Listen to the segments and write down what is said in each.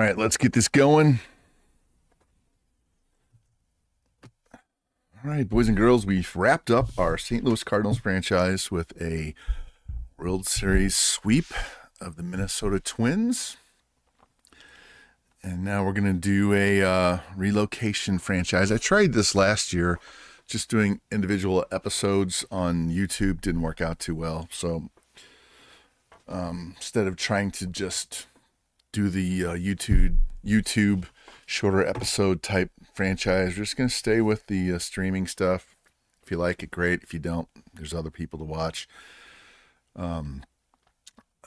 All right, let's get this going. All right, boys and girls, we've wrapped up our St. Louis Cardinals franchise with a World Series sweep of the Minnesota Twins. And now we're going to do a uh, relocation franchise. I tried this last year, just doing individual episodes on YouTube. Didn't work out too well. So um, instead of trying to just do the uh, YouTube YouTube shorter episode type franchise, we're just going to stay with the uh, streaming stuff. If you like it, great. If you don't, there's other people to watch. Um,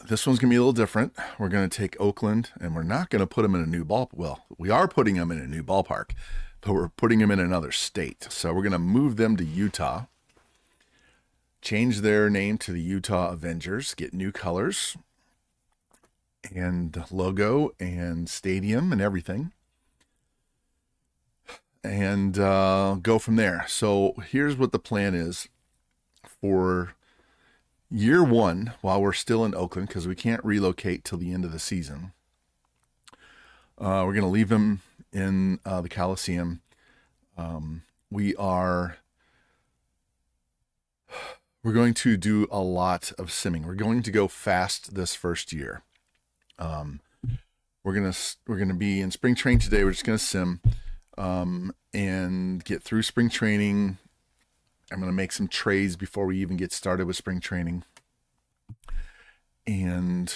this one's going to be a little different. We're going to take Oakland and we're not going to put them in a new ball. Well, we are putting them in a new ballpark, but we're putting them in another state. So we're going to move them to Utah, change their name to the Utah Avengers, get new colors and logo and stadium and everything. And uh, go from there. So here's what the plan is for year one, while we're still in Oakland, because we can't relocate till the end of the season, uh, we're going to leave them in uh, the Coliseum. Um, we are we're going to do a lot of simming. We're going to go fast this first year. Um, we're gonna we're gonna be in spring training today. We're just gonna sim um, and get through spring training I'm to make some trades before we even get started with spring training. And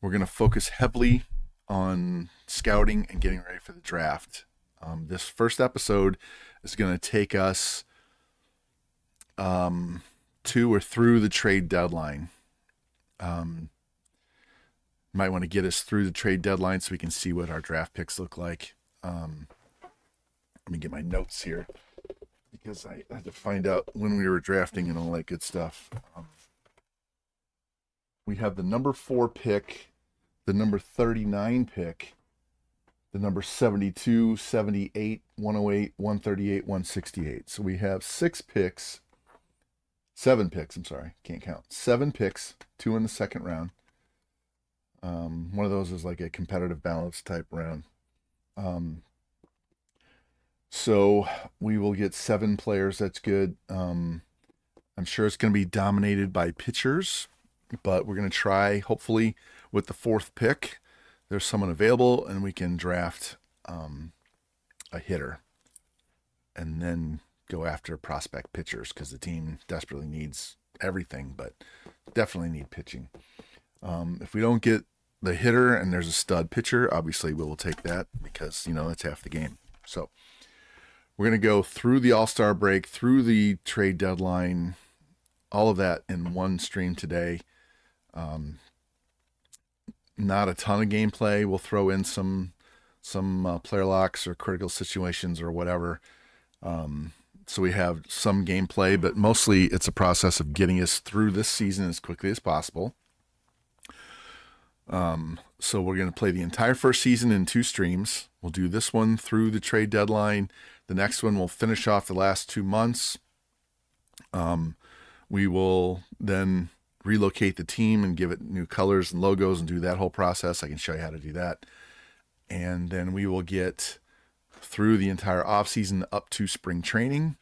we're to focus heavily on scouting and getting ready for the draft. Um, this first episode is going to take us um, to or through the trade deadline. Um, might want to get us through the trade deadline so we can see what our draft picks look like. Um, let me get my notes here because I had to find out when we were drafting and all that good stuff. Um, we have the number four pick, the number 39 pick, the number 72, 78, 108, 138, 168. So we have six picks, seven picks, I'm sorry, can't count. Seven picks, two in the second round. Um, one of those is like a competitive balance type round. Um, so we will get seven players. That's good. Um, I'm sure it's going to be dominated by pitchers, but we're going to try, hopefully, with the fourth pick, there's someone available and we can draft um, a hitter and then go after prospect pitchers because the team desperately needs everything, but definitely need pitching. Um, if we don't get the hitter and there's a stud pitcher, obviously we will take that because, you know, that's half the game. So, we're going to go through the All Star break, through the trade deadline, all of that in one stream today. Um, not a ton of gameplay. We'll throw in some some uh, player locks or critical situations or whatever. Um, so we have some gameplay, but mostly it's a process of getting us through this season as quickly as possible. Um, so we're going to play the entire first season in two streams. We'll do this one through the trade deadline. The next one will finish off the last two months. Um, we will then relocate the team and give it new colors and logos and do that whole process. I can show you how to do that. And then we will get through the entire off season up to spring training.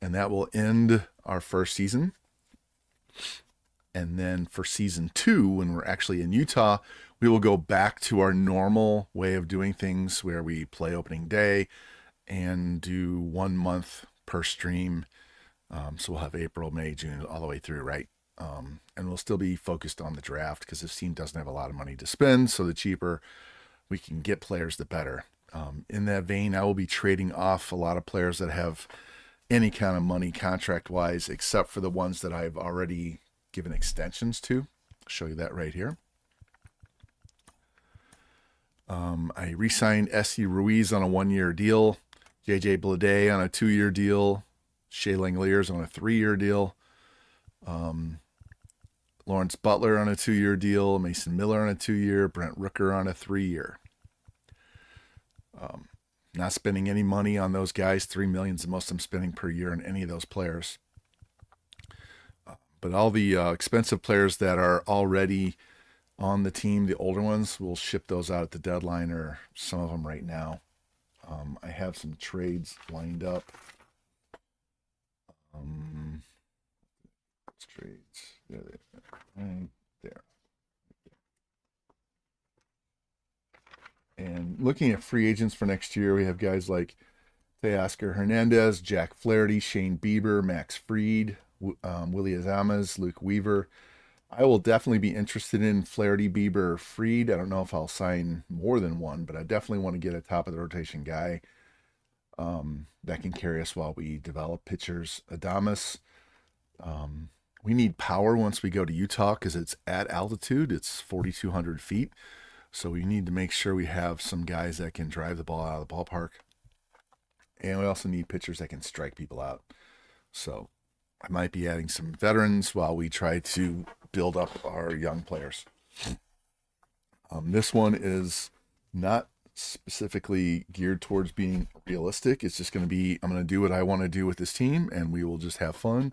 And that will end our first season. And then for season two, when we're actually in Utah, we will go back to our normal way of doing things where we play opening day and do one month per stream. Um, so we'll have April, May, June, all the way through, right? Um, and we'll still be focused on the draft because this team doesn't have a lot of money to spend. So the cheaper we can get players, the better. Um, in that vein, I will be trading off a lot of players that have any kind of money contract wise, except for the ones that I've already given extensions to. I'll show you that right here. Um, I re signed Esteury Ruiz on a one year deal, JJ Bleday on a two year deal, Shea Langeliers on a three year deal, um, Lawrence Butler on a two year deal, Mason Miller on a two year, Brent Rooker on a three year. Um, not spending any money on those guys. Three million's the most I'm spending per year on any of those players but all the uh, expensive players that are already on the team, the older ones, we'll ship those out at the deadline or some of them right now. Um, I have some trades lined up. Um, trades. There they. Right there. And looking at free agents for next year, we have guys like Teoscar Hernandez, Jack Flaherty, Shane Bieber, Max Fried, um, Willy Adames, Luke Weaver. I will definitely be interested in Flaherty, Bieber, Fried. I don't know if I'll sign more than one, but I definitely want to get a top of the rotation guy um, that can carry us while we develop pitchers. Adames, um, we need power once we go to Utah because it's at altitude. It's 4,200 feet. So we need to make sure we have some guys that can drive the ball out of the ballpark. And we also need pitchers that can strike people out. So I might be adding some veterans while we try to build up our young players. Um, this one is not specifically geared towards being realistic. It's just going to be I'm going to do what I want to do with this team, and we will just have fun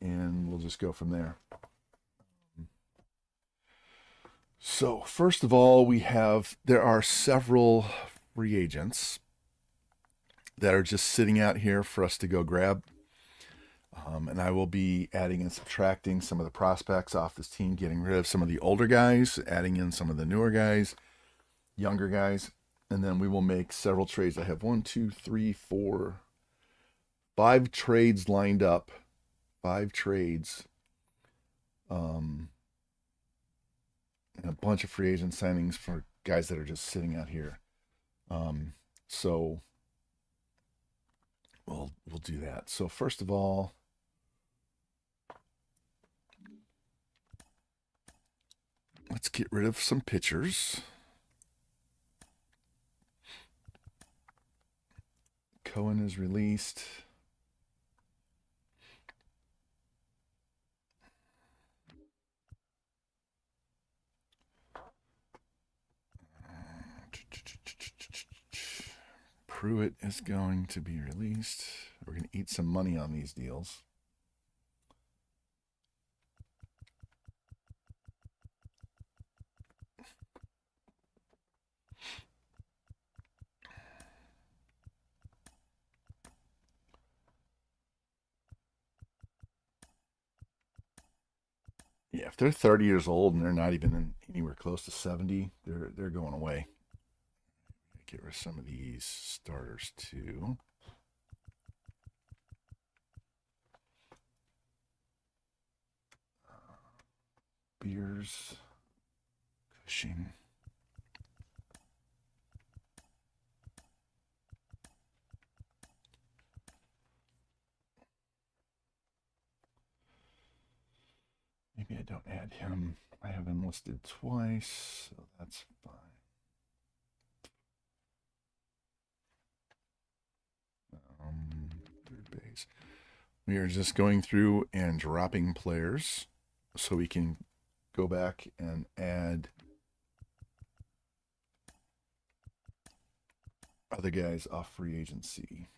and we'll just go from there. So, first of all, we have there are several free agents that are just sitting out here for us to go grab. Um, and I will be adding and subtracting some of the prospects off this team, getting rid of some of the older guys, adding in some of the newer guys, younger guys, and then we will make several trades. I have one, two, three, four, five trades lined up five trades, um, and a bunch of free agent signings for guys that are just sitting out here. Um, so we'll we'll do that. So first of all, let's get rid of some pitchers. Cohen is released. Pruitt is going to be released. We're going to eat some money on these deals. Yeah, if they're 30 years old and they're not even anywhere close to 70, they're they're going away get rid of some of these starters too. Uh, beers, Cushing. Maybe I don't add him. I have him listed twice, so that's fine. um, third base. We are just going through and dropping players so we can go back and add other guys off free agency.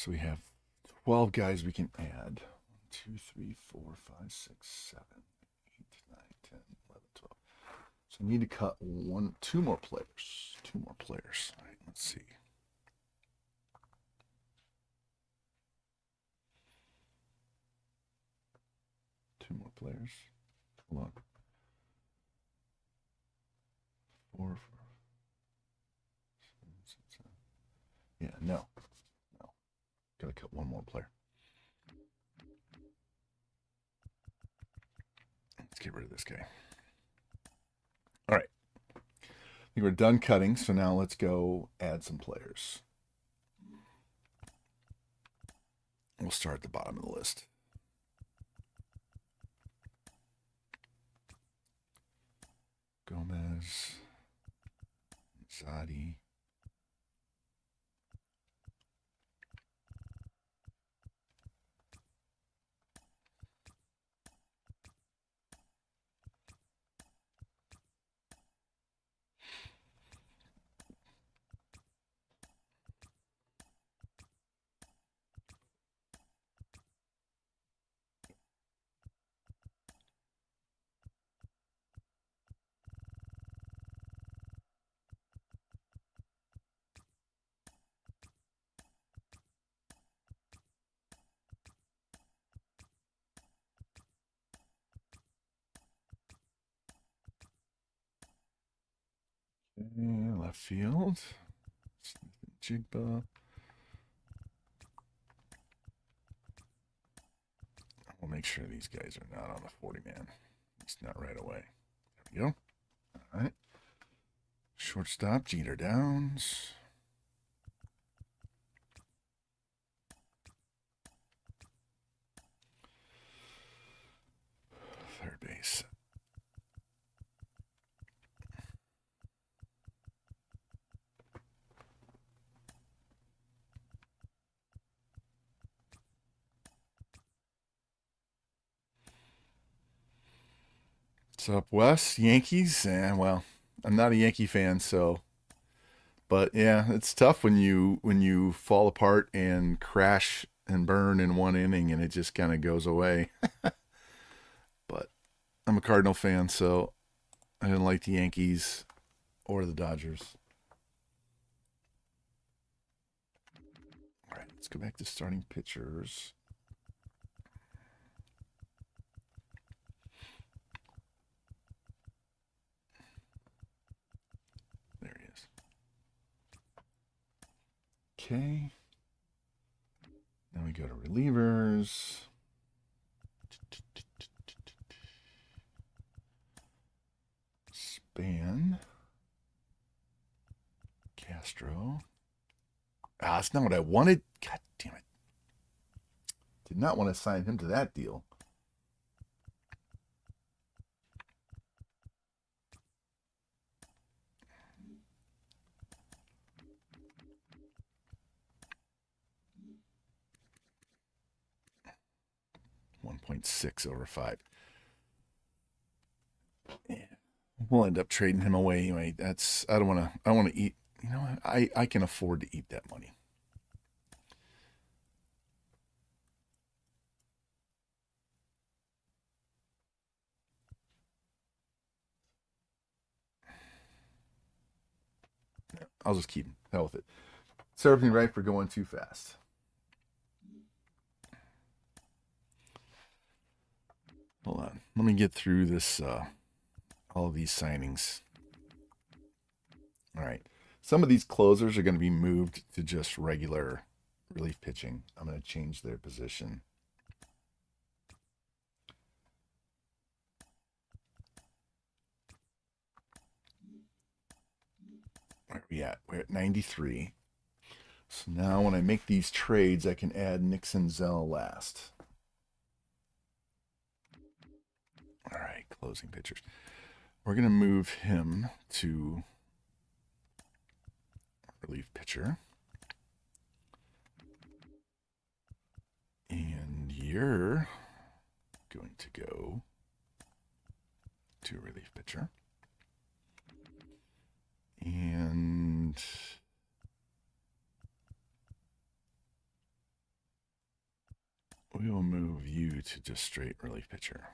So we have 12 guys we can add. 1, 2, 3, 4, 5, 6, 7, 8, 9, 10, 11, 12. So I need to cut one, two more players. Two more players. All right, let's see. Two more players. Hold on. Four, four. Seven, six, seven. Yeah, no. Gotta cut one more player. Let's get rid of this guy. All right. I think we're done cutting, so now let's go add some players. We'll start at the bottom of the list. Gomez, Zadi, And left field. Jigba. We'll make sure these guys are not on the 40 man. It's not right away. There we go. All right. Shortstop, Jeter Downs. Third base. What's up, Wes? Yankees? And well, I'm not a Yankee fan, so but yeah, it's tough when you when you fall apart and crash and burn in one inning and it just kind of goes away. but I'm a Cardinal fan, so I didn't like the Yankees or the Dodgers. All right, let's go back to starting pitchers. There he is. Okay. Now we go to relievers. Span. Castro. Ah, that's not what I wanted. God damn it. Did not want to sign him to that deal. One point six over five. Yeah. We'll end up trading him away anyway. That's I don't want to. I want to eat. You know, I I can afford to eat that money. I'll just keep him. Hell with it. Serves me right for going too fast. Hold on. Let me get through this, uh, all these signings. All right. Some of these closers are going to be moved to just regular relief pitching. I'm going to change their position. Where are we at? We're at 93. So now when I make these trades, I can add Nick Senzel last. All right, closing pitchers. We're going to move him to relief pitcher. And you're going to go to relief pitcher. And we will move you to just straight relief pitcher.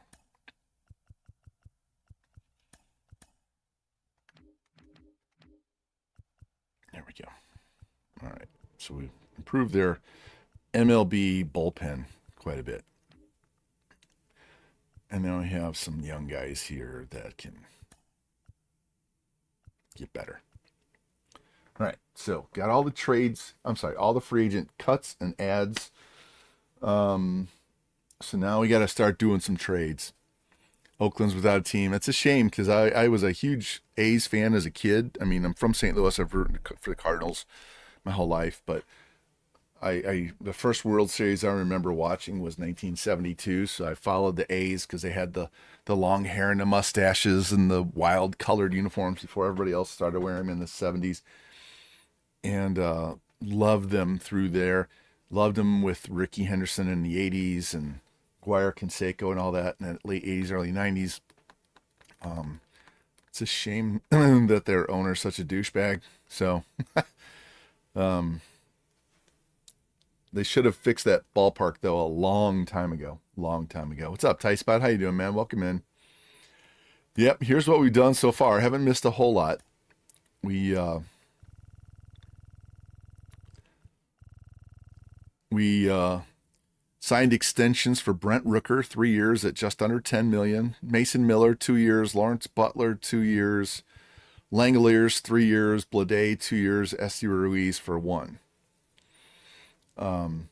There we go. All right. So we improved their MLB bullpen quite a bit. And now we have some young guys here that can get better. All right. So got all the trades. I'm sorry, all the free agent cuts and ads. Um, so now we got to start doing some trades. Oakland's without a team. It's a shame because I, I was a huge A's fan as a kid. I mean, I'm from St. Louis. I've rooted for the Cardinals my whole life, but I, I the first World Series I remember watching was 1972. So I followed the A's because they had the the long hair and the mustaches and the wild colored uniforms before everybody else started wearing them in the 70s, and uh, loved them through there. Loved them with Rickey Henderson in the 80s and Guire Canseco and all that in the late 80s, early 90s. Um, it's a shame that their owner's such a douchebag. So, um, they should have fixed that ballpark though a long time ago. Long time ago. What's up, Ty Spot? How you doing, man? Welcome in. Yep, here's what we've done so far. Haven't missed a whole lot. We uh, we uh, signed extensions for Brent Rooker, three years at just under 10 million. Mason Miller, two years. Lawrence Butler, two years. Langeliers, three years. Bleday, two years. Esteury Ruiz for one. Um,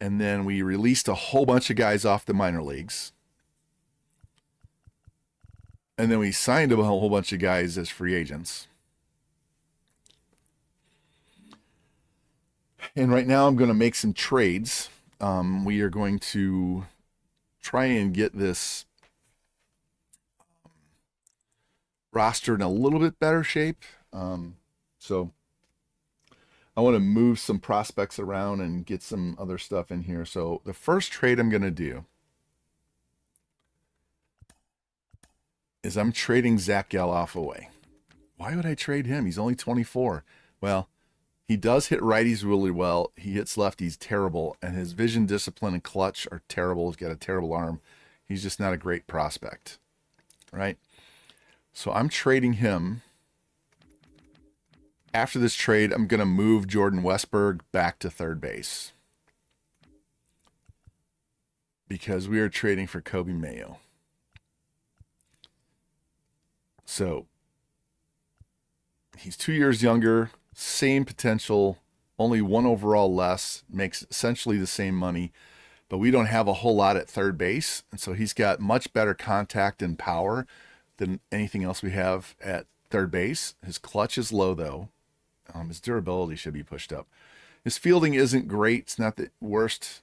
and then we released a whole bunch of guys off the minor leagues. And then we signed a whole bunch of guys as free agents. And right now I'm going to make some trades. Um, we are going to try and get this roster in a little bit better shape. Um, so I want to move some prospects around and get some other stuff in here. So the first trade I'm going to do is I'm trading Zack Gelof away. Why would I trade him? He's only 24. Well, he does hit righties really well. He hits lefties terrible, and his vision, discipline, and clutch are terrible. He's got a terrible arm. He's just not a great prospect, right? So I'm trading him after this trade, I'm going to move Jordan Westburg back to third base because we are trading for Coby Mayo. So he's two years younger, same potential, only one overall less, makes essentially the same money, but we don't have a whole lot at third base. And so he's got much better contact and power than anything else we have at third base. His clutch is low, though. Um, his durability should be pushed up. His fielding isn't great. It's not the worst.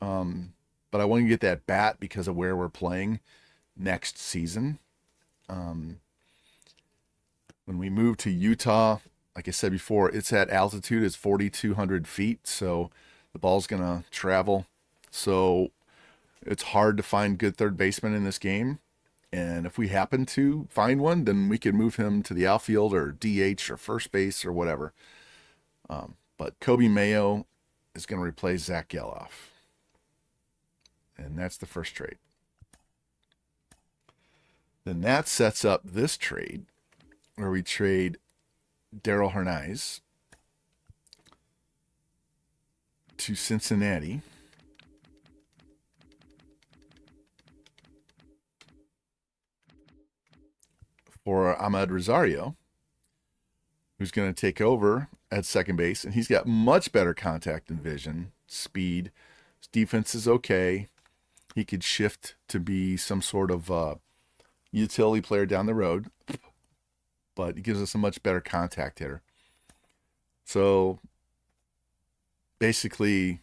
Um, but I want to get that bat because of where we're playing next season. Um, when we move to Utah, like I said before, it's at altitude. It's 4,200 feet. So the ball's going to travel. So it's hard to find good third baseman in this game. And if we happen to find one, then we can move him to the outfield or DH or first base or whatever. Um, but Coby Mayo is going to replace Zack Gelof. And that's the first trade. Then that sets up this trade where we trade Darell Hernaiz to Cincinnati for Amed Rosario, who's going to take over at second base. And he's got much better contact and vision, speed. His defense is okay. He could shift to be some sort of uh, utility player down the road, but it gives us a much better contact hitter. So basically,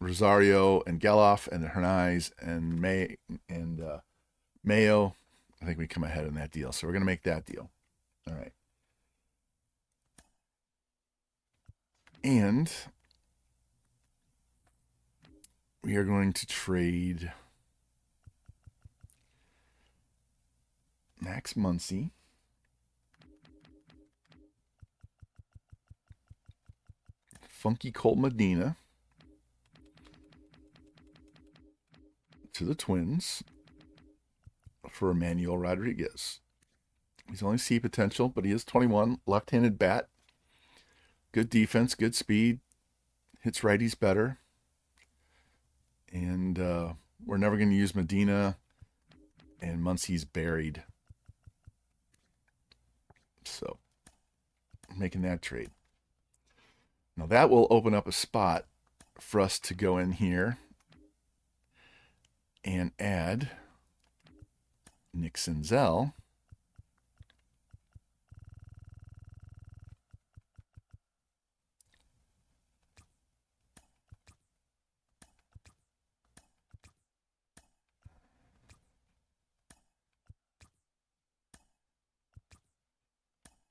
Rosario and Gelof and Hernaiz and May and uh, Mayo I think we come ahead in that deal. So we're going to make that deal. All right. And we are going to trade Max Muncy. Funky Colt Medina to the Twins for Emmanuel Rodriguez. He's only C potential, but he is 21, left handed bat. Good defense, good speed, hits righties better. And uh, we're never going to use Medina, and Muncy's buried. So, making that trade. Now, that will open up a spot for us to go in here and add. Senzel.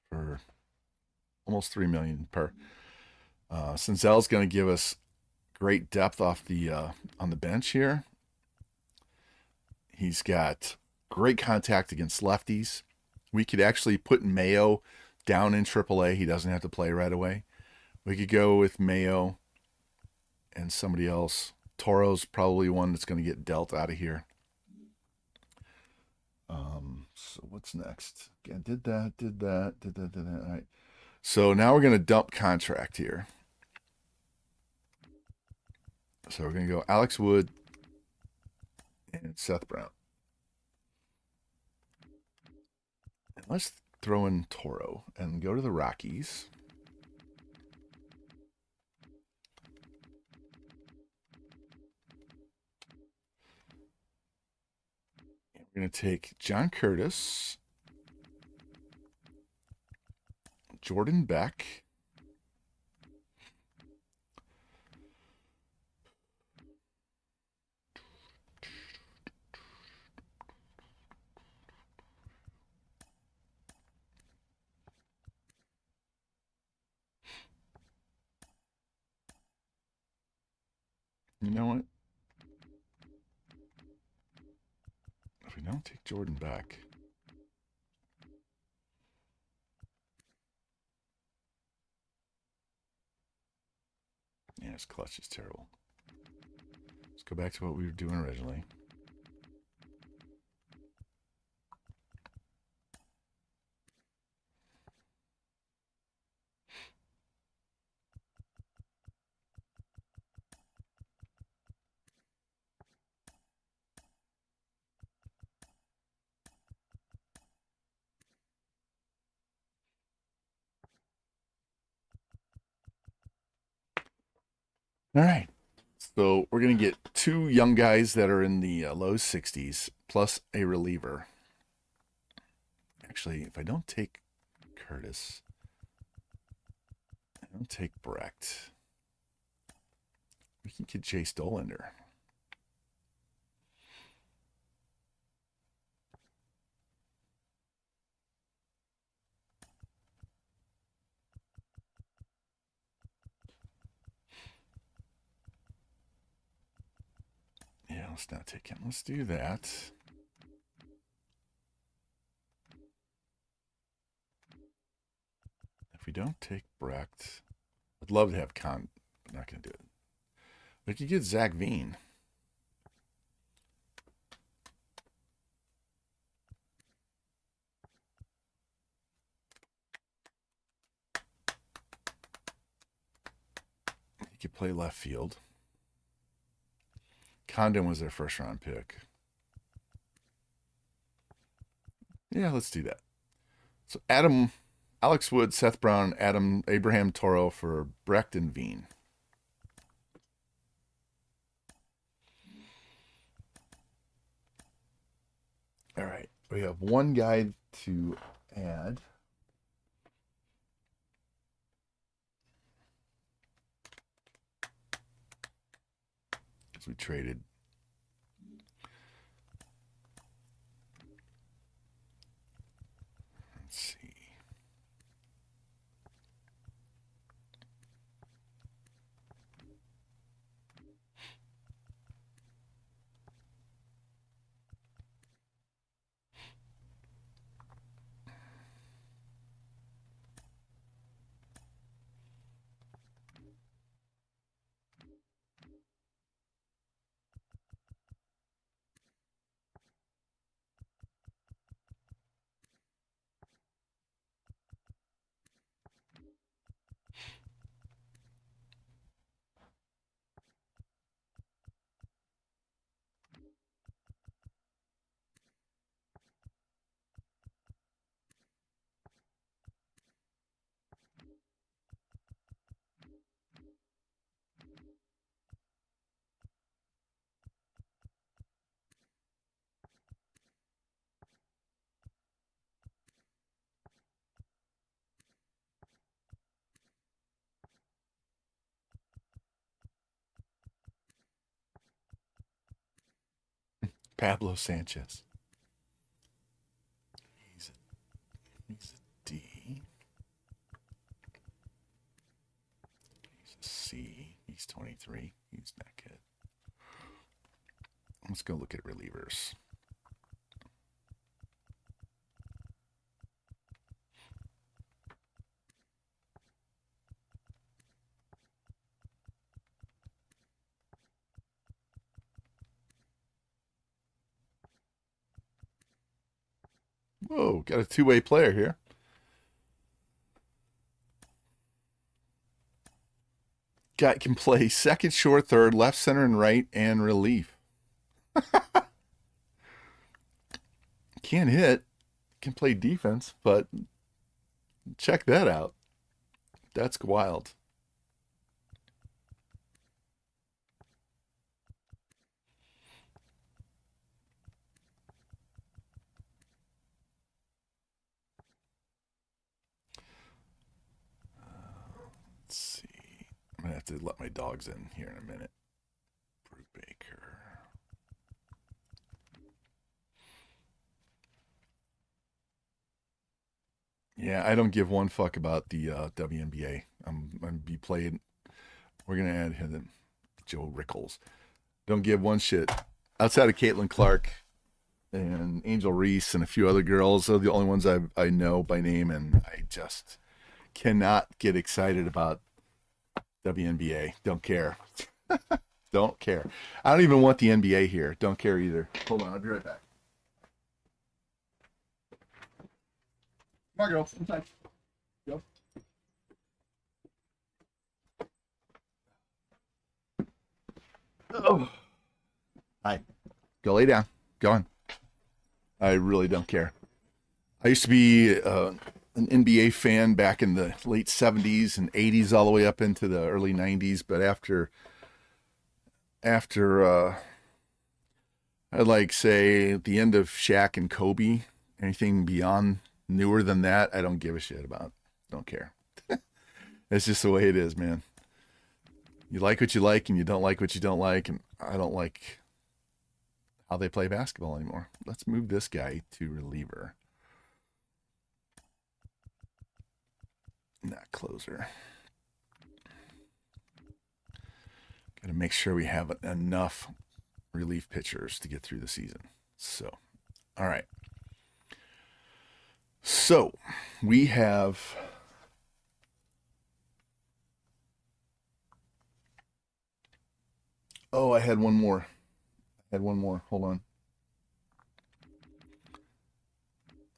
For almost three million per. Uh, Senzel's going to give us great depth off the uh, on the bench here. He's got great contact against lefties. We could actually put Mayo down in AAA. He doesn't have to play right away. We could go with Mayo and somebody else. Toro's probably one that's going to get dealt out of here. Um, so what's next? Again, did that, did that, did that, did that. All right. So now we're going to dump contract here. So we're going to go Alex Wood and Seth Brown. And Let's throw in Toro and go to the Rockies. We're going to take John Curtis, Jordan Beck, You know what? If we don't take Jordan back. Yeah, his clutch is terrible. Let's go back to what we were doing originally. All right. So we're going to get two young guys that are in the uh, low 60s plus a reliever. Actually, if I don't take Curtis, I don't take Brecht, we can get Chase Dollander. Let's not take him. Let's do that. If we don't take Brecht, I'd love to have Con, but not going to do it. We could get Zac Veen. He could play left field. Condon was their first round pick. Yeah, let's do that. So Adam, Alex Wood, Seth Brown, Adam, Abraham Toro for Brecht and Veen. All right, we have one guy to add. We traded Let's see. Pablo Sanchez. He's a, he's a D. He's a C. He's 23. He's not good. Let's go look at relievers. Got a two way player here. Guy can play second, short, third, left, center, and right, and relief. Can't hit. can play defense, but check that out. That's wild. Let's see. I'm gonna have to let my dogs in here in a minute. Brubaker. Yeah, I don't give one fuck about the uh, WNBA. I'm, I'm gonna be playing. We're gonna add him, Joe Rickles. Don't give one shit. Outside of Caitlin Clark and Angel Reese and a few other girls, they're the only ones I I know by name, and I just cannot get excited about WNBA. Don't care. don't care. I don't even want the NBA here. Don't care either. Hold on, I'll be right back. Come on, girls. Inside. Go. Oh. Hi. Go lay down. Go on. I really don't care. I used to be uh, an NBA fan back in the late 70s and 80s, all the way up into the early 90s. But after, after, uh, I'd like say the end of Shaq and Kobe, anything beyond newer than that, I don't give a shit about. Don't care. It's just the way it is, man. You like what you like, and you don't like what you don't like, and I don't like how they play basketball anymore. Let's move this guy to reliever. Not closer. Got to make sure we have enough relief pitchers to get through the season. So, all right. So, we have Oh, I had one more. I had one more. Hold on.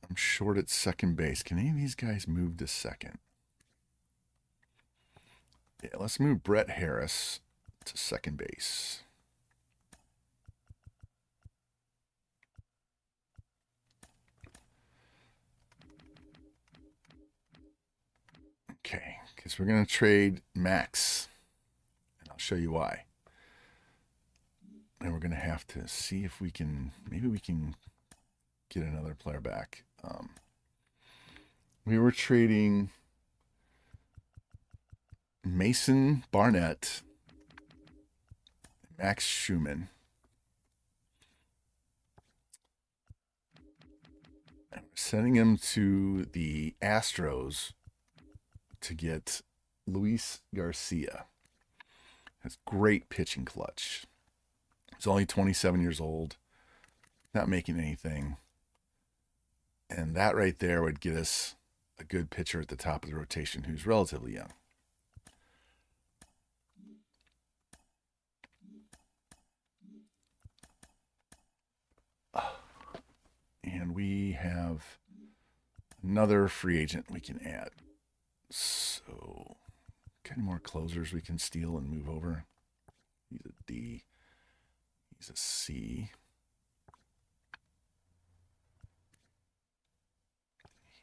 I'm short at second base. Can any of these guys move to second? Yeah, let's move Brett Harris to second base. Okay, because we're going to trade Max, and I'll show you why. And we're going to have to see if we can, maybe we can get another player back. Um, we were trading Mason Barnett, Max Schuemann. Sending him to the Astros to get Luis Garcia. Has great pitching clutch. He's only 27 years old, not making anything. And that right there would get us a good pitcher at the top of the rotation who's relatively young. And we have another free agent we can add. So, any more closers we can steal and move over? He's a D. He's a C.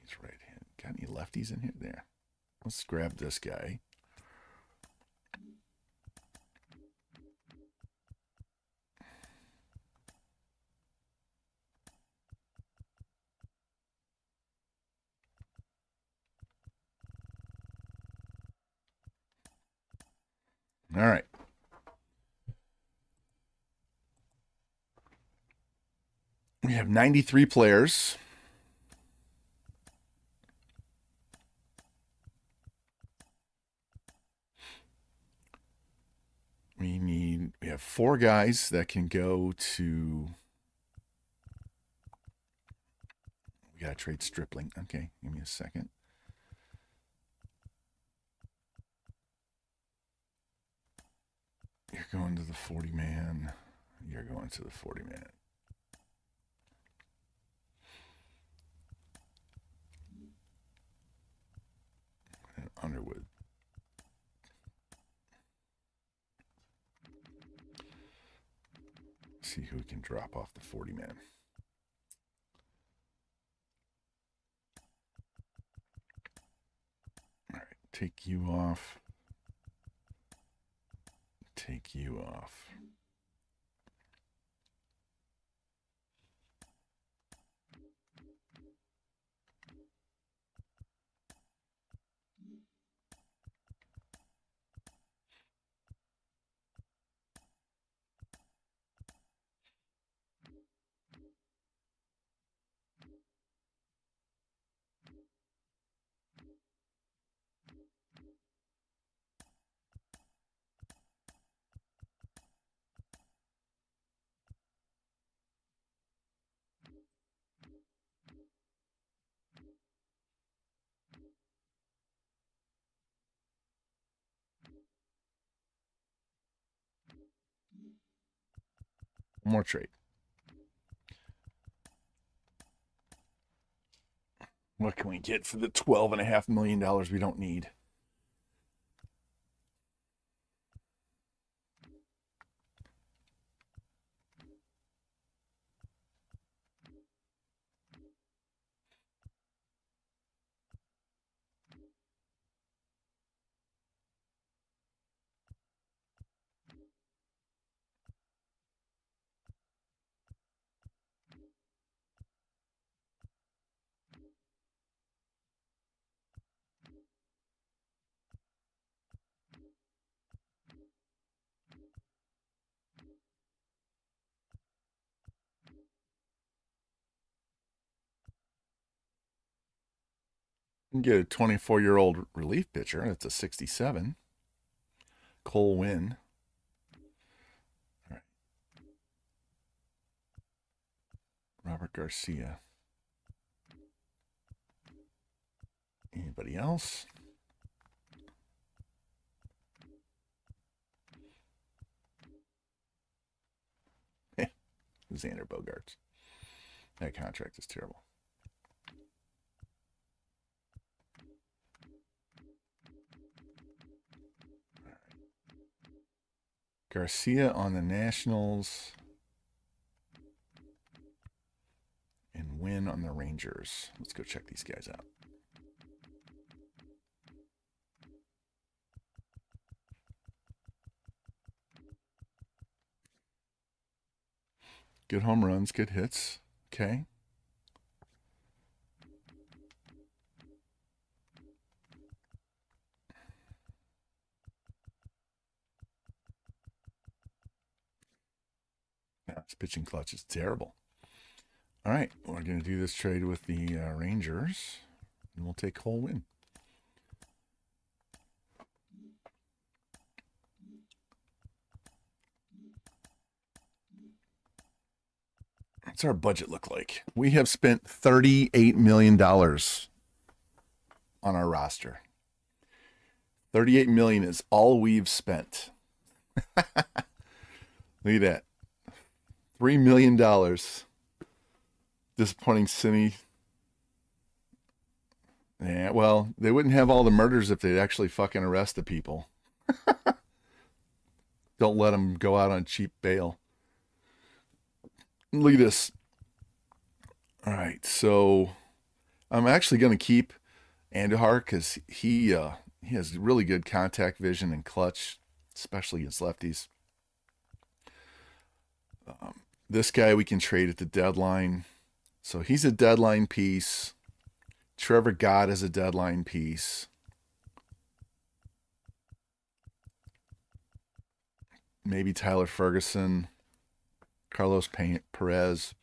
He's right hand. Got any lefties in here? There. Let's grab this guy. All right. We have 93 players. We need, we have four guys that can go to. We got to trade Stripling. Okay, give me a second. You're going to the 40 man. You're going to the 40 man. And Underwood. See who can drop off the 40 man. All right, take you off. Take you off. More trade. What can we get for the twelve and a half million dollars we don't need? Can get a 24 year old relief pitcher. That's a 67. Cole Winn. All right. Robert Garcia. Anybody else? Xander Bogaerts. That contract is terrible. Garcia on the Nationals. And Winn on the Rangers. Let's go check these guys out. Good home runs, good hits. Okay. His pitching clutch is terrible. All right, we're going to do this trade with the uh, Rangers, and we'll take Cole Winn. What's our budget look like? We have spent $38 million on our roster. 38 million is all we've spent. Look at that. Three million dollars. Disappointing Cine. Yeah, well, they wouldn't have all the murders if they'd actually fucking arrest the people. Don't let them go out on cheap bail. Look at this. All right, so I'm actually going to keep Andujar because he uh, he has really good contact vision and clutch, especially against lefties. Um, this guy we can trade at the deadline. So he's a deadline piece. Trevor Gott is a deadline piece. Maybe Tyler Ferguson, Carlos Perez.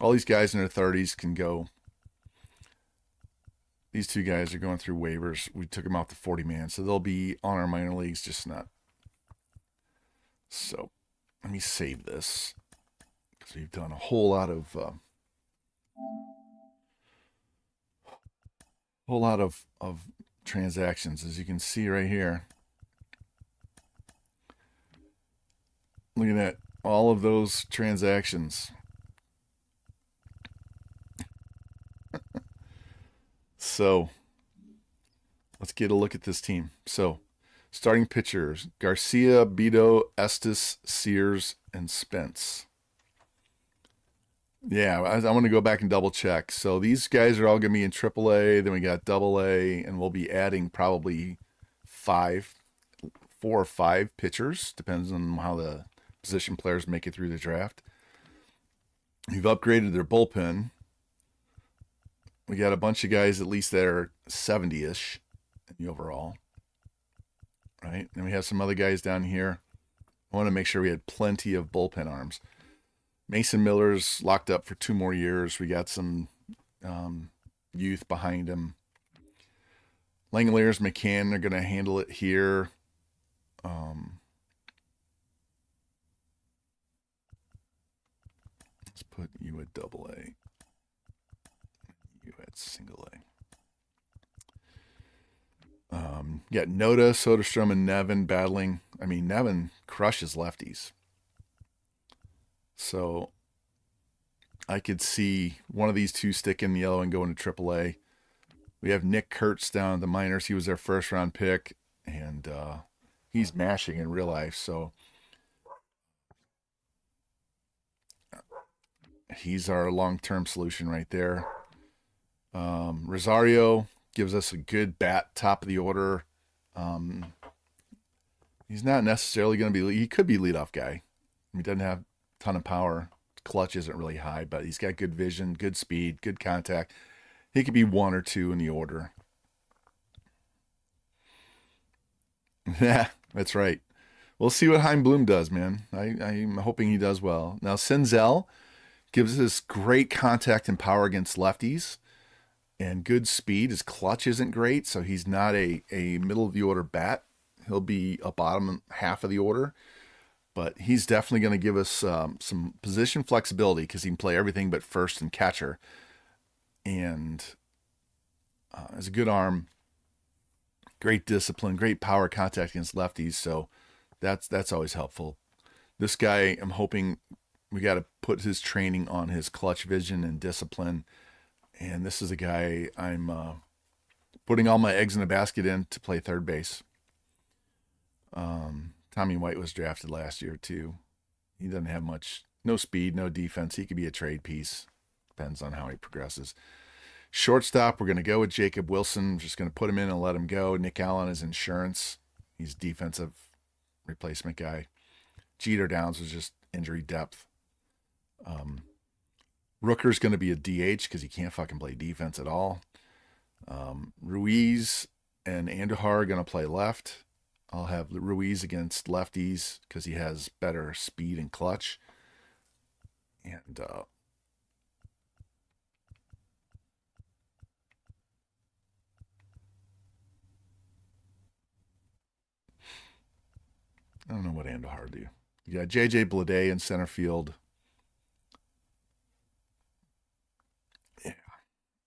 All these guys in their 30s can go. These two guys are going through waivers. We took them off the 40 man, so they'll be on our minor leagues, just not. So let me save this. So you've done a whole lot of uh, whole lot of of transactions, as you can see right here. Look at that, all of those transactions. so let's get a look at this team. So starting pitchers Garcia, Bido, Estes, Sears, and Spence. Yeah, I, I want to go back and double check. So these guys are all going to be in AAA. Then we got Double A, and we'll be adding probably five, four or five pitchers, depends on how the position players make it through the draft. You've upgraded their bullpen. We got a bunch of guys at least that are 70 ish in the overall. Right. And we have some other guys down here. I want to make sure we had plenty of bullpen arms. Mason Miller's locked up for two more years. We got some um, youth behind him. Langeliers, McCann are going to handle it here. Um, let's put you at double A. You at single A. Um, got Noda, Soderstrom, and Nevin battling. I mean, Nevin crushes lefties. So I could see one of these two sticking the yellow and going to AAA. We have Nick Kurtz down at the minors. He was their first round pick, and uh, he's mashing in real life. So he's our long term solution right there. Um, Rosario gives us a good bat, top of the order. Um, he's not necessarily going to be, he could be leadoff guy. He doesn't have ton of power. Clutch isn't really high, but he's got good vision, good speed, good contact. He could be one or two in the order. Yeah, that's right. We'll see what Chaim Bloom does, man. I, I'm hoping he does well. Now, Senzel gives us great contact and power against lefties and good speed. His clutch isn't great, so he's not a, a middle of the order bat. He'll be a bottom half of the order, but he's definitely going to give us um, some position flexibility because he can play everything but first and catcher. And uh, has a good arm, great discipline, great power contact against lefties. So that's that's always helpful. This guy, I'm hoping we got to put his training on his clutch vision and discipline. And this is a guy I'm uh, putting all my eggs in a basket in to play third base. Um, Tommy White was drafted last year too. He doesn't have much, no speed, no defense. He could be a trade piece. Depends on how he progresses. Shortstop, we're going to go with Jacob Wilson. Just going to put him in and let him go. Nick Allen is insurance. He's defensive replacement guy. Jeter Downs was just injury depth. Um, Rooker's going to be a DH because he can't fucking play defense at all. Um, Ruiz and Andujar are going to play left. I'll have Ruiz against lefties because he has better speed and clutch. And uh, I don't know what Andujar do. You got JJ Bleday in center field. Yeah.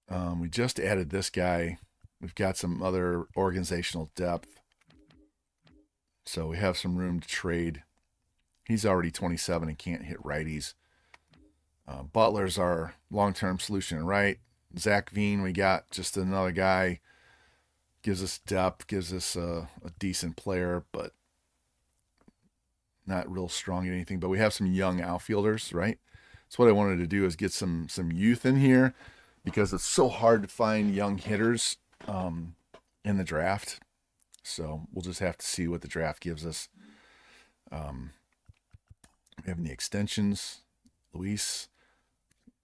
Um, we just added this guy. We've got some other organizational depth. So we have some room to trade. He's already 27 and can't hit righties. Uh, Butler's our long term solution, right? Zac Veen, we got just another guy. Gives us depth, gives us a, a decent player, but not real strong at anything. But we have some young outfielders, right? So what I wanted to do is get some some youth in here because it's so hard to find young hitters um, in the draft. So we'll just have to see what the draft gives us. Um, we have the extensions. Luis,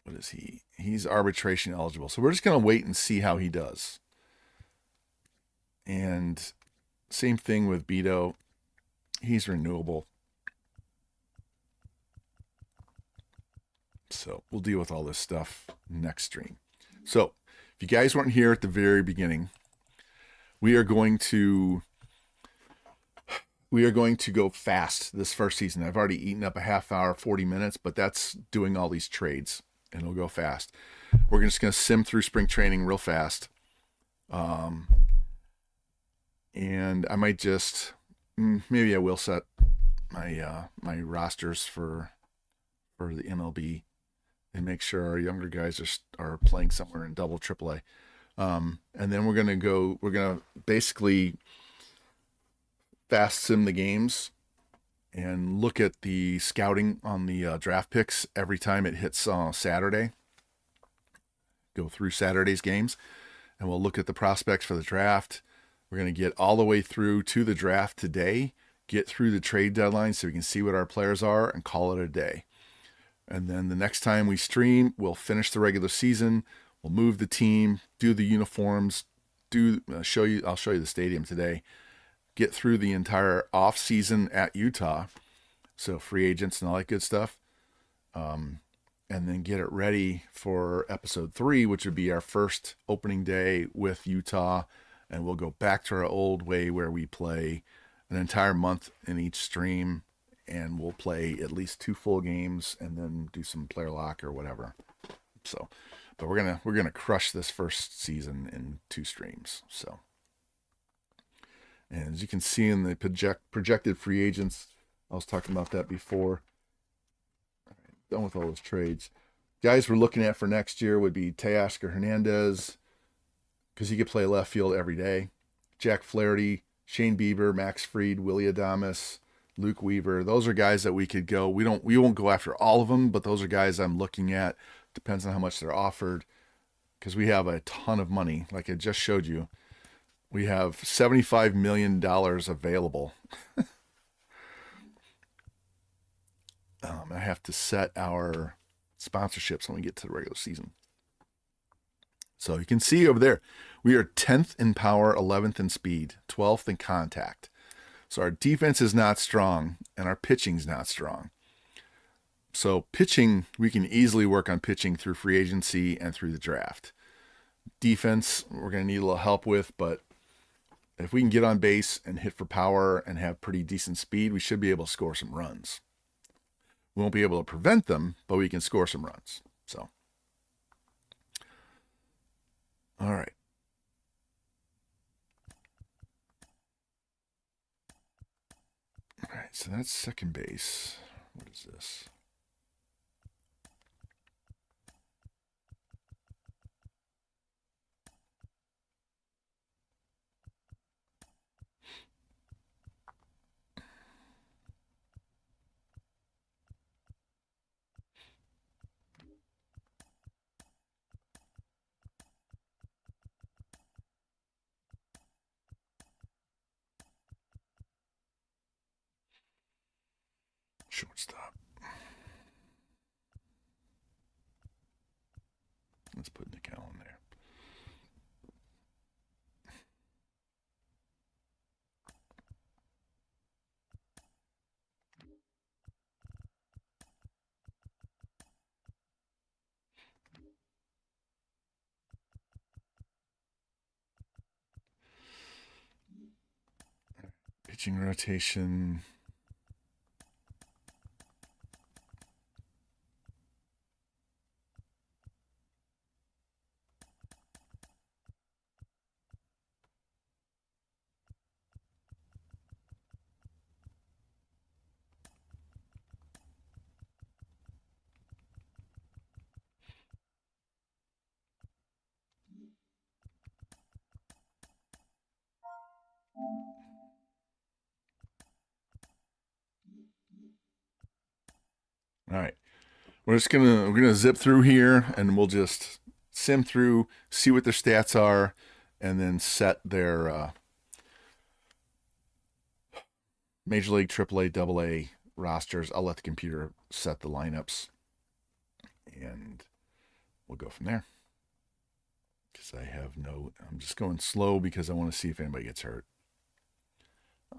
what is he? He's arbitration eligible. So we're just going to wait and see how he does. And same thing with Beto. He's renewable. So we'll deal with all this stuff next stream. So if you guys weren't here at the very beginning, we are going to we are going to go fast this first season. I've already eaten up a half hour, 40 minutes, but that's doing all these trades and it'll go fast. We're just going to sim through spring training real fast. Um, and I might just, mm, maybe I will set my, uh, my rosters for, for the MLB and make sure our younger guys are, are playing somewhere in double AAA. Um, and then we're going to go, we're going to basically fast sim the games and look at the scouting on the uh, draft picks every time it hits uh, Saturday. Go through Saturday's games and we'll look at the prospects for the draft. We're going to get all the way through to the draft today, get through the trade deadline so we can see what our players are and call it a day. And then the next time we stream, we'll finish the regular season. We'll move the team, do the uniforms, do uh, show you. I'll show you the stadium today. Get through the entire off season at Utah, so free agents and all that good stuff. Um, and then get it ready for episode three, which would be our first opening day with Utah. And we'll go back to our old way where we play an entire month in each stream and we'll play at least two full games and then do some player lock or whatever. So, but we're gonna we're gonna crush this first season in two streams. So, and as you can see in the project projected free agents, I was talking about that before. done with all those trades. Guys we're looking at for next year would be Teoscar Hernandez, because he could play left field every day. Jack Flaherty, Shane Bieber, Max Fried, Willy Adames, Luke Weaver. Those are guys that we could go. We don't we won't go after all of them, but those are guys I'm looking at. Depends on how much they're offered. Because we have a ton of money, like I just showed you. We have $75 million available. um, I have to set our sponsorships when we get to the regular season. So you can see over there, we are 10th in power, 11th in speed, 12th in contact. So our defense is not strong and our pitching's not strong. So pitching, we can easily work on pitching through free agency and through the draft. Defense, we're going to need a little help with, but if we can get on base and hit for power and have pretty decent speed, we should be able to score some runs. We won't be able to prevent them, but we can score some runs. So, all right. All right, so that's second base. What is this? Shortstop. Let's put Nickel in there. Pitching rotation. All right. We're just gonna we're gonna zip through here and we'll just sim through, see what their stats are, and then set their uh, Major League, AAA, AA rosters. I'll let the computer set the lineups, and we'll go from there. Because I have no, I'm just going slow because I want to see if anybody gets hurt.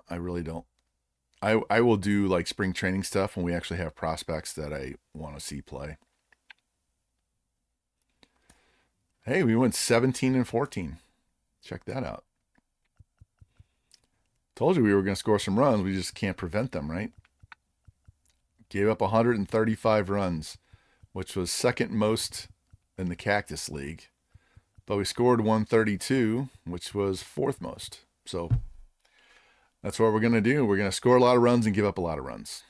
I really don't I I will do like spring training stuff when we actually have prospects that I want to see play. Hey, we went 17 and 14. Check that out. Told you we were going to score some runs. We just can't prevent them, right? Gave up 135 runs, which was second most in the Cactus League. But we scored 132, which was fourth most. So that's what we're going to do. We're going to score a lot of runs and give up a lot of runs.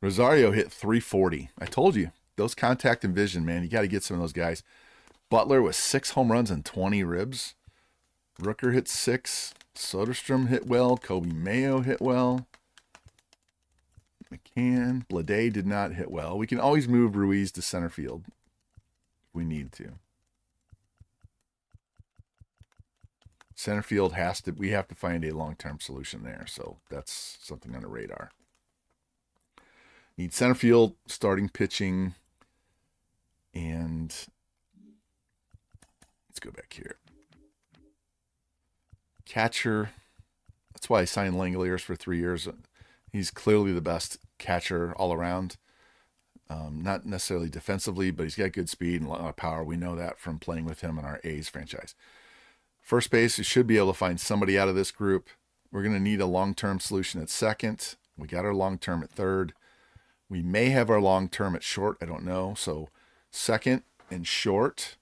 Rosario hit 340. I told you, those contact and vision, man, you got to get some of those guys. Butler with six home runs and 20 ribs. Rooker hit six. Soderstrom hit well. Coby Mayo hit well. McCann. Bleday did not hit well. We can always move Ruiz to center field if we need to. Center field has to, we have to find a long term solution there. So that's something on the radar. Need center field, starting pitching, and let's go back here. Catcher, that's why I signed Langeliers for three years. He's clearly the best catcher all around. Um, not necessarily defensively, but he's got good speed and a lot of power. We know that from playing with him in our A's franchise. First base, you should be able to find somebody out of this group. We're going to need a long term solution at second. We got our long term at third. We may have our long term at short. I don't know. So, second and short.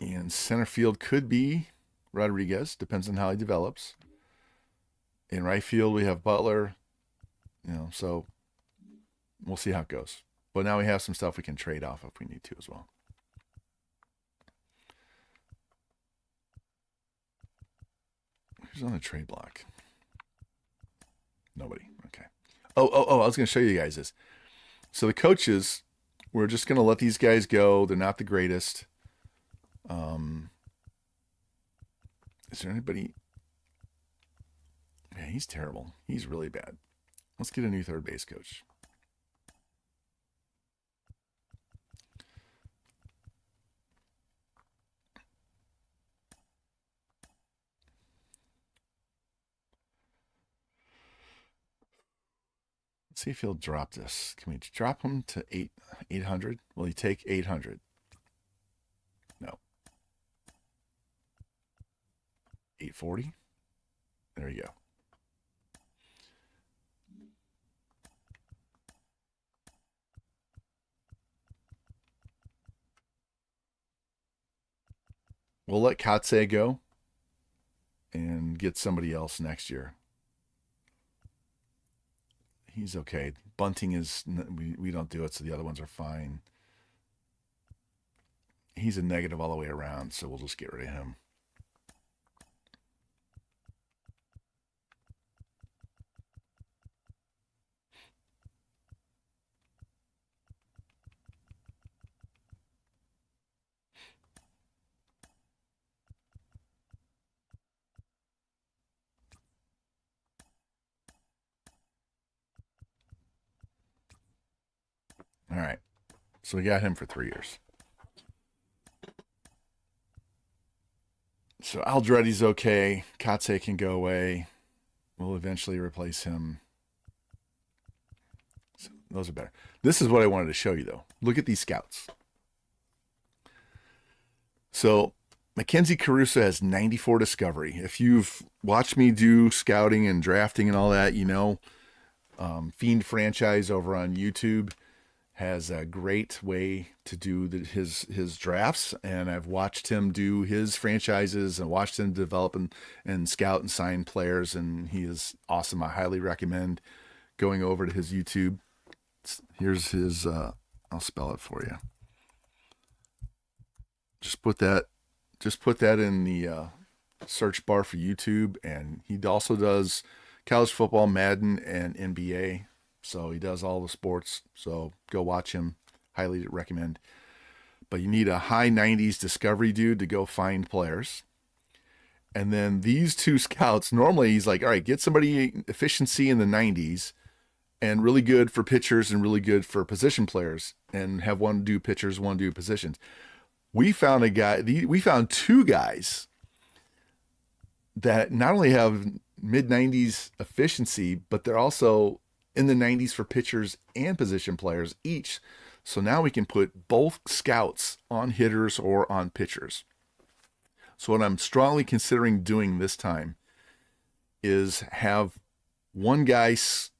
And center field could be Rodriguez, depends on how he develops. In right field, we have Butler. You know, so we'll see how it goes. But now we have some stuff we can trade off if we need to as well. Who's on the trade block? Nobody. Okay. Oh, oh, oh, I was going to show you guys this. So the coaches, we're just going to let these guys go. They're not the greatest. Um, is there anybody? Yeah, he's terrible. He's really bad. Let's get a new third base coach. See if he'll drop this. Can we drop him to eight eight hundred? Will he take eight hundred? No. Eight forty? There you go. We'll let Kotsay go and get somebody else next year. He's okay. Bunting is we we don't do it, so the other ones are fine. He's a negative all the way around, so we'll just get rid of him. All right. So we got him for three years. So Aldretti's okay. Kotsay can go away. We'll eventually replace him. So those are better. This is what I wanted to show you, though. Look at these scouts. So Mackenzie Caruso has 94 discovery. If you've watched me do scouting and drafting and all that, you know, um, Fiend franchise over on YouTube has a great way to do the, his his drafts, and I've watched him do his franchises and watched him develop and, and scout and sign players, and he is awesome. I highly recommend going over to his YouTube. Here's his. Uh, I'll spell it for you. Just put that. Just put that in the uh, search bar for YouTube, and he also does college football, Madden, and NBA. So he does all the sports. So go watch him. Highly recommend. But you need a high 90s discovery dude to go find players. And then these two scouts, normally he's like, all right, get somebody efficiency in the 90s and really good for pitchers and really good for position players and have one do pitchers, one do positions. We found a guy, we found two guys that not only have mid 90s efficiency, but they're also in the 90s for pitchers and position players each. So now we can put both scouts on hitters or on pitchers. So what I'm strongly considering doing this time is have one guy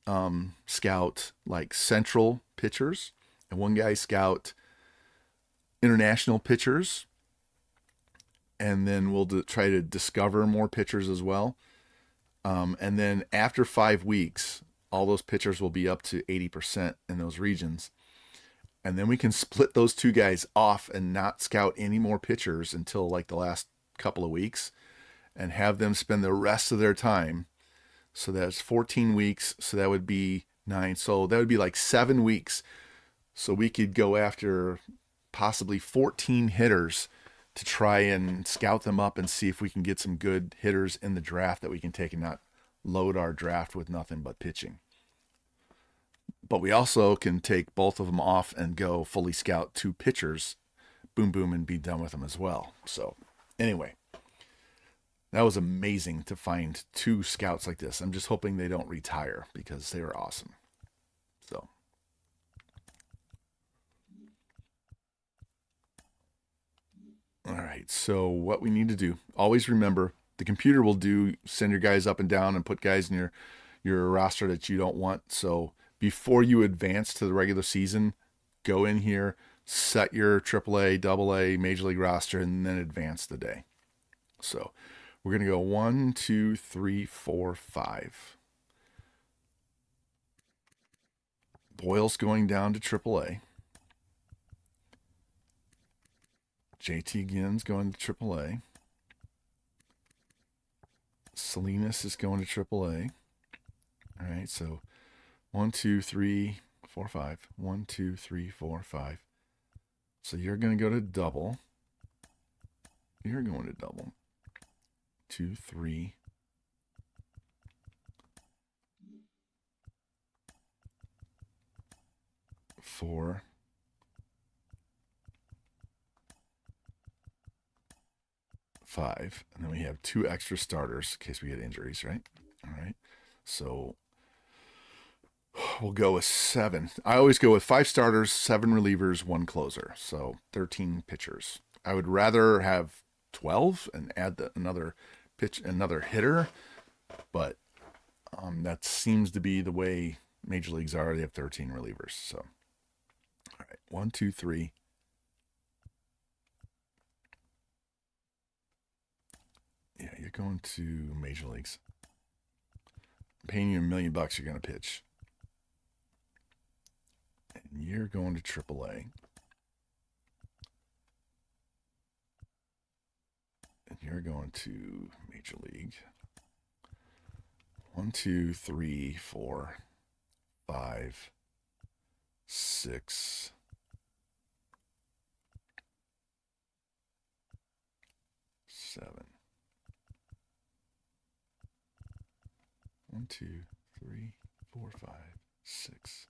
um, scout like central pitchers and one guy scout international pitchers. And then we'll try to discover more pitchers as well. Um, and then after five weeks, all those pitchers will be up to 80% in those regions. And then we can split those two guys off and not scout any more pitchers until like the last couple of weeks and have them spend the rest of their time. So that's 14 weeks. So that would be nine. So that would be like seven weeks. So we could go after possibly 14 hitters to try and scout them up and see if we can get some good hitters in the draft that we can take and not load our draft with nothing but pitching. But we also can take both of them off and go fully scout two pitchers, boom, boom, and be done with them as well. So, anyway, that was amazing to find two scouts like this. I'm just hoping they don't retire because they were awesome. So, all right. So, what we need to do, always remember the computer will do send your guys up and down and put guys in your your roster that you don't want. So, before you advance to the regular season, go in here, set your AAA, AA, Major League roster, and then advance the day. So we're going to go one, two, three, four, five. Boyle's going down to AAA. JT Ginn's going to AAA. Salinas is going to AAA. All right, so one, two, three, four, five. One, two, three, four, five. So you're going to go to double. You're going to double. Two, three. Four. Five. And then we have two extra starters in case we get injuries, right? All right. So we'll go with seven. I always go with five starters, seven relievers, one closer. So 13 pitchers. I would rather have 12 and add the, another pitch, another hitter, but um, that seems to be the way major leagues are. They have 13 relievers. So, all right, one, two, three. Yeah, you're going to major leagues. Paying you a million bucks. You're going to pitch and you're going to AAA. And you're going to Major League. One, two, three, four, five, six, seven. One, two, three, four, five, six,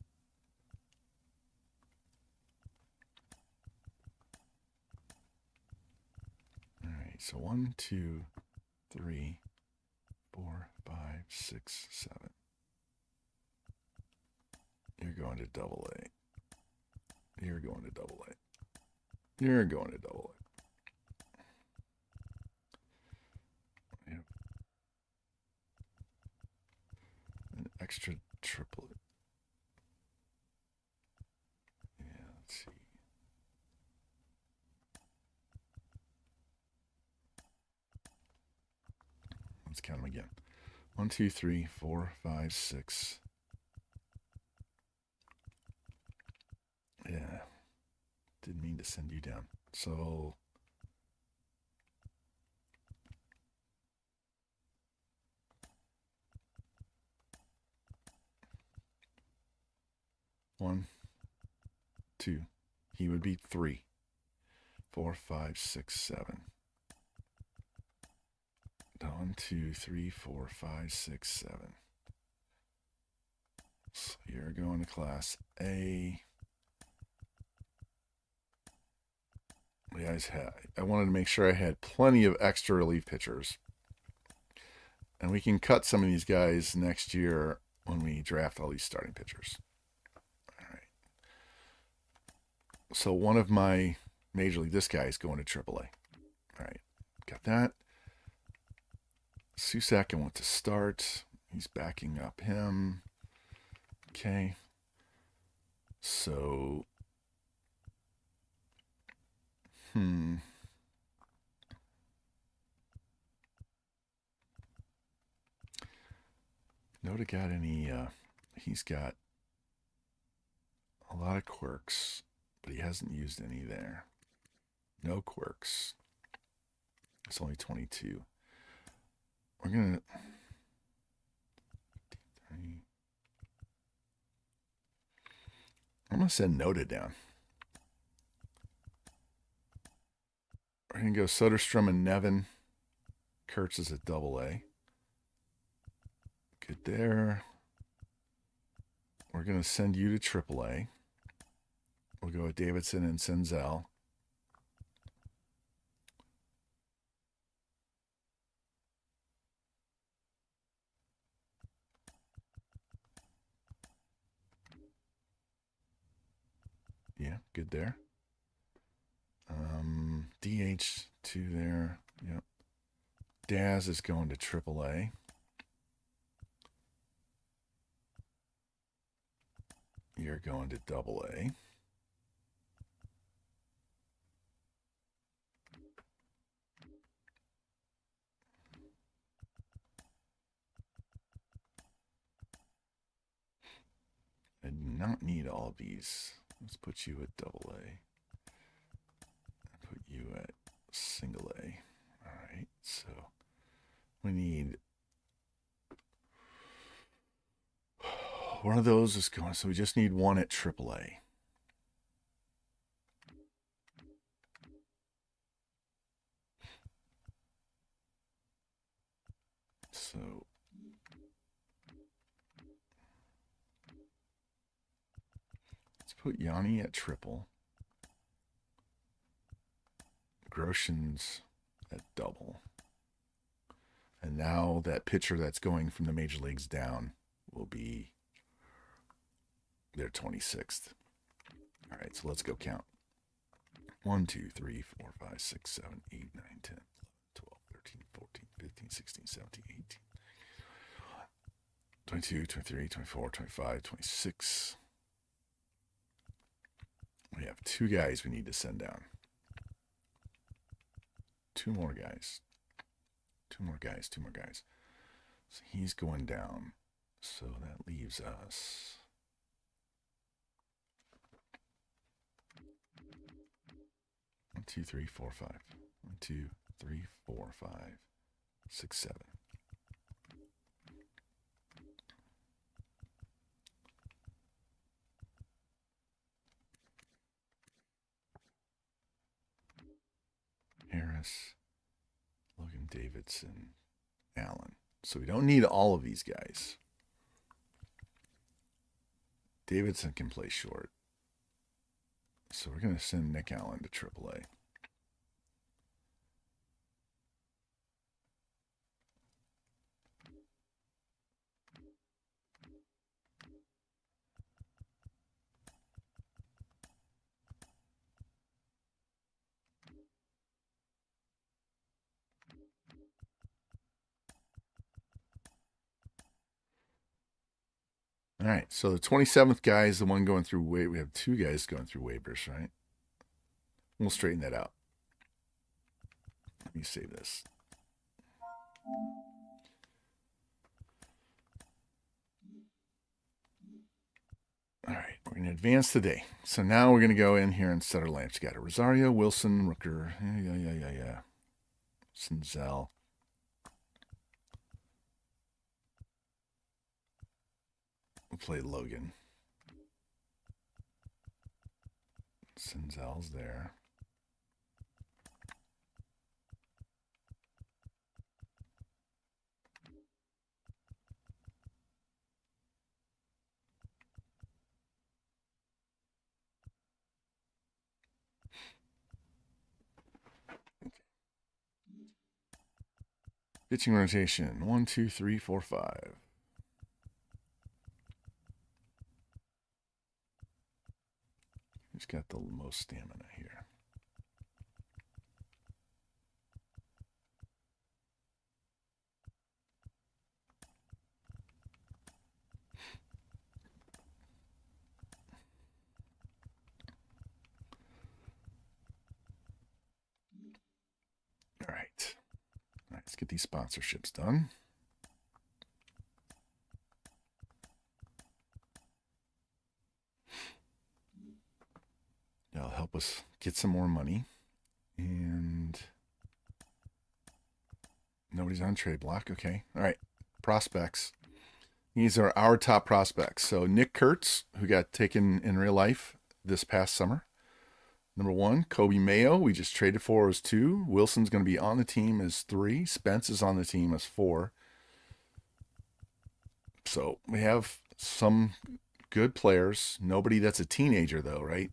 so one, two, three, four, five, six, seven. You're going to double A. You're going to double A. You're going to double A. extra triplet. Let's count them again. One, two, three, four, five, six. Yeah. Didn't mean to send you down. So one, two. He would be three, four, five, six, seven. One, two, three, four, five, six, seven. So you're going to class A. Yeah, had, I wanted to make sure I had plenty of extra relief pitchers. And we can cut some of these guys next year when we draft all these starting pitchers. All right. So one of my major league, this guy is going to AAA. All right. Got that. Susac, I want to start. He's backing up him. Okay. So, hmm. Noda got any, uh, he's got a lot of quirks, but he hasn't used any there. No quirks. It's only 22 we're gonna I'm gonna send Noda down. We're going to go Soderstrom and Nevin. Kurtz is a double A. Good there. We're going to send you to triple A. We'll go with Davidson and Senzel. Yeah, good there. Um, DH two there. Yep. Daz is going to AAA. You're going to double A. not need all these. Let's put you at double A. Put you at single A. All right, so we need one of those is going, so we just need one at triple A. So let's put Yanni at triple. Groshans at double. And now that pitcher that's going from the major leagues down will be their 26th. All right, so let's go count. 1, 2, 3, 4, 5, 6, 7, 8, 9, 10, 11, 12, 13, 14, 15, 16, 17, 18, 22, 23, 24, 25, 26. We have two guys we need to send down. Two more guys. Two more guys, two more guys. So he's going down. So that leaves us. One, two, three, four, five. One, two, three, four, five, six, seven. Harris, Logan Davidson, Allen. So we don't need all of these guys. Davidson can play short. So we're going to send Nick Allen to AAA. All right. So the 27th guy is the one going through wait. We have two guys going through waivers, right? We'll straighten that out. Let me save this. All right, we're going to advance today. So now we're going to go in here and set our lamps. Got a Rosario, Wilson, Rooker. Yeah, yeah, yeah, yeah, yeah. Senzel. We'll play Logan. Senzel's there. Pitching rotation. One, two, three, four, five. Who's got the most stamina here? All right. All right, let's get these sponsorships done. That'll help us get some more money. And nobody's on trade block. Okay. All right. Prospects. These are our top prospects. So Nick Kurtz, who got taken in real life this past summer. Number one, Coby Mayo. We just traded for as two. Wilson's going to be on the team as three. Spence is on the team as four. So we have some good players. Nobody that's a teenager though, right?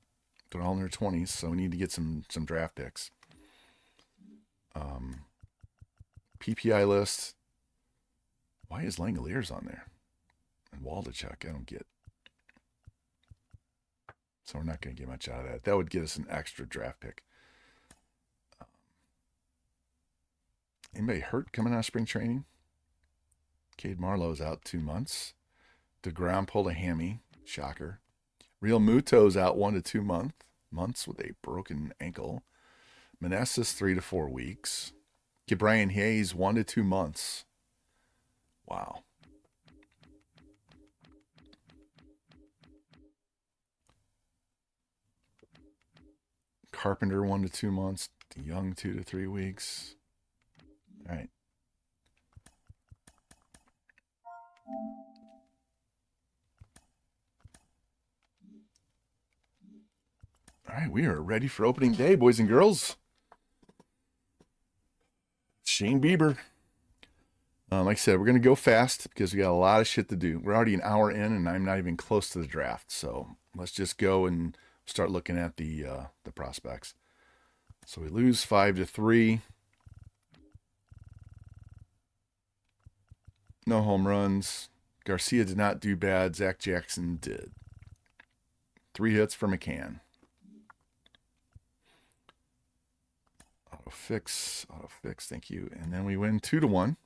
They're all in their twenties, so we need to get some some draft picks. Um, PPI list. Why is Langeliers on there? And Waldichuk, I don't get. So we're not going to get much out of that. That would get us an extra draft pick. Um, anybody hurt coming out of spring training? Cade Marlowe's out two months. DeGrom pulled a hammy. Shocker. Realmuto's out one to two month, months with a broken ankle. Manassas, three to four weeks. Brian Hayes one to two months. Wow. Carpenter one to two months. Young two to three weeks. All right. All right, we are ready for opening day, boys and girls. Shane Bieber. Um, like I said, we're going to go fast because we got a lot of shit to do. We're already an hour in, and I'm not even close to the draft. So let's just go and start looking at the uh, the prospects. So we lose five to three. No home runs. Garcia did not do bad. Zach Jackson did. Three hits for McCann. Auto fix, auto fix, thank you. And then we win two to one.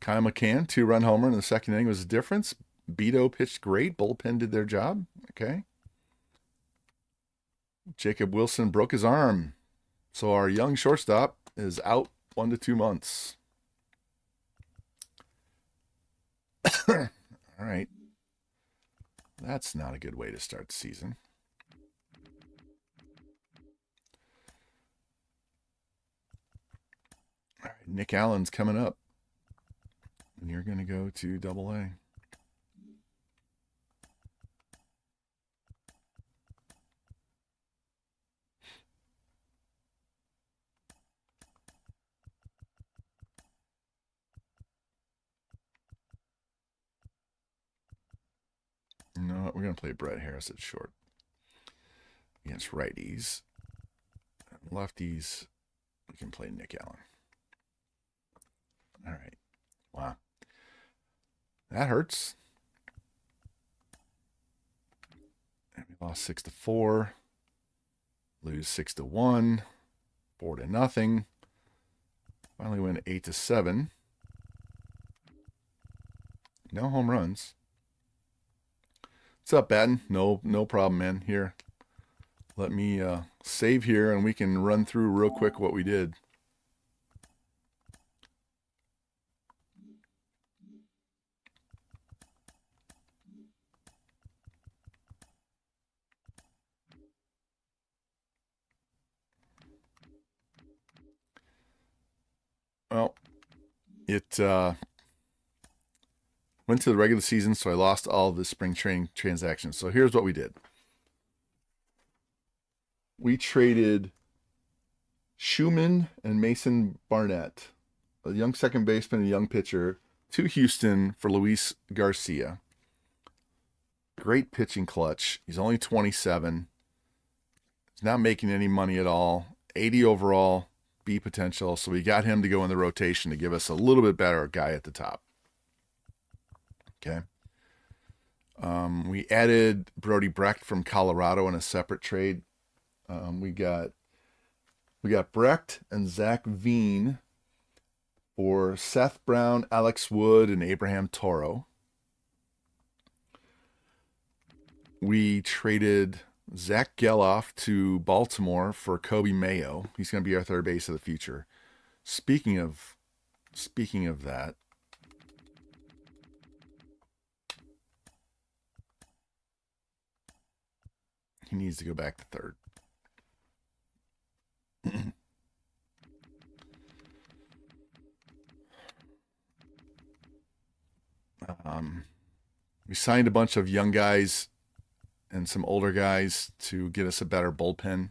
Kyle McCann, two run homer in the second inning was the difference. Beto pitched great. Bullpen did their job. Okay. Jacob Wilson broke his arm. So our young shortstop is out one to two months. All right. That's not a good way to start the season. Right, Nick Allen's coming up. And you're going to go to double A. No, we're going to play Brett Harris at short against righties. Lefties, we can play Nick Allen. All right. Wow. That hurts. And we lost six to four. Lose six to one. Four to nothing. Finally win eight to seven. No home runs. What's up, Batten? No, no problem, man. Here, let me uh, save here, and we can run through real quick what we did. Well, it uh, went to the regular season, so I lost all the spring training transactions. So here's what we did. We traded Schuemann and Mason Barnett, a young second baseman, a young pitcher, to Houston for Luis Garcia. Great pitching clutch. He's only 27. He's not making any money at all. 80 overall, B potential. So we got him to go in the rotation to give us a little bit better guy at the top. Okay. Um, we added Brody Brecht from Colorado in a separate trade. Um, we got we got Brecht and Zac Veen for Seth Brown, Alex Wood, and Abraham Toro. We traded Zack Gelof to Baltimore for Coby Mayo. He's going to be our third base of the future. Speaking of speaking of that, he needs to go back to third. um, we signed a bunch of young guys and some older guys to get us a better bullpen.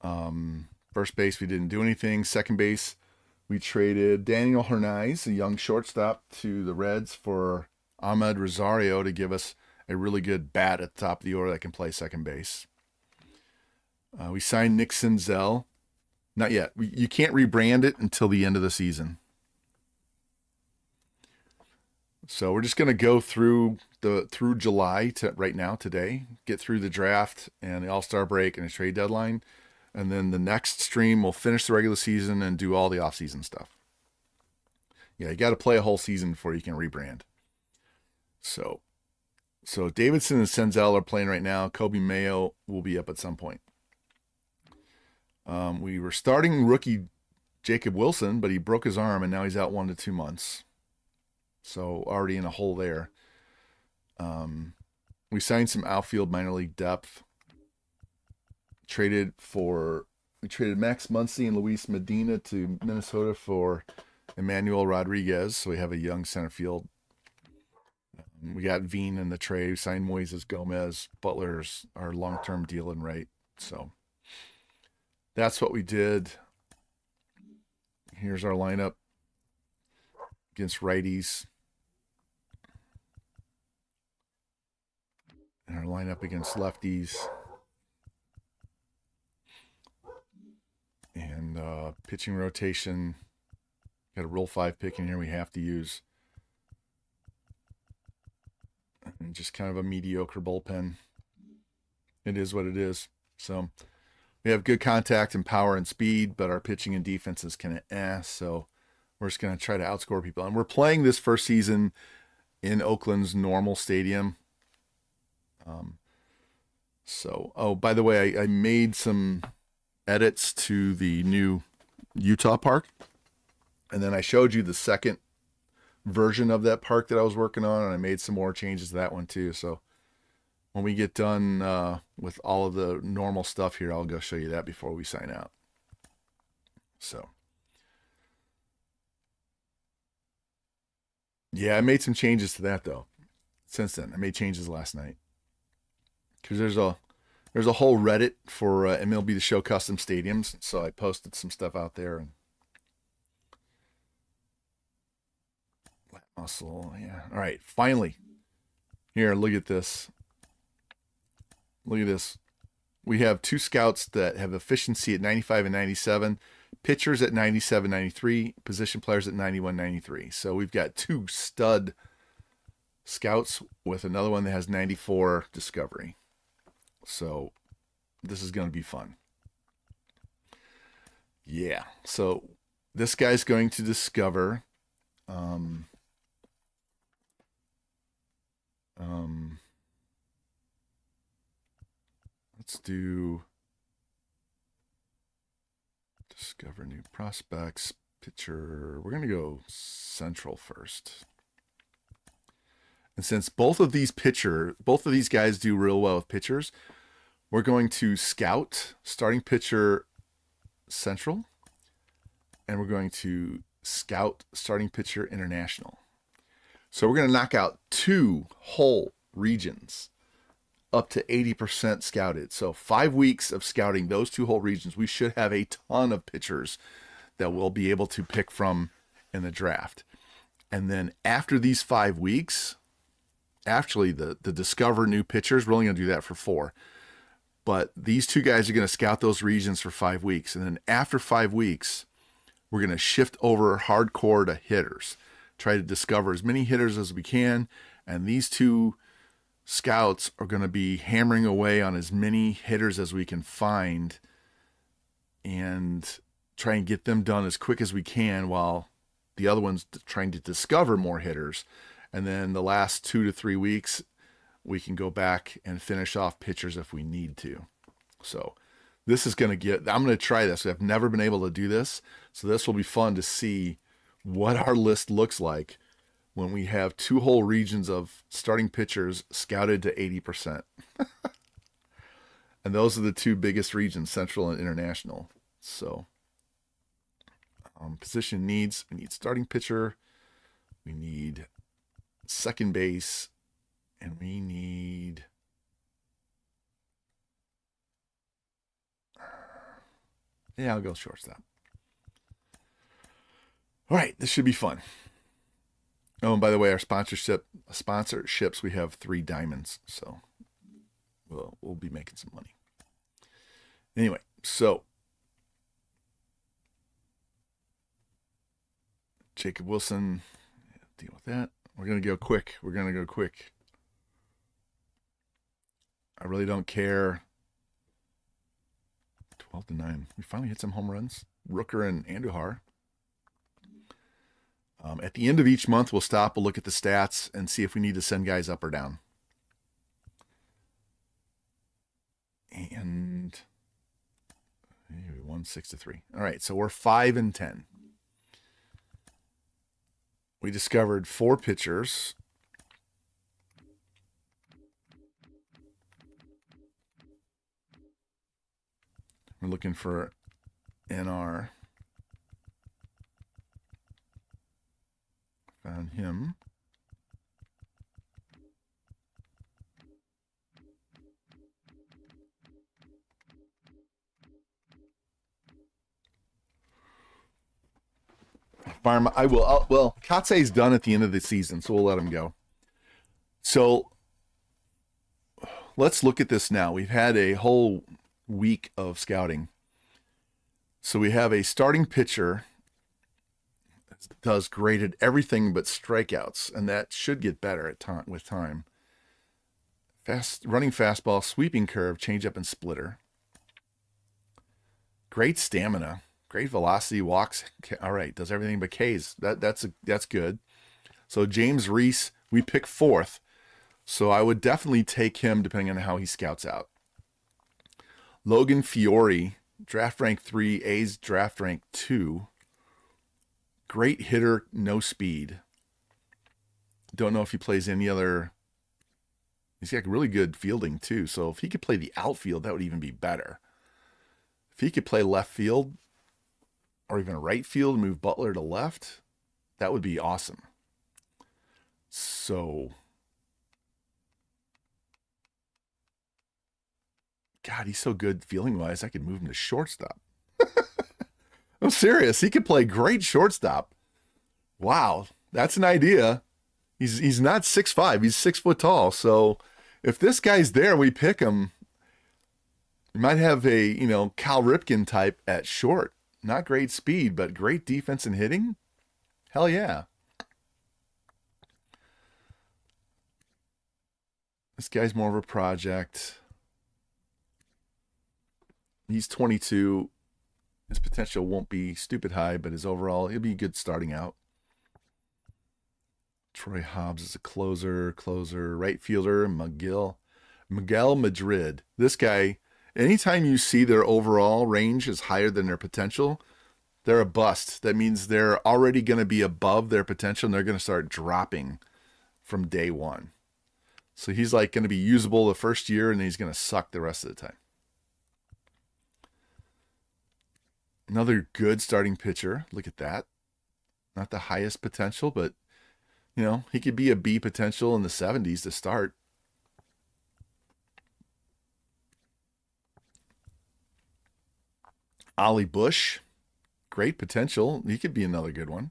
Um, first base, we didn't do anything. Second base, we traded Daniel Hernandez, a young shortstop, to the Reds for Amed Rosario to give us a really good bat at the top of the order that can play second base. Uh, we signed Nick Senzel. Not yet. We, you can't rebrand it until the end of the season. So we're just going to go through the through July to right now today, get through the draft and the All Star break and the trade deadline, and then the next stream we'll finish the regular season and do all the off season stuff. Yeah, you got to play a whole season before you can rebrand. So, so Davidson and Senzel are playing right now. Coby Mayo will be up at some point. Um, we were starting rookie Jacob Wilson, but he broke his arm and now he's out one to two months. So already in a hole there. Um, we signed some outfield minor league depth. Traded for we traded Max Muncy and Luis Medina to Minnesota for Emmanuel Rodriguez. So we have a young center field. Um, we got Veen in the trade. We signed Moises Gomez. Butler's our long term deal and right. So that's what we did. Here's our lineup against righties. And our lineup against lefties. And uh, pitching rotation. Got a Rule 5 pick in here we have to use. And just kind of a mediocre bullpen. It is what it is. So we have good contact and power and speed, but our pitching and defense is kind of eh. So we're just going to try to outscore people. And we're playing this first season in Oakland's normal stadium. Um, so, oh, by the way, I, I made some edits to the new Utah park. And then I showed you the second version of that park that I was working on, and I made some more changes to that one too. So when we get done uh, with all of the normal stuff here, I'll go show you that before we sign out. So, yeah, I made some changes to that though. Since then, I made changes last night because there's a there's a whole Reddit for uh, MLB The Show custom stadiums, so I posted some stuff out there and. muscle, yeah. All right, finally. Here, look at this. Look at this. We have two scouts that have efficiency at 95 and 97, pitchers at 97, 93, position players at 91, 93. So we've got two stud scouts with another one that has 94 discovery. So this is going to be fun. Yeah. So this guy's going to discover um, um, Let's do discover new prospects, pitcher. We're going to go central first. And since both of these pitcher, both of these guys do real well with pitchers, we're going to scout starting pitcher central and we're going to scout starting pitcher international. So we're going to knock out two whole regions up to 80% scouted. So, five weeks of scouting those two whole regions, we should have a ton of pitchers that we'll be able to pick from in the draft. And then after these five weeks, actually, the, the discover new pitchers, we're only going to do that for four. But these two guys are going to scout those regions for five weeks. And then after five weeks, we're going to shift over hardcore to hitters, try to discover as many hitters as we can. And these two scouts are going to be hammering away on as many hitters as we can find and try and get them done as quick as we can while the other one's trying to discover more hitters. And then the last two to three weeks, we can go back and finish off pitchers if we need to. So this is going to get, I'm going to try this. I've never been able to do this. So this will be fun to see what our list looks like when we have two whole regions of starting pitchers scouted to 80%. and those are the two biggest regions, Central and International. So, um, position needs we need starting pitcher, we need second base, and we need yeah i'll go shortstop. All right this should be fun. Oh and by the way our sponsorship sponsorships we have three diamonds so we'll, we'll be making some money. Anyway so jacob wilson deal with that. We're gonna go quick. We're gonna go quick. I really don't care. 12 to 9. We finally hit some home runs. Rooker and Andujar. Um, at the end of each month, we'll stop, we'll look at the stats, and see if we need to send guys up or down. And maybe one six to three. All right, so we're five and ten. We discovered four pitchers. We're looking for NR. Found him. Farm, I will. I'll, well, Kotsay is done at the end of the season, so we'll let him go. So let's look at this now. We've had a whole week of scouting. So we have a starting pitcher does great at everything but strikeouts, and that should get better at time with time. Fast running fastball, sweeping curve, changeup, and splitter. Great stamina, great velocity, walks. All right, does everything but K's. That that's a, that's good. So James Reese, we pick fourth. So I would definitely take him depending on how he scouts out. Logan Fiore, draft rank three, A's draft rank two. Great hitter, no speed. Don't know if he plays any other. He's got really good fielding too. So if he could play the outfield, that would even be better. If he could play left field or even right field, move Butler to left, that would be awesome. So God, he's so good feeling wise. I could move him to shortstop. I'm serious. He could play great shortstop. Wow, that's an idea. He's he's not six five. He's six foot tall. So if this guy's there, we pick him. We might have a you know Cal Ripken type at short. Not great speed, but great defense and hitting. Hell yeah. This guy's more of a project. He's 22. His potential won't be stupid high, but his overall, he'll be good starting out. Troy Hobbs is a closer, closer, right fielder, Miguel, Miguel Madrid. This guy, anytime you see their overall range is higher than their potential, they're a bust. That means they're already going to be above their potential and they're going to start dropping from day one. So he's like going to be usable the first year and he's going to suck the rest of the time. Another good starting pitcher. Look at that. Not the highest potential, but you know, he could be a B potential in the 70s to start. Ollie Bush, great potential. He could be another good one.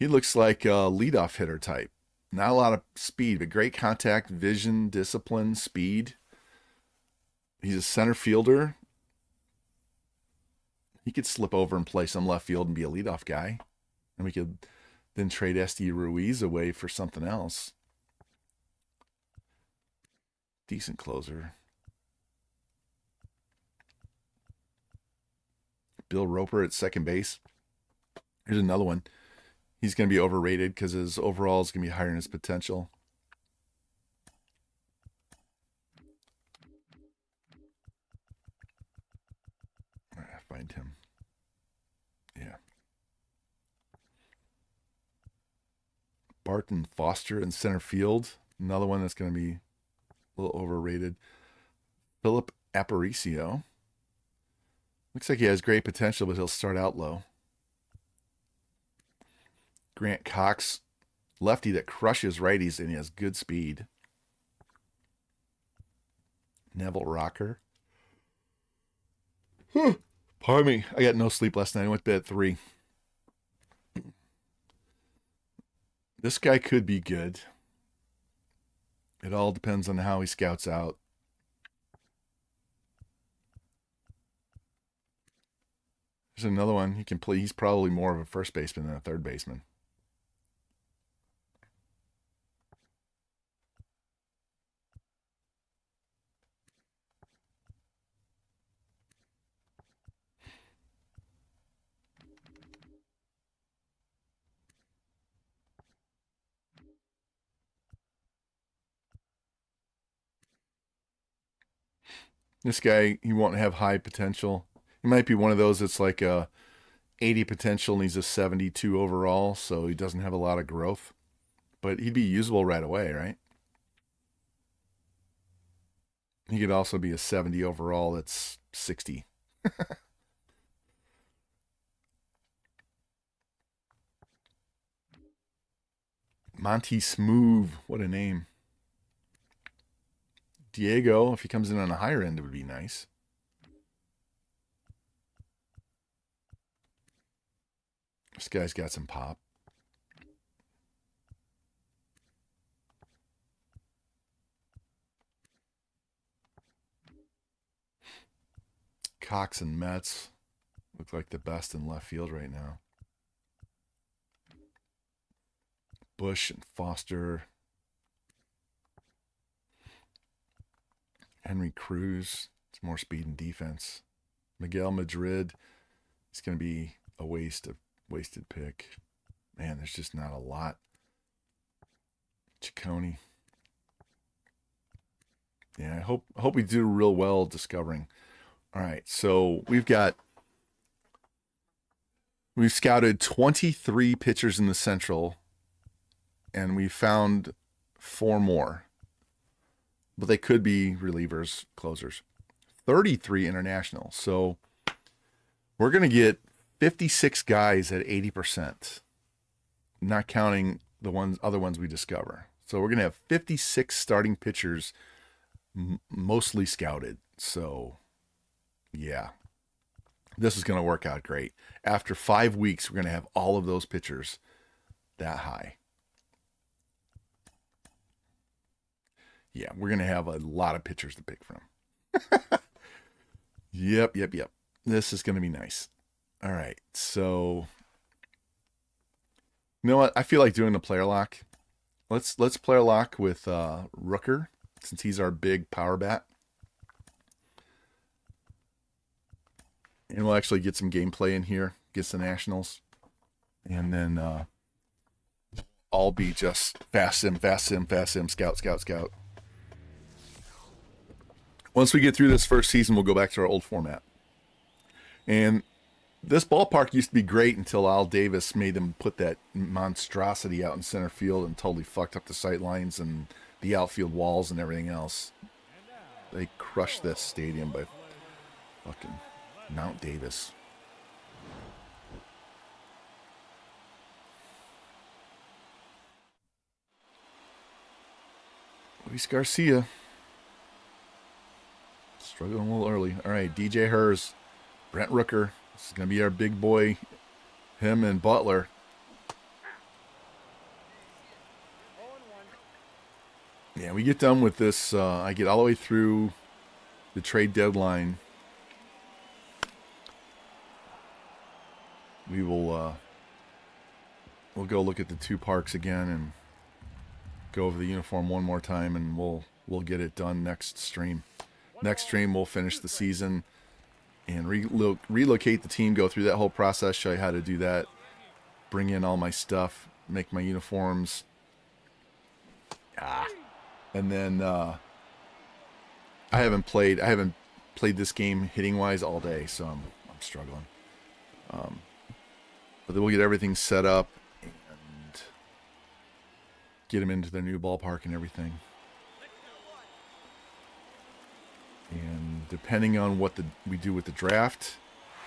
He looks like a leadoff hitter type. Not a lot of speed, but great contact, vision, discipline, speed. He's a center fielder. He could slip over and play some left field and be a leadoff guy. And we could then trade Esteury Ruiz away for something else. Decent closer. Bill Roper at second base. Here's another one. He's going to be overrated because his overall is going to be higher than his potential. find him. Yeah. Barton Foster in center field. Another one that's going to be a little overrated. Philip Aparicio. Looks like he has great potential, but he'll start out low. Grant Cox, lefty that crushes righties and he has good speed. Neville Rocker. Pardon me. I got no sleep last night. I went to bed at three. This guy could be good. It all depends on how he scouts out. There's another one. He can play. He's probably more of a first baseman than a third baseman. This guy, he won't have high potential. He might be one of those that's like a 80 potential and he's a 72 overall, so he doesn't have a lot of growth. But he'd be usable right away, right? He could also be a 70 overall that's 60. Monty Smooth, what a name. Diego, if he comes in on a higher end, it would be nice. This guy's got some pop. Cox and Mets look like the best in left field right now. Bush and Foster. Henry Cruz. It's more speed and defense. Miguel Madrid. It's going to be a waste of wasted pick. Man, there's just not a lot. Ciccone. Yeah, I hope I hope we do real well discovering. All right, so we've got we've scouted 23 pitchers in the Central, and we found four more but they could be relievers, closers. 33 international. So we're going to get 56 guys at 80%, not counting the ones other ones we discover. So we're going to have 56 starting pitchers m- mostly scouted. So yeah. This is going to work out great. After 5 weeks we're going to have all of those pitchers that high. Yeah, we're gonna have a lot of pitchers to pick from. yep, yep, yep. This is gonna be nice. All right, so you know what? I feel like doing a player lock. Let's let's player lock with uh, Rooker since he's our big power bat, and we'll actually get some gameplay in here against the Nationals, and then uh, I'll be just fast sim, fast sim, fast sim, scout, scout, scout once we get through this first season, we'll go back to our old format. And this ballpark used to be great until Al Davis made them put that monstrosity out in center field and totally fucked up the sight lines and the outfield walls and everything else. They crushed this stadium by fucking Mount Davis. Luis Garcia. Struggling a little early. All right, DJ Herz, Brent Rooker. This is going to be our big boy. Him and Butler. Yeah, we get done with this. Uh, I get all the way through the trade deadline. We will uh, we'll go look at the two parks again and go over the uniform one more time, and we'll we'll get it done next stream. Next stream, we'll finish the season and relo- relocate the team, go through that whole process, show you how to do that, bring in all my stuff, make my uniforms. Ah. And then uh, I haven't played I haven't played this game hitting wise all day, so I'm I'm struggling. Um, but then we'll get everything set up and get them into their new ballpark and everything. And depending on what the we do with the draft,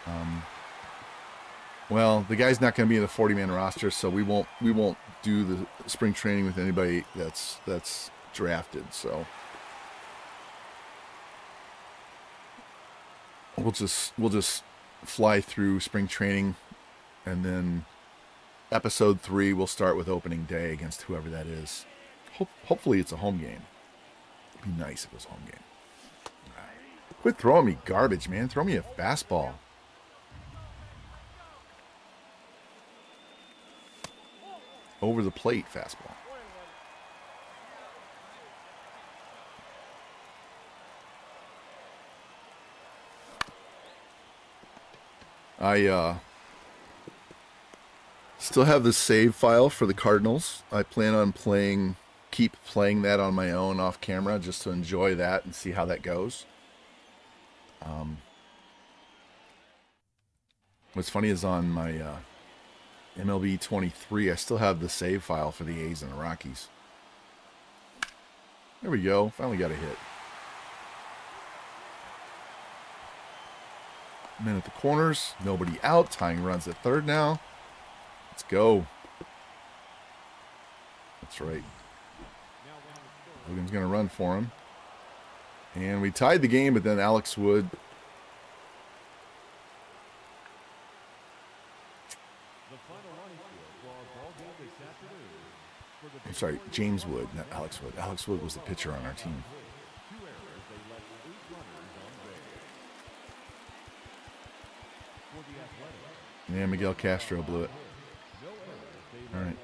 um, well, the guy's not going to be in the 40 man roster, so we won't we won't do the spring training with anybody that's that's drafted. So we'll just we'll just fly through spring training, and then episode three we'll start with opening day against whoever that is. Ho- hopefully, it's a home game. It'd be nice if it was a home game. Quit throwing me garbage, man. Throw me a fastball. Over the plate fastball. I uh, still have the save file for the Cardinals. I plan on playing, keep playing that on my own off camera just to enjoy that and see how that goes. Um, what's funny is on my uh, MLB 23, I still have the save file for the A's and the Rockies. There we go. Finally got a hit. Men at the corners. Nobody out. Tying runs at third now. Let's go. That's right. Logan's going to run for him. And we tied the game, but then Alex Wood. I'm sorry, James Wood, not Alex Wood. Alex Wood was the pitcher on our team. Yeah, Miguel Castro blew it. All right.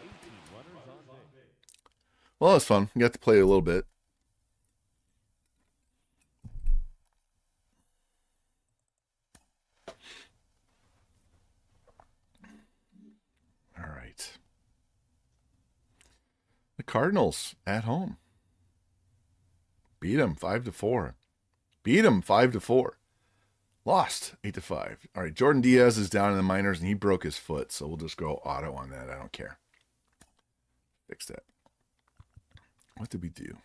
Well, that was fun. We got to play a little bit. All right. The Cardinals at home. Beat them 5 to 4. Beat them 5 to 4. Lost 8 to 5. All right, Jordan Diaz is down in the minors and he broke his foot, so we'll just go auto on that. I don't care. Fix that. What did we do?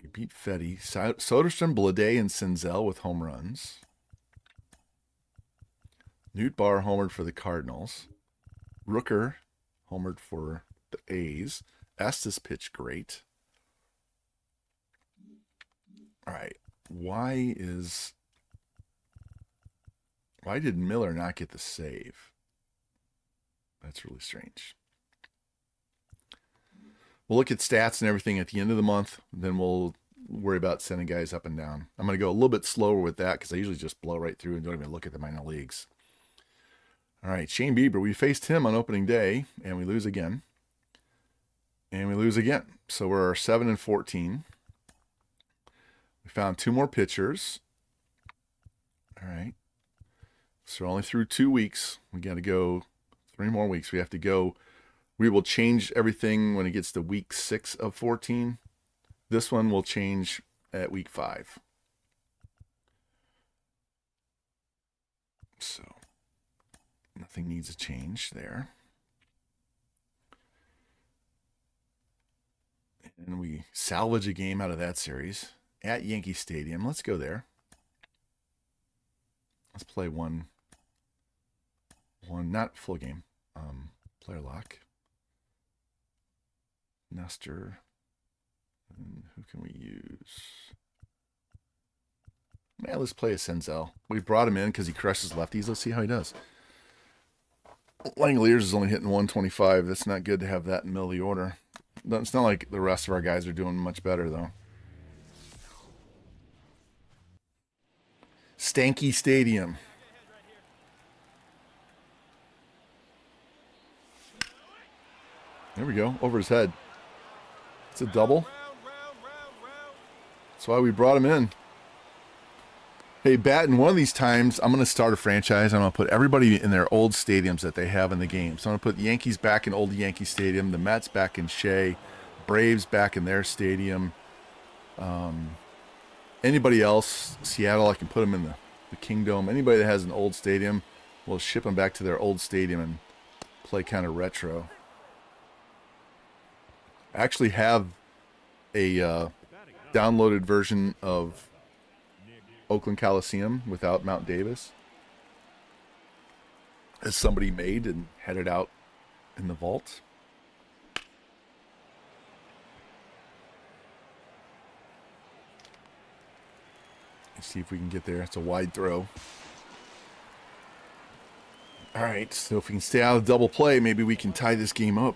We beat Fetty. Soderstrom, Bleday, and Senzel with home runs. Nootbaar homered for the Cardinals. Rooker homered for the A's. Estes pitched great. All right. Why is why did Miller not get the save? That's really strange. We'll look at stats and everything at the end of the month. Then we'll worry about sending guys up and down. I'm going to go a little bit slower with that because I usually just blow right through and don't even look at the minor leagues. All right, Shane Bieber. We faced him on opening day and we lose again. And we lose again. So we're 7 and 14. We found two more pitchers. All right. So only through two weeks. We got to go three more weeks. We have to go. We will change everything when it gets to week six of 14. This one will change at week five. So nothing needs a change there. And we salvage a game out of that series at Yankee Stadium. Let's go there. Let's play one, one not full game, um, player lock. Nestor. And who can we use? Yeah, let's play a Senzel. We brought him in because he crushes lefties. Let's see how he does. Langeliers is only hitting 125. That's not good to have that in the middle of the order. It's not like the rest of our guys are doing much better, though. Stanky Stadium. There we go, over his head. It's a double. That's why we brought him in. Hey, Bat, Batten, one of these times I'm going to start a franchise. I'm going to put everybody in their old stadiums that they have in the game. So I'm going to put the Yankees back in old Yankee Stadium, the Mets back in Shea, Braves back in their stadium. Um, anybody else, Seattle, I can put them in the, the Kingdome. Anybody that has an old stadium, we'll ship them back to their old stadium and play kind of retro. I actually have a uh, downloaded version of Oakland Coliseum without Mount Davis as somebody made and headed out in the vault. Let's see if we can get there. It's a wide throw. All right, so if we can stay out of double play, maybe we can tie this game up.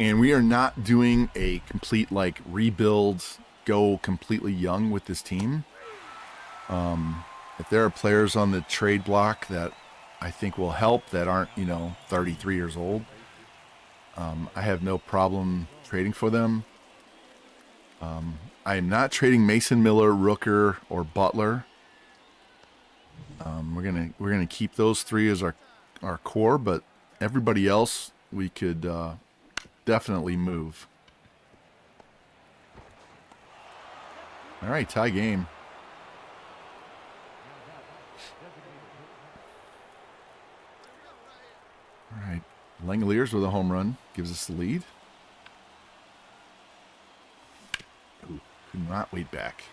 And we are not doing a complete like rebuild, go completely young with this team. Um, if there are players on the trade block that I think will help that aren't, you know, 33 years old, um, I have no problem trading for them. Um, I am not trading Mason Miller, Rooker, or Butler. Um, we're gonna we're gonna keep those three as our our core, but everybody else we could uh, definitely move. All right, tie game. All right, Langeliers with a home run gives us the lead. Ooh, could not wait back.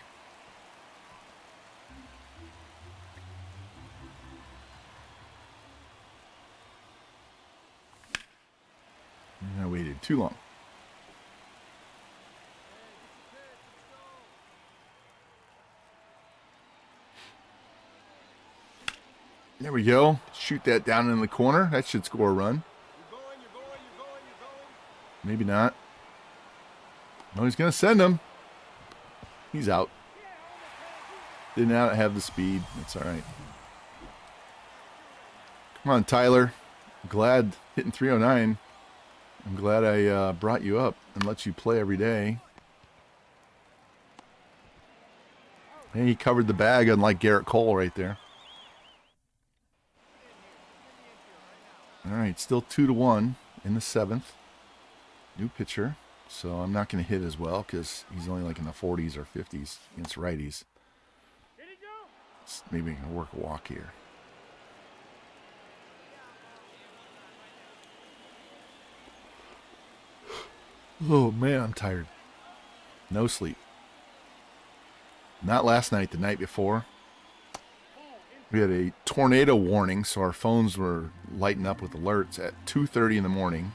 I waited too long. There we go. Shoot that down in the corner. That should score a run. Maybe not. No, he's going to send him. He's out. Did not have the speed. That's all right. Come on, Tyler. Glad hitting 309. I'm glad I uh, brought you up and let you play every day. And he covered the bag unlike Gerrit Cole right there. All right, still two to one in the seventh. New pitcher, so I'm not going to hit as well because he's only like in the 40s or 50s against righties. Maybe I can work a walk here. Oh man, I'm tired. No sleep. Not last night, the night before. We had a tornado warning, so our phones were lighting up with alerts at 2:30 in the morning.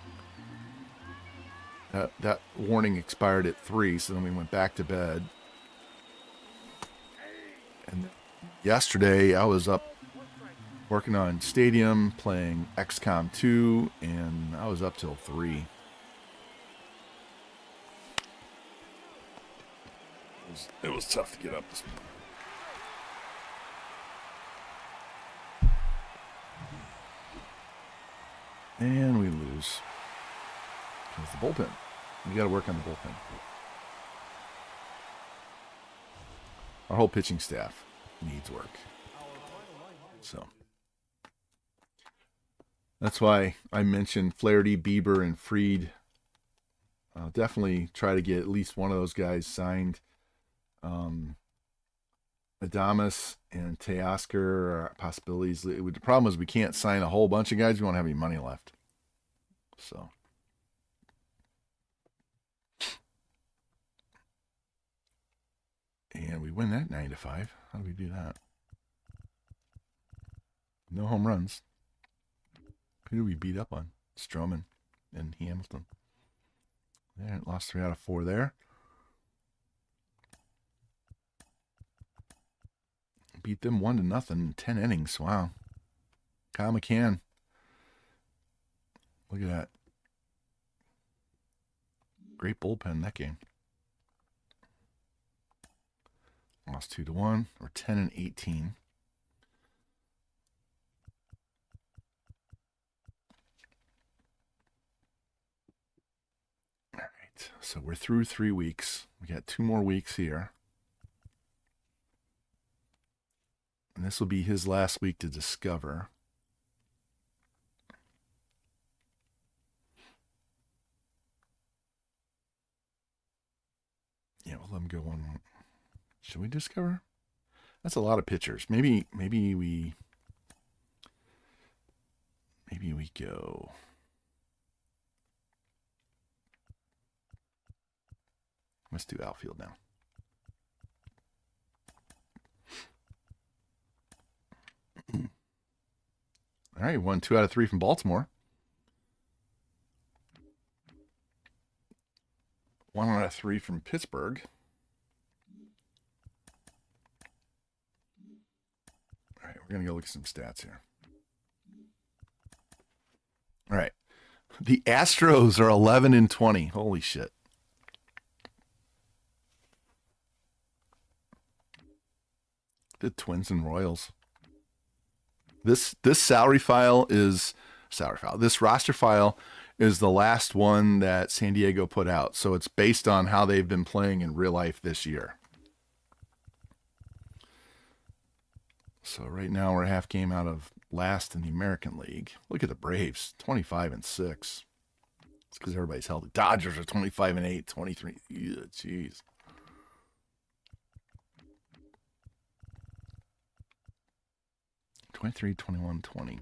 That that warning expired at 3, so then we went back to bed. And yesterday I was up working on Stadium, playing XCOM 2, and I was up till 3. Was, it was tough to get up this morning. And we lose. Because the bullpen. You got to work on the bullpen. Our whole pitching staff needs work. So that's why I mentioned Flaherty, Bieber, and Fried. I'll definitely try to get at least one of those guys signed um, Adames and Teoscar are possibilities. The problem is we can't sign a whole bunch of guys. We won't have any money left. So. And we win that 9 to 5. How do we do that? No home runs. Who do we beat up on? Stroman and Hamilton. They lost three out of four there. Beat them one to nothing in ten innings. Wow. Kyle McCann. Look at that. Great bullpen that game. Lost two to one, or ten and eighteen. All right, so we're through three weeks. We got two more weeks here. And this will be his last week to discover. Yeah, we'll let him go one. Should we discover? That's a lot of pictures. Maybe, maybe we, maybe we go. Let's do outfield now. Hmm. All right, won two out of three from Baltimore. One out of three from Pittsburgh. All right, we're going to go look at some stats here. All right. The Astros are 11 and 20. Holy shit. The Twins and Royals. This this salary file is salary file. This roster file is the last one that San Diego put out. So it's based on how they've been playing in real life this year. So right now we're a half game out of last in the American League. Look at the Braves, 25 and 6. It's because everybody's healthy. Dodgers are 25 and 8, 23. Jeez. Twenty-three, twenty-one, twenty.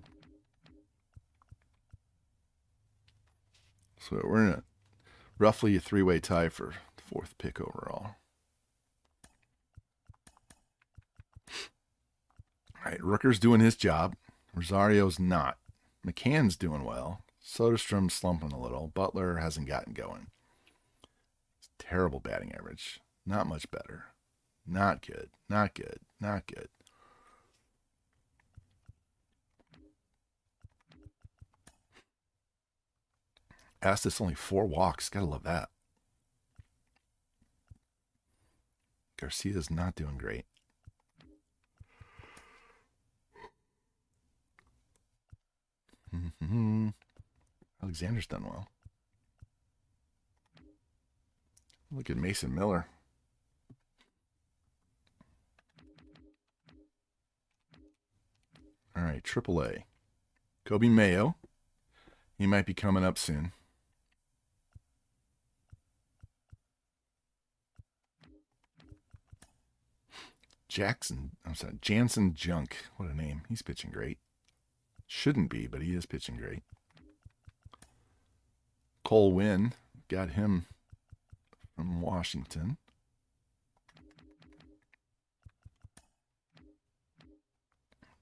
So we're in a roughly a three-way tie for fourth pick overall. All right, Rooker's doing his job. Rosario's not. McCann's doing well. Soderstrom's slumping a little. Butler hasn't gotten going. Terrible batting average. Not much better. Not good. Not good. Not good. Estes only four walks. Gotta love that. Garcia's not doing great. Mm-hmm. Alexander's done well. Look at Mason Miller. All right, AAA. Coby Mayo. He might be coming up soon. Jackson, I'm sorry, Janson Junk. What a name. He's pitching great. Shouldn't be, but he is pitching great. Cole Winn, got him from Washington.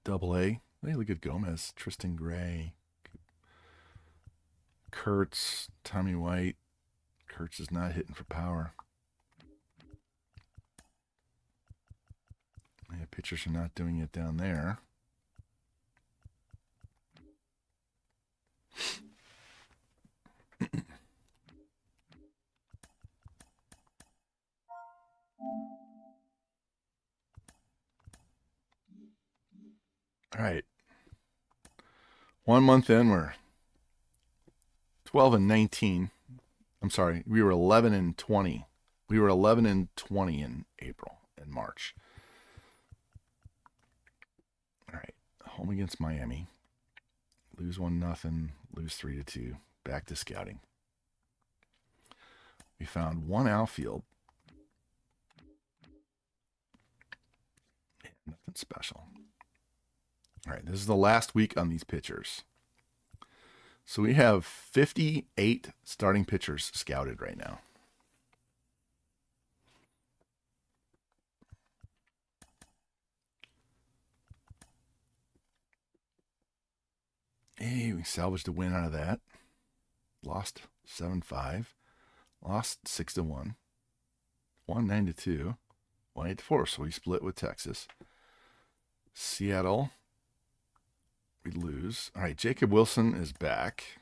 Double A. Hey, look at Gomez, Tristan Gray, Kurtz, Tommy White. Kurtz is not hitting for power. Yeah, pitchers are not doing it down there. All right. One month in, we're 12 and 19. I'm sorry, we were 11 and 20. We were 11 and 20 in April and March. All right, home against Miami. Lose one nothing, lose three to two. Back to scouting. We found one outfield. Nothing special. All right, this is the last week on these pitchers. So we have 58 starting pitchers scouted right now. Hey, we salvaged a win out of that. Lost 7 5. Lost 6 to 1. Won 9 to 2. 1 8 to 4. So we split with Texas. Seattle we lose. All right, Jacob Wilson is back.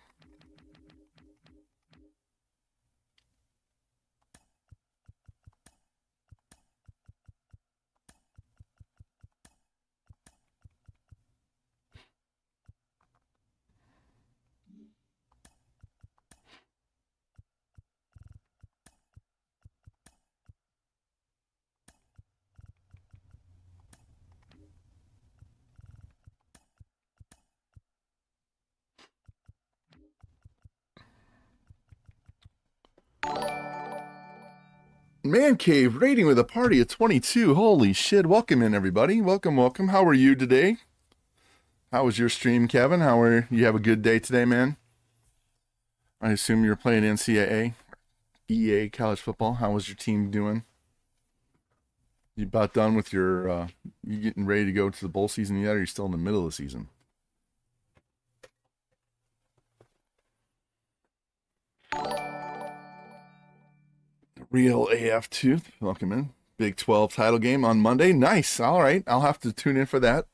Man Cave rating with a party of 22. Holy shit. Welcome in, everybody. Welcome, welcome. How are you today? How was your stream, Kevin? How are you? Have a good day today, man? I assume you're playing NCAA, EA college football. How was your team doing? You about done with your, uh, you getting ready to go to the bowl season yet, or are you still in the middle of the season? Real AF Tooth, welcome in. Big 12 title game on Monday. Nice. All right. I'll have to tune in for that.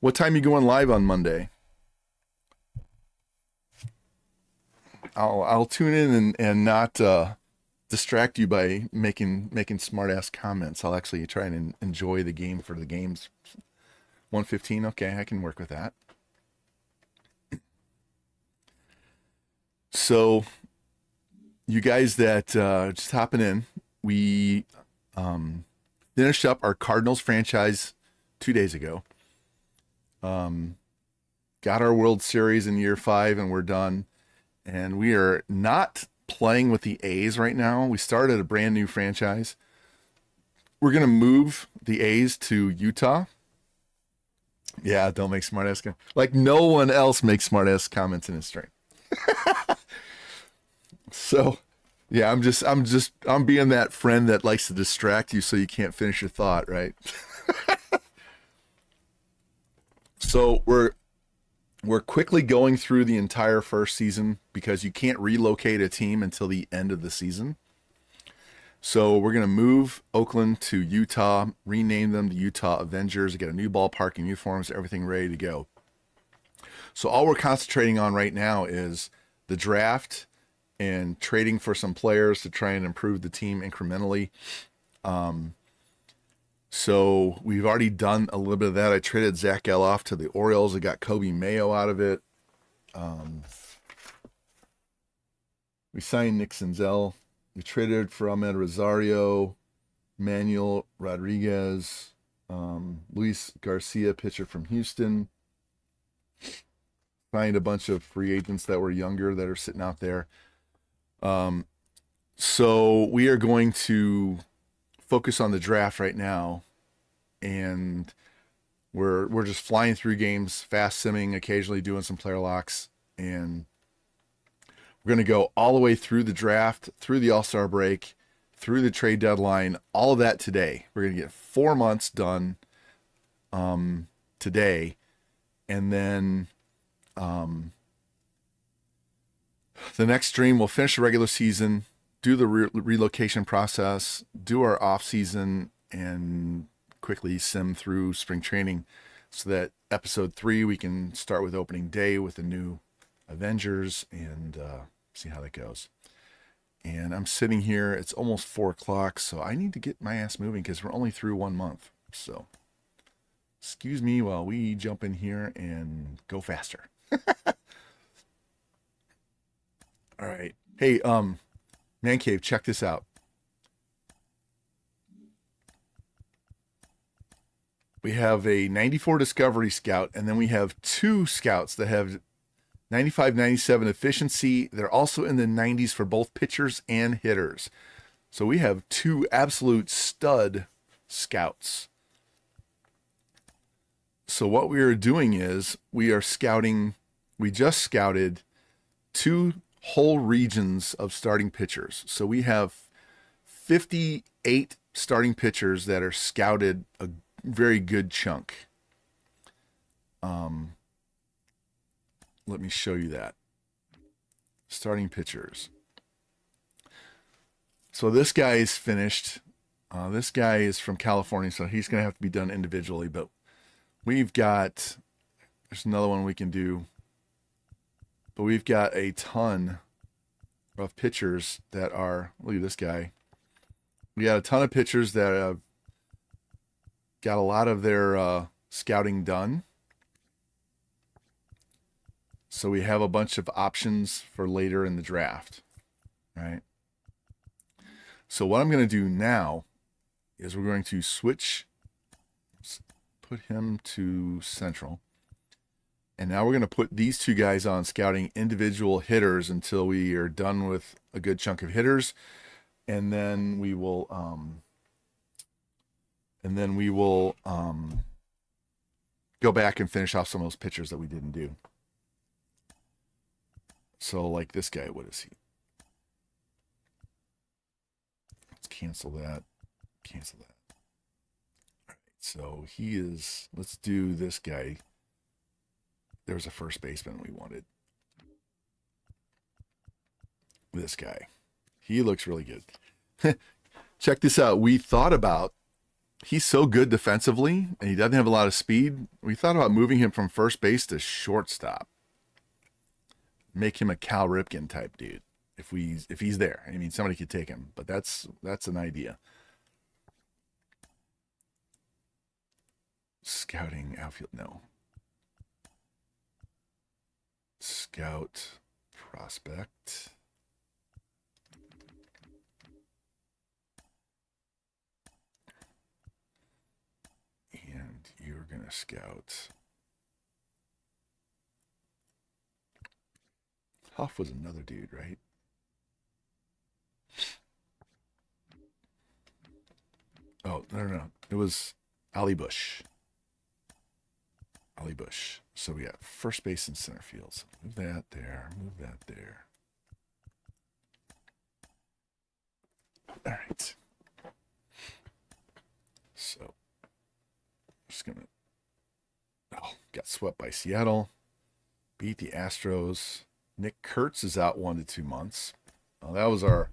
What time you going live on Monday? I'll I'll tune in and, and not uh, distract you by making making smart ass comments. I'll actually try and enjoy the game for the games. 115, okay, I can work with that. So you guys that uh, just hopping in, we um, finished up our Cardinals franchise two days ago. Um, got our World Series in year five, and we're done. And we are not playing with the A's right now. We started a brand new franchise. We're gonna move the A's to Utah. Yeah, don't make smart ass comments. Like no one else makes smart ass comments in his stream. so yeah, I'm just I'm just I'm being that friend that likes to distract you so you can't finish your thought, right? so we're we're quickly going through the entire first season because you can't relocate a team until the end of the season. So we're going to move Oakland to Utah, rename them the Utah Avengers, get a new ballpark and uniforms, everything ready to go. So all we're concentrating on right now is the draft and trading for some players to try and improve the team incrementally. Um, so we've already done a little bit of that. I traded Zack Gelof to the Orioles. I got Coby Mayo out of it. Um, we signed Nick Senzel. We traded for Amed Rosario, Manuel Rodriguez, um, Luis Garcia, pitcher from Houston. Signed a bunch of free agents that were younger that are sitting out there. Um, so we are going to focus on the draft right now, and we're we're just flying through games, fast simming, occasionally doing some player locks, and we're going to go all the way through the draft, through the All Star break, through the trade deadline, all of that today. We're going to get four months done um, today, and then um, the next stream we'll finish the regular season, do the re- relocation process, do our off season, and quickly sim through spring training, so that episode three we can start with opening day with the new Avengers and uh, see how that goes. And I'm sitting here. It's almost four o'clock, so I need to get my ass moving because we're only through one month. So, excuse me while we jump in here and go faster. All right. Hey, um, Man Cave, check this out. We have a 94 Discovery Scout, and then we have two scouts that have 95 97 efficiency. They're also in the 90s for both pitchers and hitters. So we have two absolute stud scouts. So what we are doing is we are scouting, we just scouted two whole regions of starting pitchers. So we have 58 starting pitchers that are scouted a very good chunk. Um, let me show you that. Starting pitchers. So this guy is finished. Uh, this guy is from California, so he's going to have to be done individually. But we've got, there's another one we can do but we've got a ton of pitchers that are, look at this guy. We got a ton of pitchers that have got a lot of their uh, scouting done. So we have a bunch of options for later in the draft, right? So what I'm going to do now is we're going to switch, put him to central. And now we're going to put these two guys on scouting individual hitters until we are done with a good chunk of hitters. And then we will, um, and then we will um, go back and finish off some of those pitchers that we didn't do. So, like this guy, what is he? Let's cancel that. Cancel that. All right. So he is, let's do this guy there was a first baseman we wanted. This guy. He looks really good. check this out. We thought about he's so good defensively and he doesn't have a lot of speed. We thought about moving him from first base to shortstop. Make him a Cal Ripken type dude. If we if he's there. I mean somebody could take him, but that's that's an idea. Scouting outfield no. Scout prospect. And you're going to scout. Huff was another dude, right? Oh, no, no, no. It was Ali Bush. Ali Bush. So we got first base and center field. So move that there, move that there. All right. So just gonna oh got swept by Seattle. Beat the Astros. Nick Kurtz is out one to two months. Well, that was our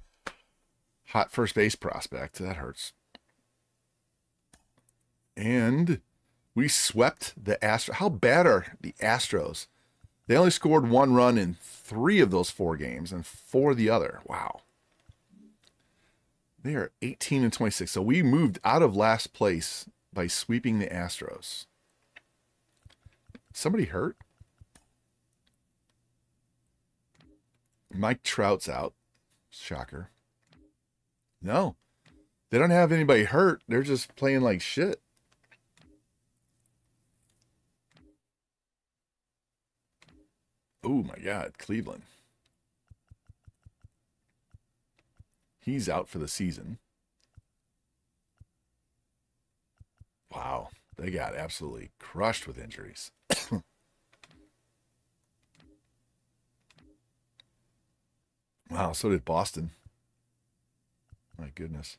hot first base prospect. That hurts. And we swept the Astros. How bad are the Astros? They only scored one run in three of those four games and four the other. Wow. They are 18 and 26. So we moved out of last place by sweeping the Astros. Somebody hurt? Mike Trout's out. Shocker. No. They don't have anybody hurt. They're just playing like shit. Oh my God, Cleveland. He's out for the season. Wow, they got absolutely crushed with injuries. wow, so did Boston. My goodness.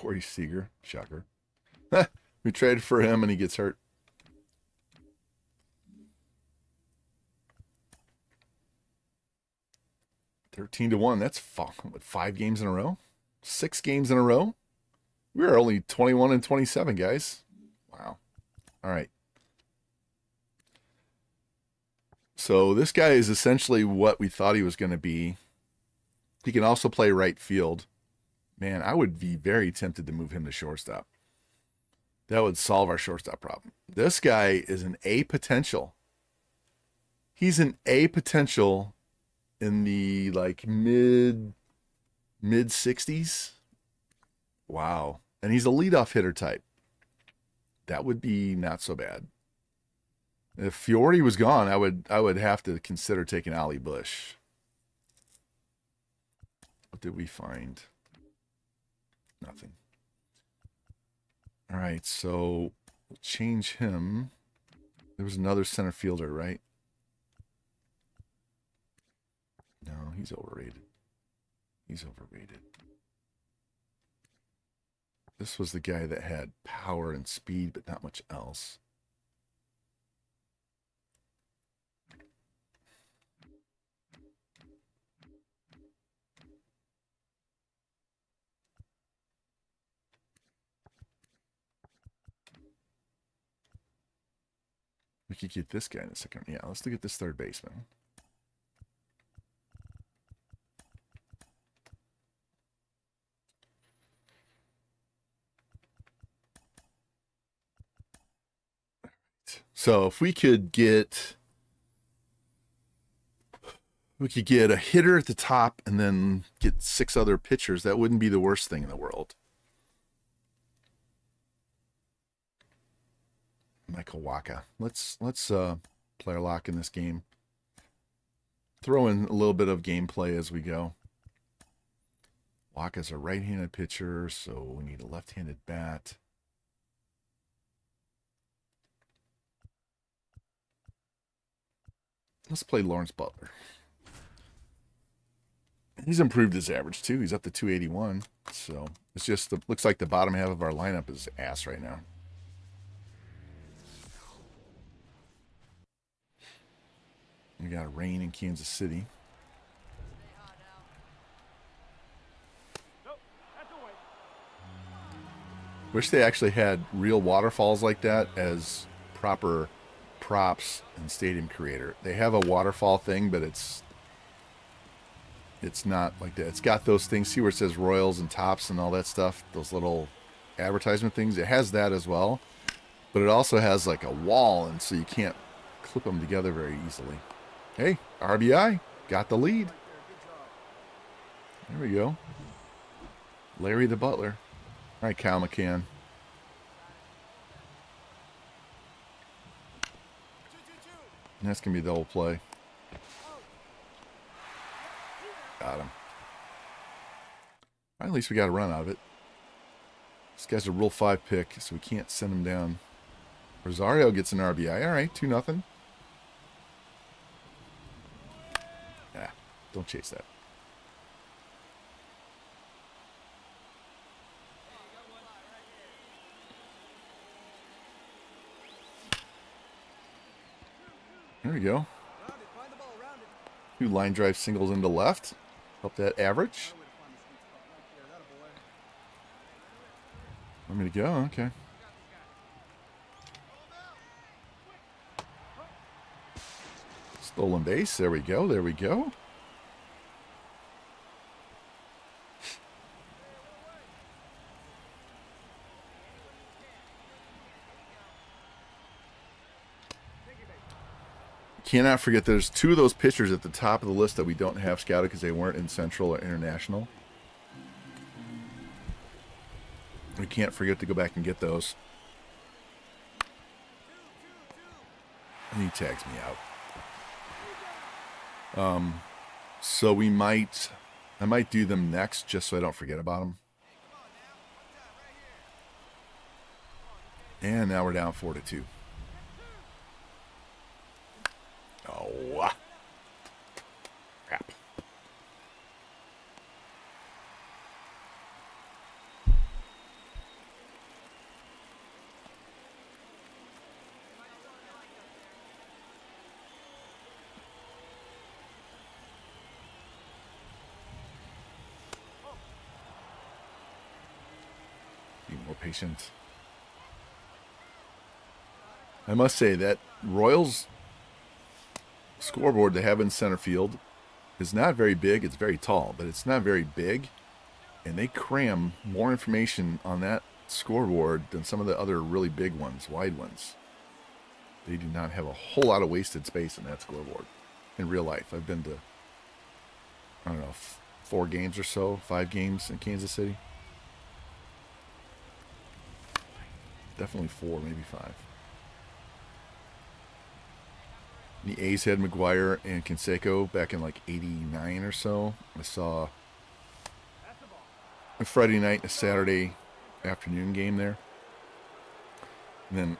Corey Seager, shocker. we traded for him and he gets hurt. Thirteen to one. That's what, five games in a row, six games in a row. We are only twenty-one and twenty-seven, guys. Wow. All right. So this guy is essentially what we thought he was going to be. He can also play right field man, I would be very tempted to move him to shortstop. That would solve our shortstop problem. This guy is an A potential. He's an A potential in the like mid mid 60s. Wow. And he's a leadoff hitter type. That would be not so bad. If Fiore was gone, I would I would have to consider taking Ali Bush. What did we find? Nothing. All right, so change him. There was another center fielder, right? No, he's overrated. He's overrated. This was the guy that had power and speed, but not much else. Could get this guy in a second. Yeah, let's look at this third baseman. So if we could get we could get a hitter at the top and then get six other pitchers, that wouldn't be the worst thing in the world. Michael Wacha. Let's let's uh, player lock in this game. Throw in a little bit of gameplay as we go. Wacha's a right-handed pitcher, so we need a left-handed bat. Let's play Lawrence Butler. He's improved his average too. He's up to 281. So it's just the, looks like the bottom half of our lineup is ass right now. We got rain in Kansas City. Wish they actually had real waterfalls like that as proper props in Stadium Creator. They have a waterfall thing, but it's it's not like that. It's got those things. See where it says Royals and Tops and all that stuff. Those little advertisement things. It has that as well, but it also has like a wall, and so you can't clip them together very easily. Hey, RBI got the lead. There we go. Larry the Butler. All right, Cal McCann. That's going to be the whole play. Got him. at least we got a run out of it. This guy's a Rule 5 pick, so we can't send him down. Rosario gets an RBI. All right, 2 nothing. Don't chase that. There we go. Two line drive singles into left. Up that average. Want me to go? Okay. Stolen base. There we go. There we go. Cannot forget there's two of those pitchers at the top of the list that we don't have scouted because they weren't in Central or International. We can't forget to go back and get those. And he tags me out. Um, so we might, I might do them next just so I don't forget about them. And now we're down four to two. Oh. Crap. More patient. I must say that Royals scoreboard they have in center field is not very big. It's very tall, but it's not very big. And they cram more information on that scoreboard than some of the other really big ones, wide ones. They do not have a whole lot of wasted space in that scoreboard in real life. I've been to, I don't know, four games or so, five games in Kansas City. Definitely four, maybe five. The A's had McGwire and Canseco back in like 89 or so. I saw a Friday night, a Saturday afternoon game there. And then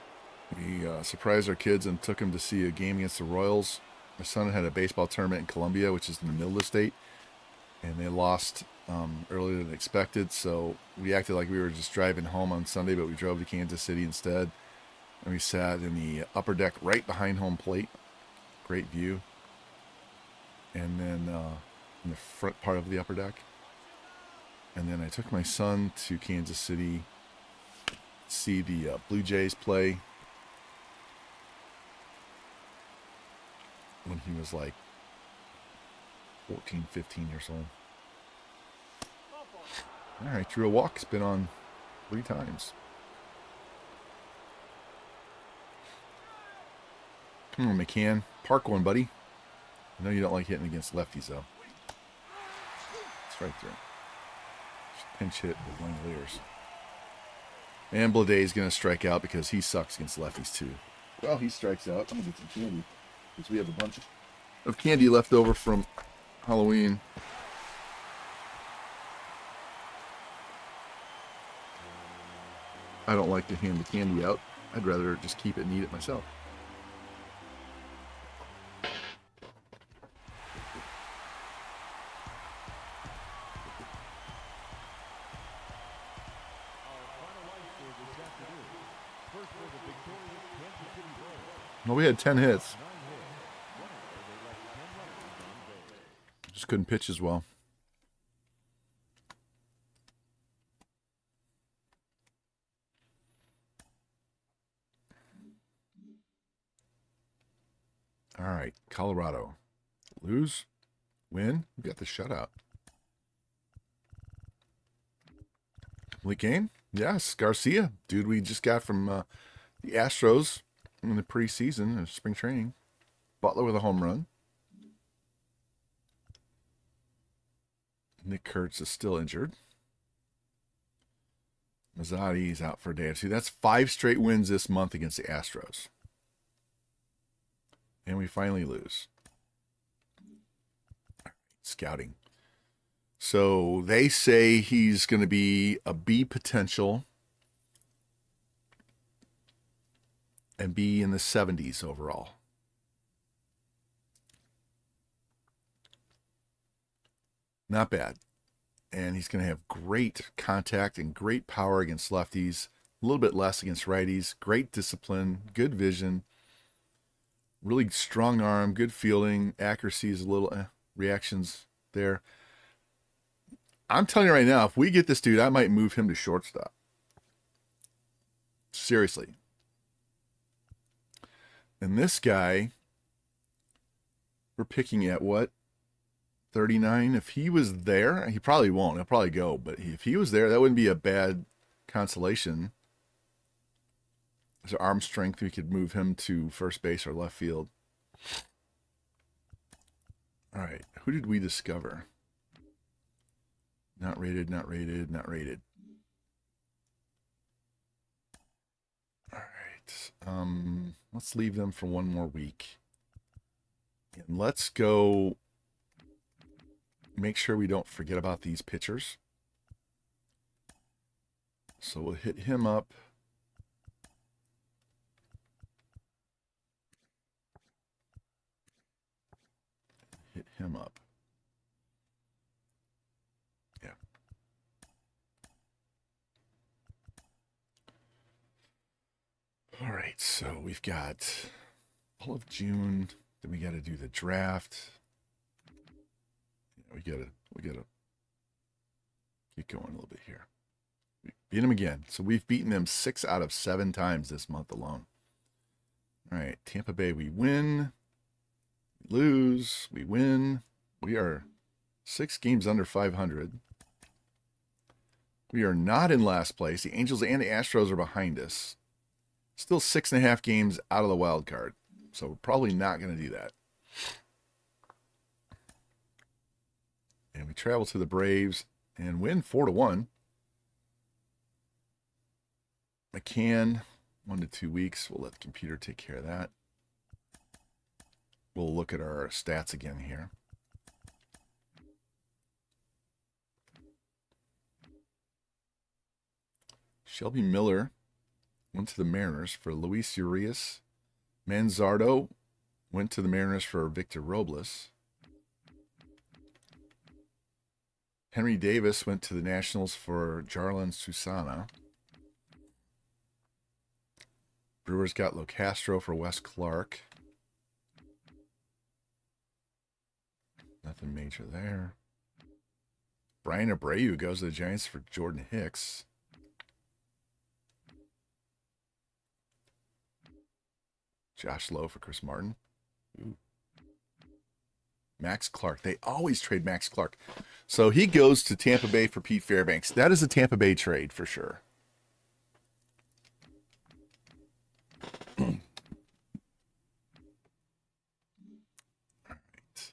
we uh, surprised our kids and took them to see a game against the Royals. My son had a baseball tournament in Columbia, which is in the middle of the state, and they lost um, earlier than expected. So we acted like we were just driving home on Sunday, but we drove to Kansas City instead. And we sat in the upper deck right behind home plate great view. And then uh, in the front part of the upper deck. And then I took my son to Kansas City see the uh, Blue Jays play when he was like 14, 15 years old. All right, drew a walk. It's been on three times. On, McCann. Park one, buddy. I know you don't like hitting against lefties, though. It's right there. Pinch hit with Langeliers. And Bleday is going to strike out because he sucks against lefties, too. Well, he strikes out. I'm going to get some candy. Because we have a bunch of candy left over from Halloween. I don't like to hand the candy out. I'd rather just keep it and eat it myself. Well, we had 10 hits. Just couldn't pitch as well. All right, Colorado. Lose, win. We got the shutout. Complete game? Yes, Garcia, dude. We just got from uh, the Astros in the preseason, or spring training. Butler with a home run. Nick Kurtz is still injured. Mazzotti is out for a day or two. That's five straight wins this month against the Astros. And we finally lose. Scouting. So they say he's going to be a B potential and be in the 70s overall. Not bad. And he's going to have great contact and great power against lefties, a little bit less against righties, great discipline, good vision, really strong arm, good fielding, accuracy is a little eh, reactions there. I'm telling you right now, if we get this dude, I might move him to shortstop. Seriously. And this guy, we're picking at what? 39. If he was there, he probably won't. He'll probably go. But if he was there, that wouldn't be a bad consolation. His arm strength, we could move him to first base or left field. All right. Who did we discover? Not rated, not rated, not rated. All Um, let's leave them for one more week. And let's go make sure we don't forget about these pitchers. So we'll hit him up. Hit him up. All right, so we've got all of June. Then we got to do the draft. We gotta we gotta get going a little bit here. We beat them again. So we've beaten them six out of seven times this month alone. All right, Tampa Bay, we win, we lose, we win. We are six games under 500. We are not in last place. The Angels and the Astros are behind us. Still six and a half games out of the wild card. So we're probably not going to do that. And we travel to the Braves and win four to one. McCann, one to two weeks. We'll let the computer take care of that. We'll look at our stats again here. Shelby Miller went to the Mariners for Luis Urias. Manzardo went to the Mariners for Victor Robles. Henry Davis went to the Nationals for Jarlin Susana. Brewers got Locastro for Wes Clark. Nothing major there. Bryan Abreu goes to the Giants for Jordan Hicks. Josh Lowe for Chris Martin. Ooh. Max Clark. They always trade Max Clark. So he goes to Tampa Bay for Pete Fairbanks. That is a Tampa Bay trade for sure. All right.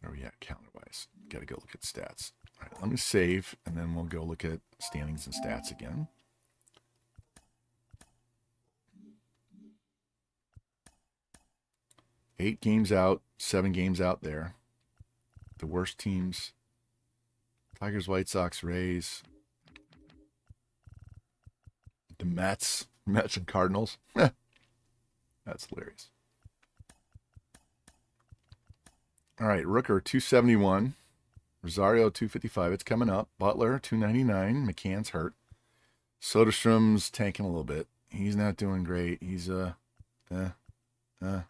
Where are we at counter wise? Got to go look at stats. All right, let me save and then we'll go look at standings and stats again. Eight games out, seven games out there. The worst teams Tigers, White Sox, Rays, the Mets, Mets and Cardinals. That's hilarious. All right, Rooker 271, Rosario 255. It's coming up. Butler 299. McCann's hurt. Soderstrom's tanking a little bit. He's not doing great. He's uh Uh, uh.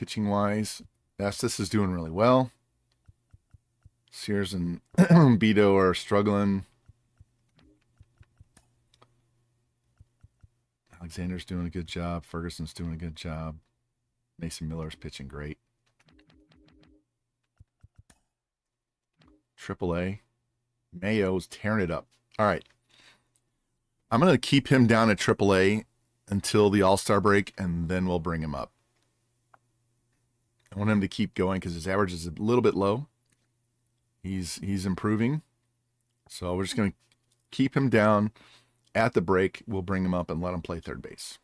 Pitching wise, Estes is doing really well. Sears and Beto are struggling. Alexander's doing a good job. Ferguson's doing a good job. Mason Miller's pitching great. Triple A. Mayo's tearing it up. All right. I'm going to keep him down at Triple A until the All Star break, and then we'll bring him up. I want him to keep going because his average is a little bit low. He's he's improving, so we're just going to keep him down. At the break, we'll bring him up and let him play third base.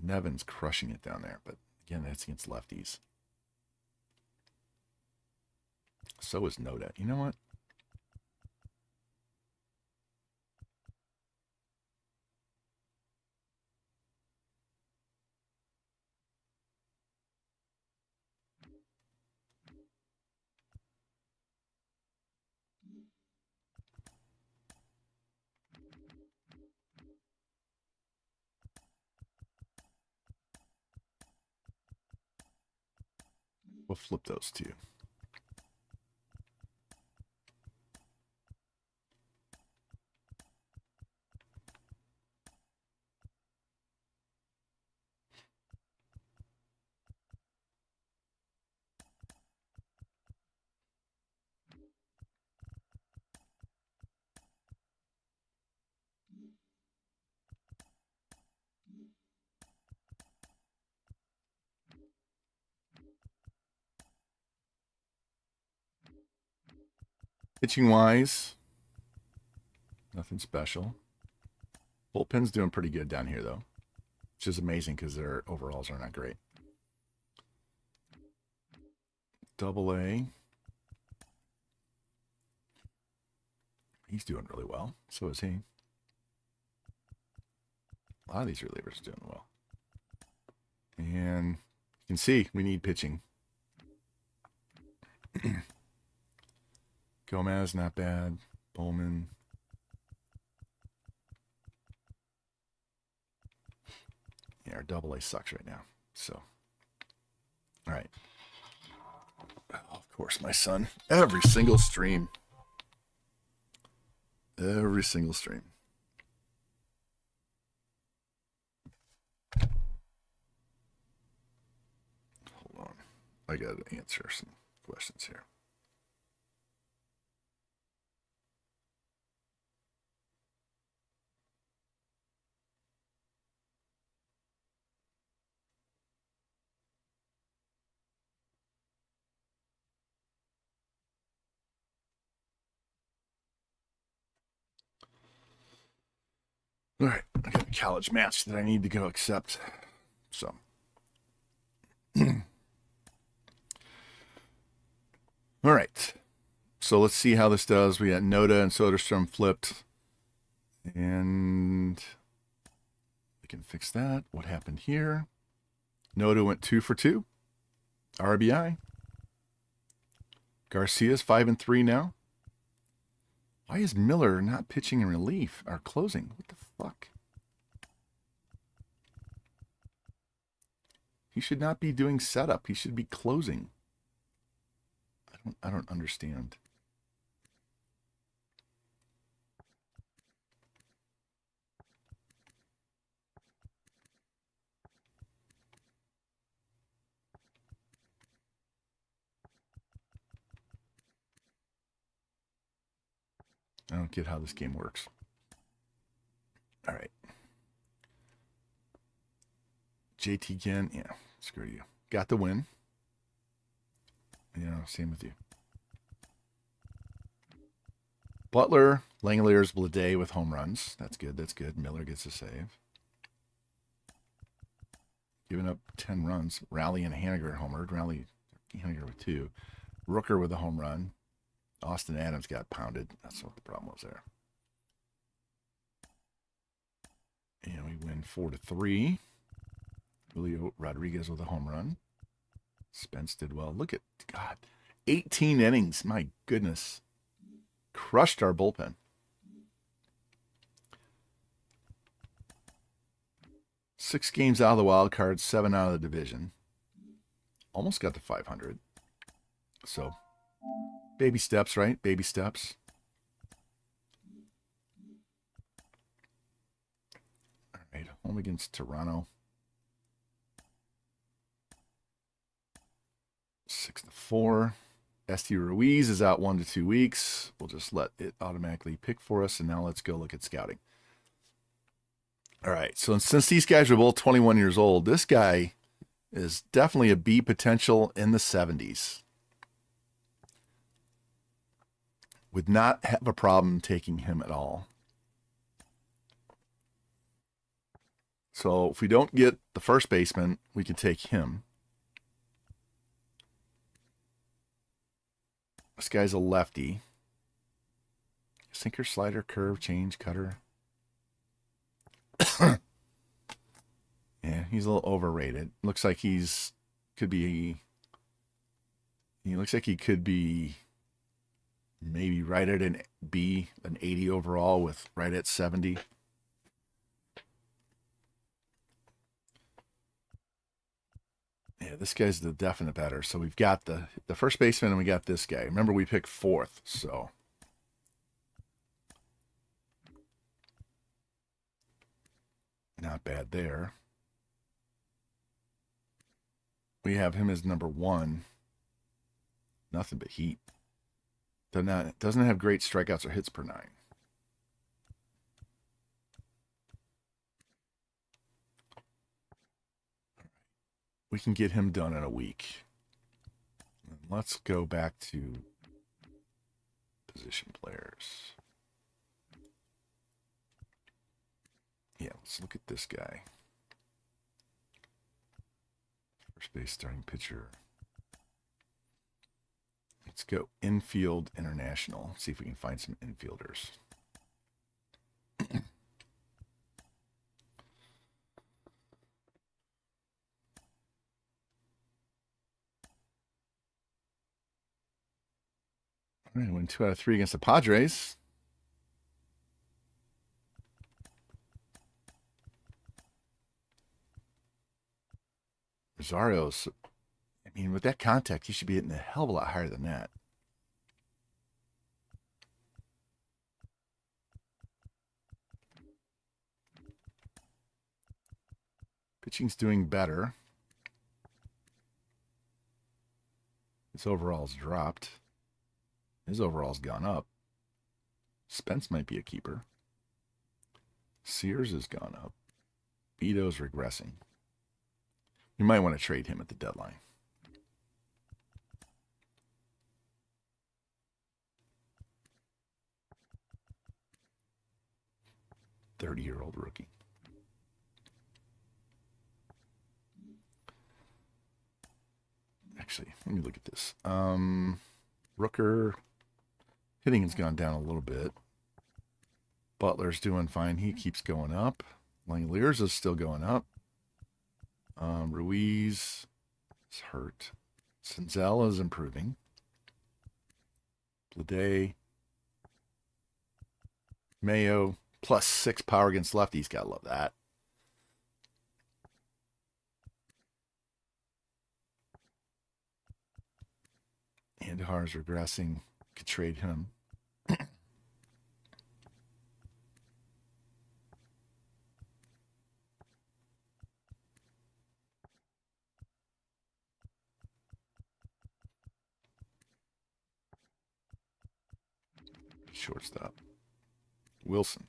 Nevin's crushing it down there, but again, that's against lefties. So is Noda. You know what? We'll flip those two. Pitching wise, nothing special. Bullpen's doing pretty good down here, though, which is amazing because their overalls are not great. Double A. He's doing really well. So is he. A lot of these relievers are doing well. And you can see we need pitching. Gomez, not bad. Bowman. Yeah, our double A sucks right now. So, all right. Oh, of course, my son. Every single stream. Every single stream. Hold on. I got to answer some questions here. All right, I got a college match that I need to go accept. So, all right. So let's see how this does. We got Noda and Soderstrom flipped, and we can fix that. What happened here? Noda went two for two. RBI. Garcia's five and three now. Why is Miller not pitching in relief or closing? What the fuck? He should not be doing setup. He should be closing. I don't I don't understand. I don't get how this game works. All right. JT again. Yeah, screw you. Got the win. Yeah, same with you. Butler, Langeliers, Bleday with home runs. That's good. That's good. Miller gets a save. Giving up 10 runs. Raleigh and Haniger homered. Raleigh, Haniger with two. Rooker with a home run. Austin Adams got pounded. That's what the problem was there. And we win four to three. Julio Rodriguez with a home run. Spence did well. Look at God, 18 innings. My goodness, crushed our bullpen. Six games out of the wild card, seven out of the division. Almost got to 500. So, baby steps, right? Baby steps. All right, home against Toronto. Six to four. Esteury Ruiz is out one to two weeks. We'll just let it automatically pick for us. And now let's go look at scouting. All right. So since these guys are both 21 years old, this guy is definitely a B potential in the 70s. Would not have a problem taking him at all. So if we don't get the first baseman, we can take him. This guy's a lefty. Sinker, slider, curve, change, cutter. yeah, he's a little overrated. Looks like he's could be. He looks like he could be maybe right at an B, an 80 overall with right at 70. Yeah, this guy's the definite better. So we've got the the first baseman and we got this guy. Remember we picked fourth, so not bad there. We have him as number one. Nothing but heat. Not doesn't have great strikeouts or hits per nine. We can get him done in a week. Let's go back to position players. Yeah, let's look at this guy. First base starting pitcher. Let's go infield international. See if we can find some infielders. All right, win two out of three against the Padres. Rosario's, mean, with that contact, he should be hitting a hell of a lot higher than that. Pitching's doing better. His overall's dropped. His overall's gone up. Spence might be a keeper. Sears has gone up. Vito's regressing. You might want to trade him at the deadline. Thirty-year-old rookie. Actually, let me look at this. Um, Rooker hitting has gone down a little bit. Butler's doing fine. He keeps going up. Langeliers is still going up. Um, Ruiz is hurt. Senzel is improving. Bleday. Mayo plus six power against lefties. Gotta love that. Andújar is regressing. Could trade him. shortstop. Wilson.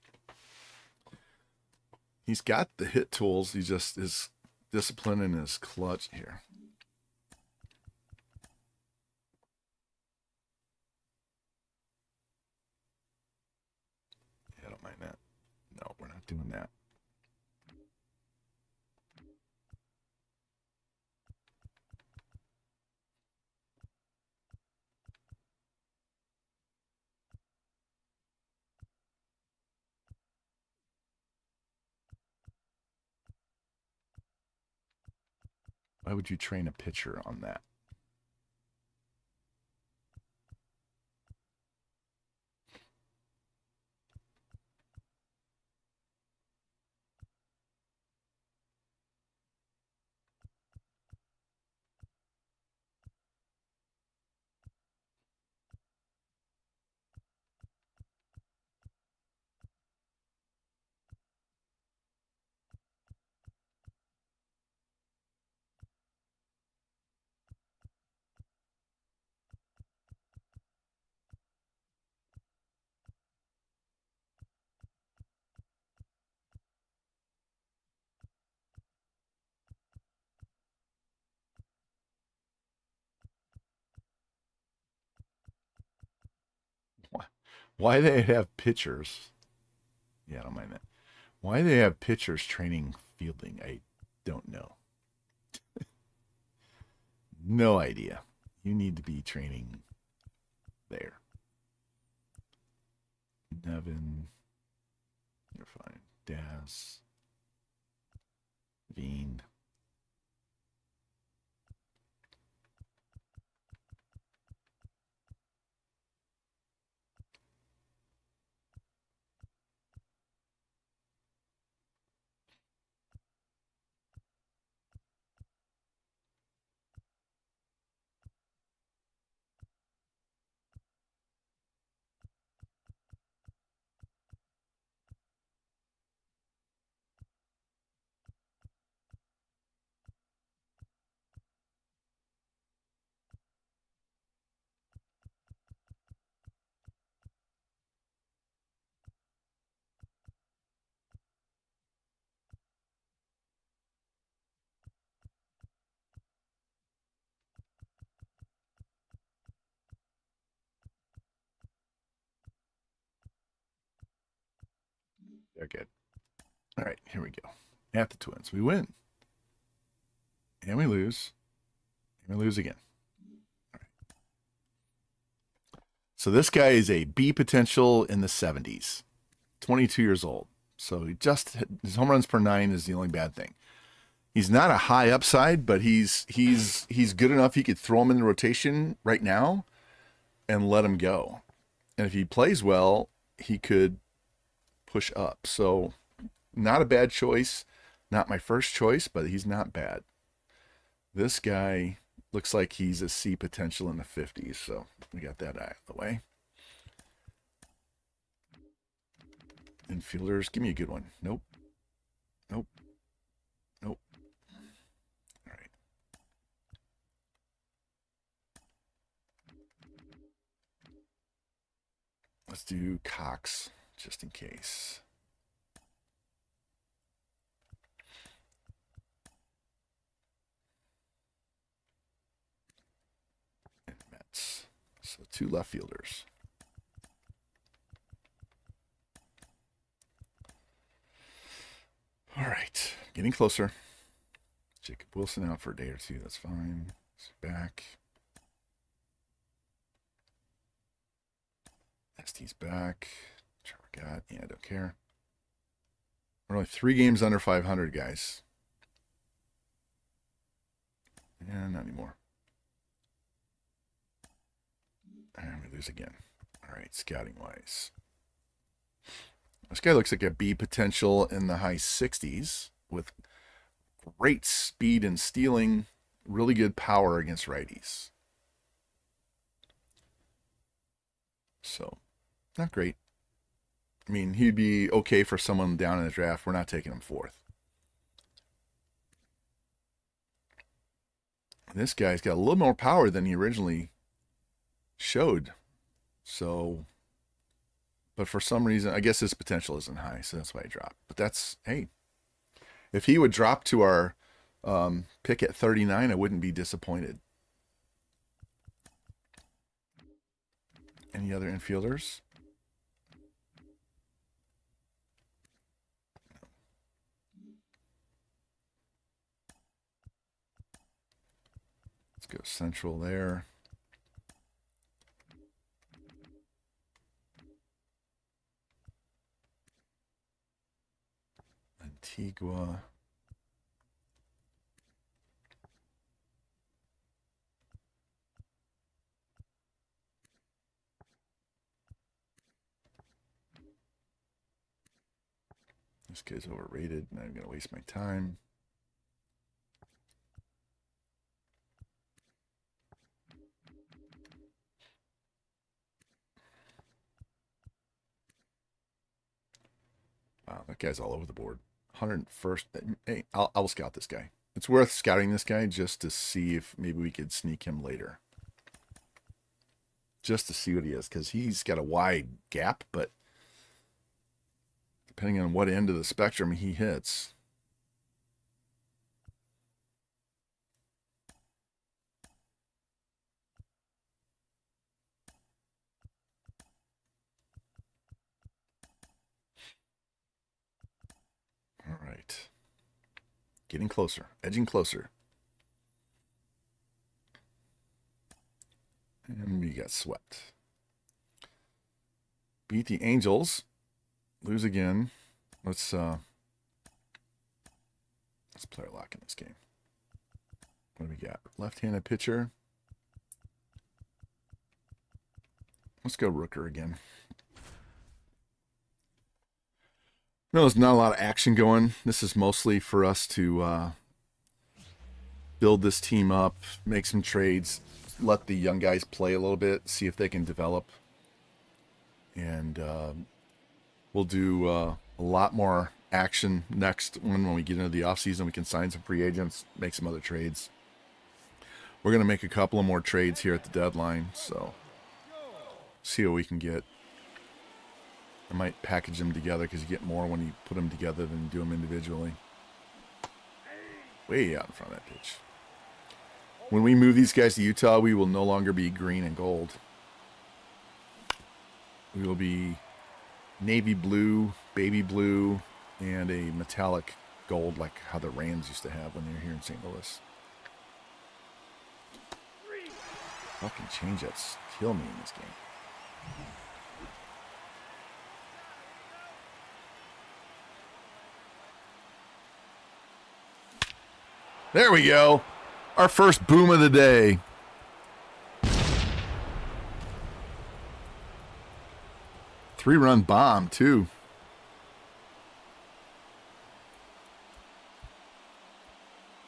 He's got the hit tools. He just is discipline in his clutch here. Yeah, I don't mind that. No, we're not doing that. Why would you train a pitcher on that? Why they have pitchers? Yeah, I don't mind that. Why they have pitchers training fielding? I don't know. no idea. You need to be training there. Nevin, you're fine. Daz, Veen. They're good. All right, here we go. At the Twins, we win, and we lose, and we lose again. So this guy is a B potential in the 70s, 22 years old. So he just his home runs per nine is the only bad thing. He's not a high upside, but he's he's he's good enough. He could throw him in the rotation right now, and let him go. And if he plays well, he could push up. So, not a bad choice. Not my first choice, but he's not bad. This guy looks like he's a C potential in the 50s. So, we got that out of the way. Infielders, give me a good one. Nope. Nope. Nope. All right. Let's do Cox just in case. And Mets. So two left fielders. All right, getting closer. Jacob Wilson out for a day or two. That's fine. He's back. ST's back. Trevor Gott. Yeah, I don't care. We're only three games under 500, guys. Yeah, not anymore. And we lose again. All right, scouting wise. This guy looks like a B potential in the high 60s with great speed and stealing, really good power against righties. So, not great. I mean, he'd be okay for someone down in the draft. We're not taking him fourth. This guy's got a little more power than he originally showed. So, but for some reason, I guess his potential isn't high, so that's why he dropped. But that's, hey, if he would drop to our um, pick at 39, I wouldn't be disappointed. Any other infielders? Let's go central there. Antigua. This guy's overrated, and I'm going to waste my time. Wow, that guy's all over the board. 101st. Hey, eh, eh, I'll, I'll scout this guy. It's worth scouting this guy just to see if maybe we could sneak him later. Just to see what he is, because he's got a wide gap, but depending on what end of the spectrum he hits. Getting closer, edging closer. And we got swept. Beat the Angels. Lose again. Let's uh let's play our lock in this game. What do we got? Left-handed pitcher. Let's go Rooker again. No, there's not a lot of action going. This is mostly for us to uh, build this team up, make some trades, let the young guys play a little bit, see if they can develop. And uh, we'll do uh, a lot more action next one when we get into the offseason. We can sign some free agents, make some other trades. We're going to make a couple of more trades here at the deadline, so see what we can get. I might package them together because you get more when you put them together than you do them individually. Way out in front of that pitch. When we move these guys to Utah, we will no longer be green and gold. We will be navy blue, baby blue, and a metallic gold like how the Rams used to have when they were here in St. Louis. Fucking changeups kill me in this game. There we go. Our first boom of the day. Three run bomb, too.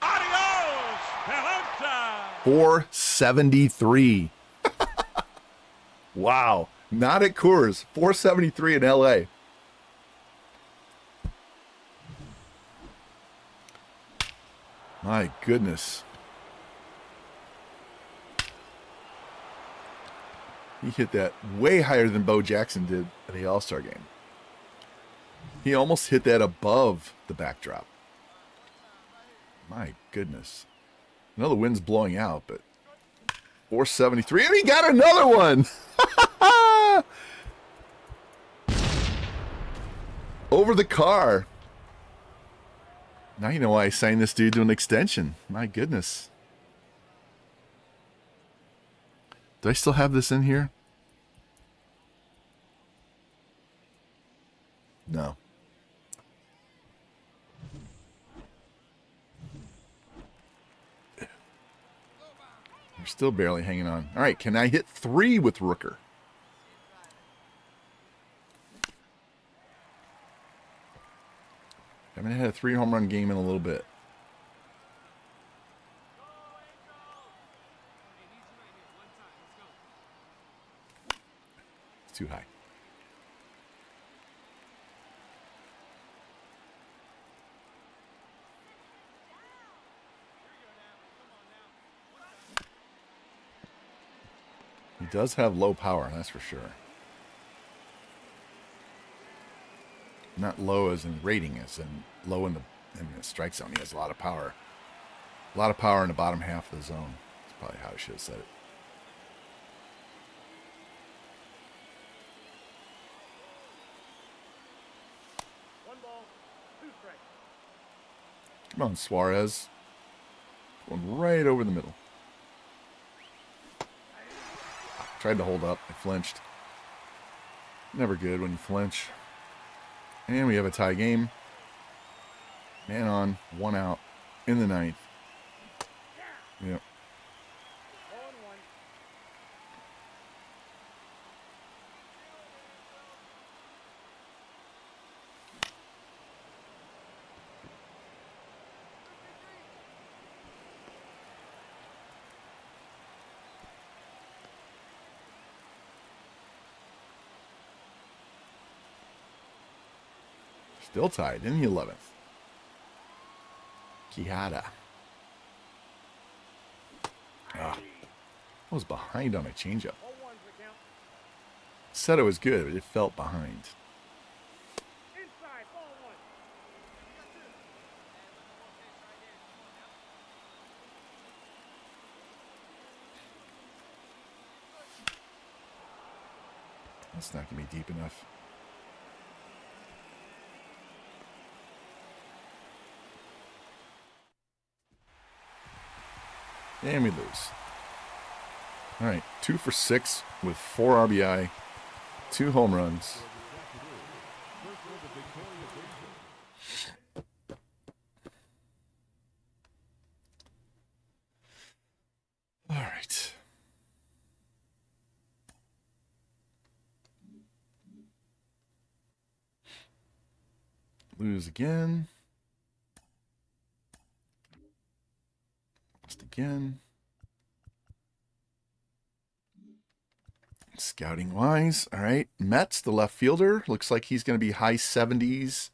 Adios, pelota. 473. wow. Not at Coors. 473 in LA. My goodness. He hit that way higher than Bo Jackson did at the All Star game. He almost hit that above the backdrop. My goodness. I know the wind's blowing out, but 473. And he got another one. Over the car. Now you know why I signed this dude to an extension. My goodness. Do I still have this in here? No. We're still barely hanging on. All right, can I hit three with Rooker? Haven't had a three home run game in a little bit. It's too high. He does have low power, that's for sure. Not low as in rating, as in low in the in the strike zone. He has a lot of power. A lot of power in the bottom half of the zone. That's probably how I should have said it. One ball, two strikes. Come on, Suarez. Going right over the middle. Tried to hold up. I flinched. Never good when you flinch. And we have a tie game. Man on, one out in the ninth. Yep. Still tied in the 11th. Quijada. Ah, I was behind on a changeup. Said it was good, but it felt behind. That's not going to be deep enough. And we lose. All right, two for six with four RBI, two home runs. All right. Lose again. Again. Scouting wise, all right. Metz, the left fielder, looks like he's going to be high 70s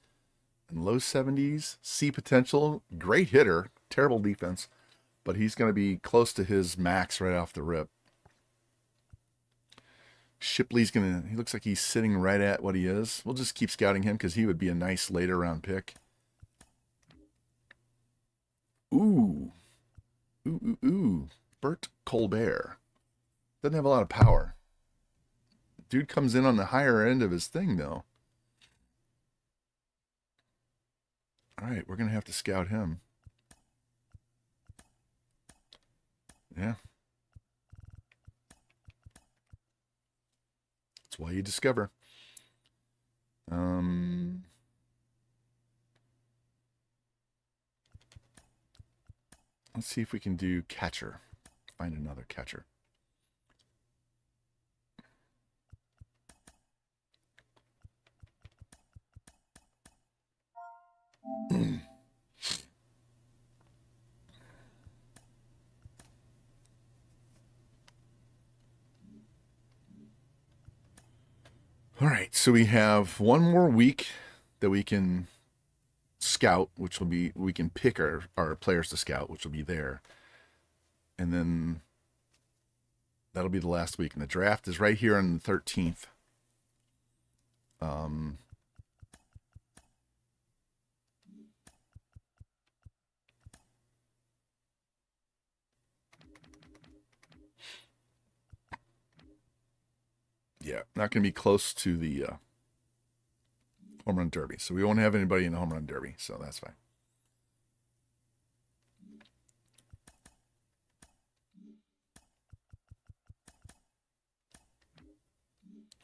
and low 70s. C potential. Great hitter. Terrible defense, but he's going to be close to his max right off the rip. Shipley's going to, he looks like he's sitting right at what he is. We'll just keep scouting him because he would be a nice later round pick. Ooh. Ooh, ooh, ooh. Bert Colbert. Doesn't have a lot of power. Dude comes in on the higher end of his thing, though. All right, we're going to have to scout him. Yeah. That's why you discover. Um, let's see if we can do catcher. Find another catcher. All right, so we have one more week that we can scout, which will be we can pick our, our players to scout, which will be there. And then that'll be the last week. And the draft is right here on the 13th. Um Yeah, not going to be close to the uh, home run derby. So we won't have anybody in the home run derby. So that's fine.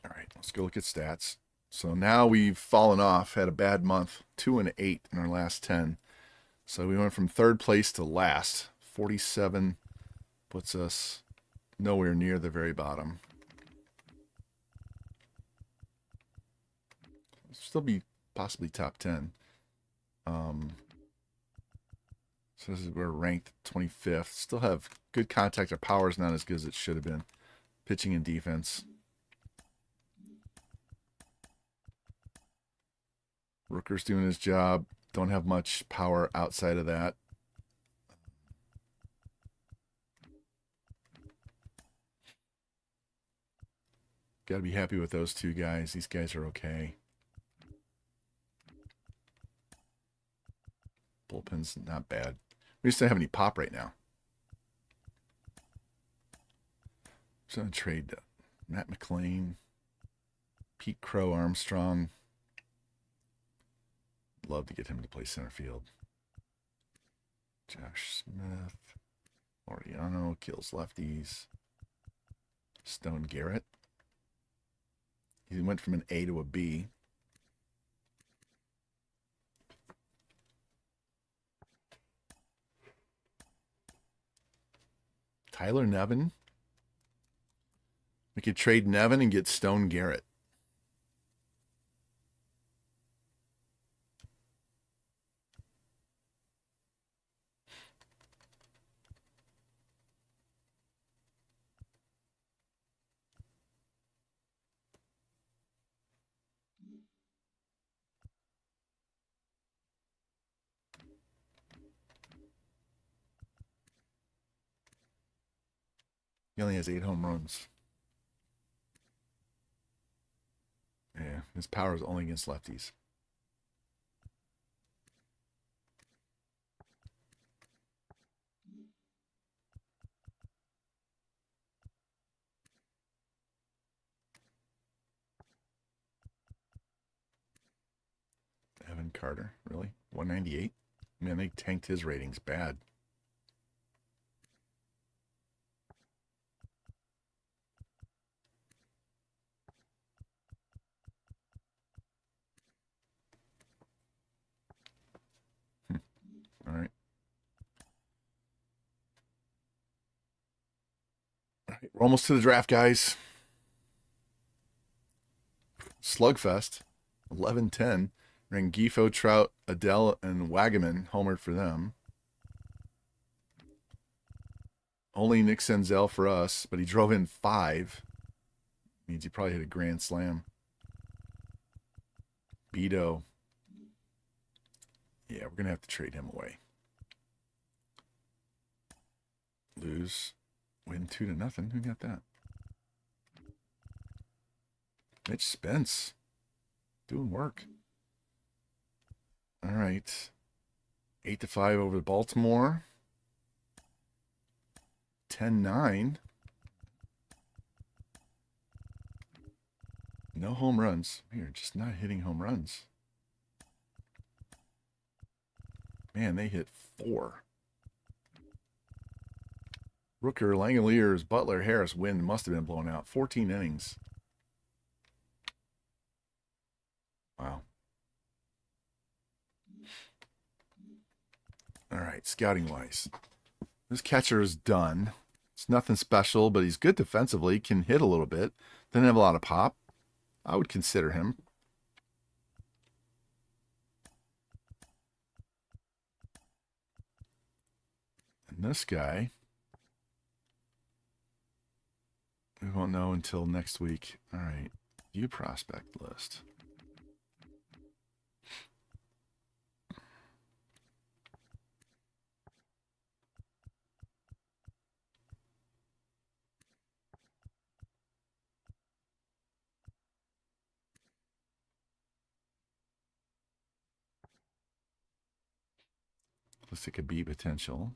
All right, let's go look at stats. So now we've fallen off, had a bad month, two and eight in our last 10. So we went from third place to last. 47 puts us nowhere near the very bottom. Still be possibly top 10. Um, so this is we're ranked 25th. Still have good contact. Our power is not as good as it should have been. Pitching and defense. Rooker's doing his job. Don't have much power outside of that. Got to be happy with those two guys. These guys are okay. Bullpen's not bad. We just don't have any pop right now. So I'm going to trade Matt McLain, Pete Crow Armstrong. Love to get him to play center field. Josh Smith. Oriano kills lefties. Stone Garrett. He went from an A to a B. Tyler Nevin. We could trade Nevin and get Stone Garrett. He only has eight home runs. Yeah, his power is only against lefties. Evan Carter, really? 198? Man, they tanked his ratings bad. right, we're almost to the draft, guys. Slugfest, 11 10. Rengifo, Trout, Adell, and Wagaman homered for them. Only Nick Senzel for us, but he drove in five. Means he probably hit a grand slam. Beto. Yeah, we're going to have to trade him away. Lose. Win two to nothing. Who got that? Mitch Spence. Doing work. All right. Eight to five over the Baltimore. 10 9. No home runs. We are just not hitting home runs. Man, they hit four. Rooker, Langeliers, Butler, Harris, Wind must have been blown out. 14 innings. Wow. All right, scouting wise. This catcher is done. It's nothing special, but he's good defensively, can hit a little bit. Doesn't have a lot of pop. I would consider him. And this guy, we won't know until next week. All right, view prospect list. Looks like a B potential.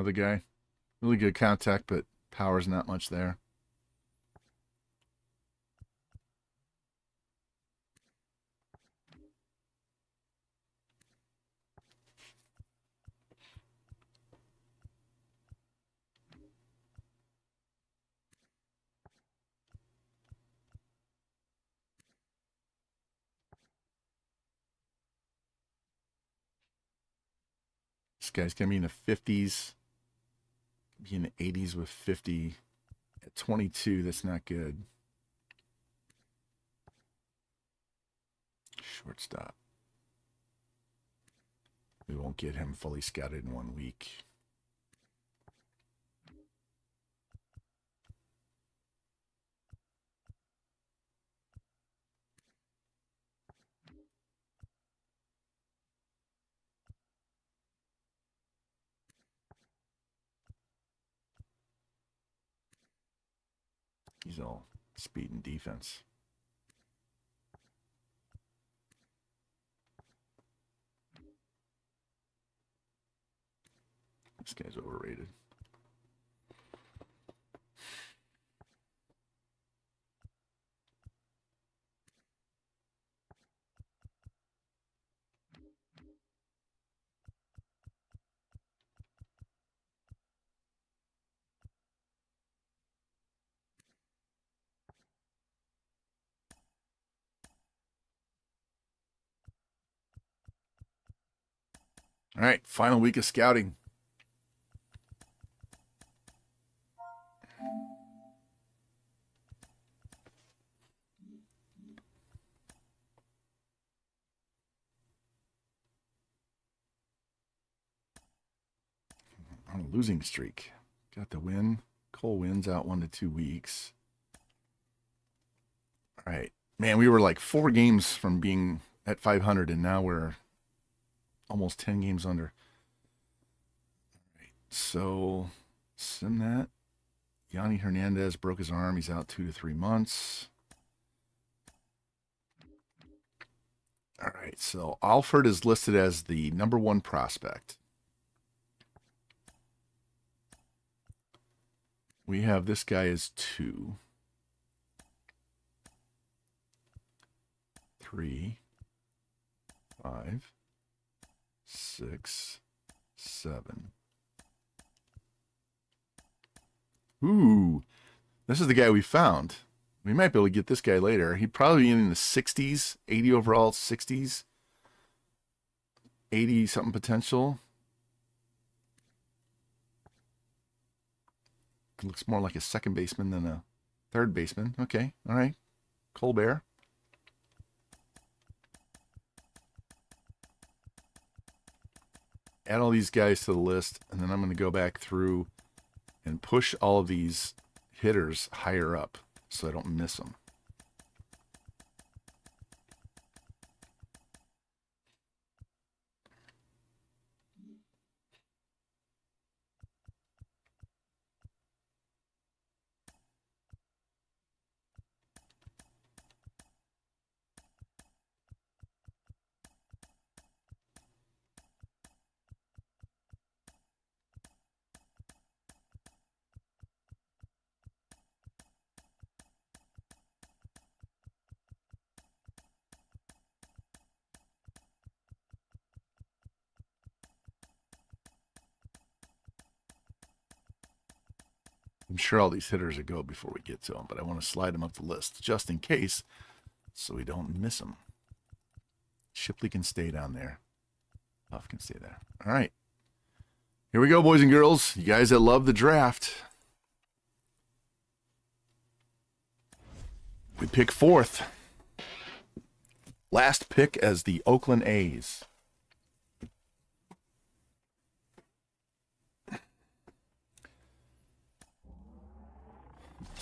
Another guy. Really good contact, but power's not much there. This guy's be in the fifties, be in the eighties with fifty. At twenty-two, that's not good. Shortstop. We won't get him fully scouted in one week. He's all speed and defense. This guy's overrated. All right, final week of scouting. On a losing streak. Got the win. Cole Winn's out one to two weeks. All right. Man, we were like four games from being at 500, and now we're almost 10 games under. All right, So sim that. Yanni Hernandez broke his arm. He's out two to three months. All right. So Alford is listed as the number one prospect. We have this guy as two. Three. Five. Six. Seven. Ooh, this is the guy we found. We might be able to get this guy later. He'd probably be in the 60s, 80 overall, 60s, 80 something potential. Looks more like a second baseman than a third baseman. Okay, all right. Colbert. Add all these guys to the list, and then I'm going to go back through and push all of these hitters higher up so I don't miss them. I'm sure all these hitters are go before we get to them, but I want to slide them up the list just in case so we don't miss them. Shipley can stay down there. Huff can stay there. All right. Here we go, boys and girls. You guys that love the draft. We pick fourth. Last pick as the Oakland A's.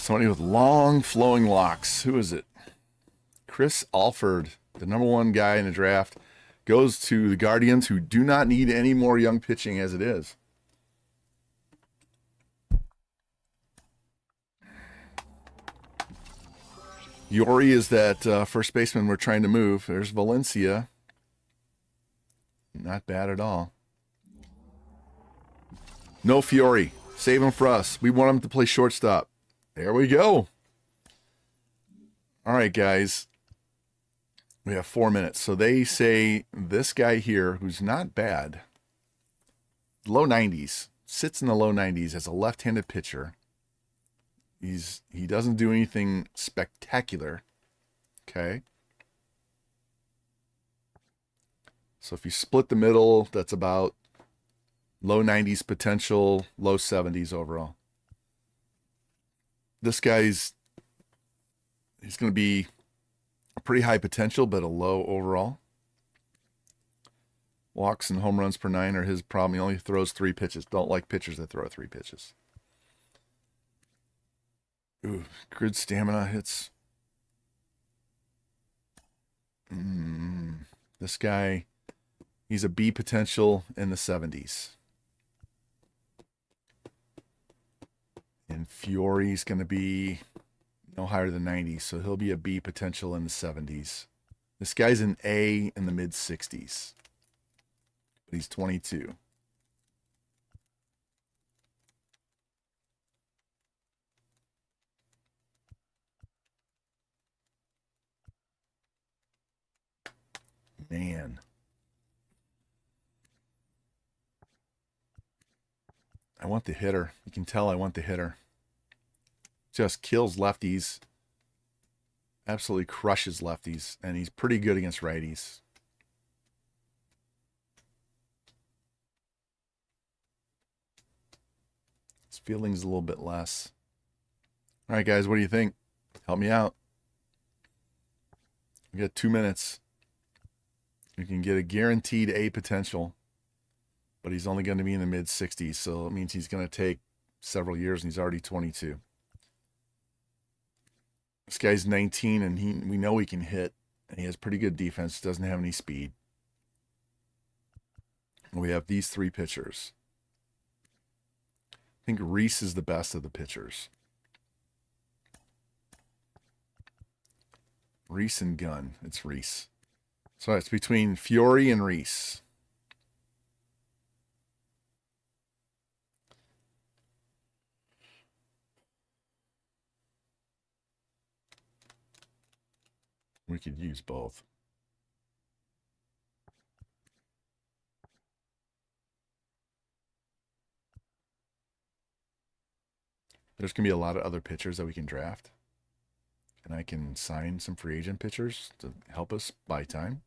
Somebody with long flowing locks. Who is it? Chris Alford, the number one guy in the draft, goes to the Guardians, who do not need any more young pitching as it is. Yori is that uh, first baseman we're trying to move. There's Valencia. Not bad at all. No Fiore. Save him for us. We want him to play shortstop. There we go. All right, guys. We have four minutes. So they say this guy here, who's not bad, low 90s, sits in the low 90s as a left handed pitcher. He's he doesn't do anything spectacular. Okay. So if you split the middle, that's about low 90s potential, low 70s overall. This guy's he's going to be a pretty high potential but a low overall. Walks and home runs per 9 are his problem. He only throws 3 pitches. Don't like pitchers that throw 3 pitches. Ooh, good stamina hits. Mm, this guy, he's a B potential in the 70s. And Fiore's going to be no higher than 90, so he'll be a B potential in the 70s. This guy's an A in the mid 60s, but he's 22. Man. I want the hitter. You can tell I want the hitter. Just kills lefties. Absolutely crushes lefties. And he's pretty good against righties. His fielding's a little bit less. All right, guys, what do you think? Help me out. We got two minutes. You can get a guaranteed A potential, but he's only going to be in the mid 60s. So it means he's going to take several years and he's already 22. This guy's 19 and he we know he can hit and he has pretty good defense, doesn't have any speed. We have these three pitchers. I think Reese is the best of the pitchers. Reese and Gunn. It's Reese. So it's between Fiore and Reese. We could use both. There's going to be a lot of other pitchers that we can draft. And I can sign some free agent pitchers to help us buy time.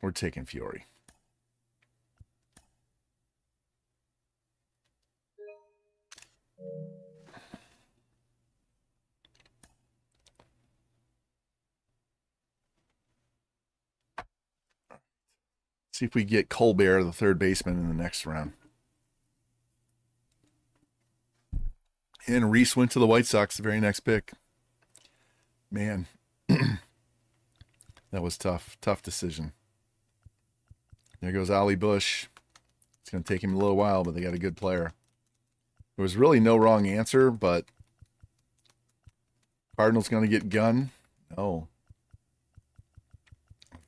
We're taking Fiore. See if we get Colbert, the third baseman, in the next round. And Reese went to the White Sox the very next pick. Man, that was tough. Tough decision. There goes Ollie Bush. It's going to take him a little while, but they got a good player. There was really no wrong answer, but Cardinals going to get Gunn. Oh.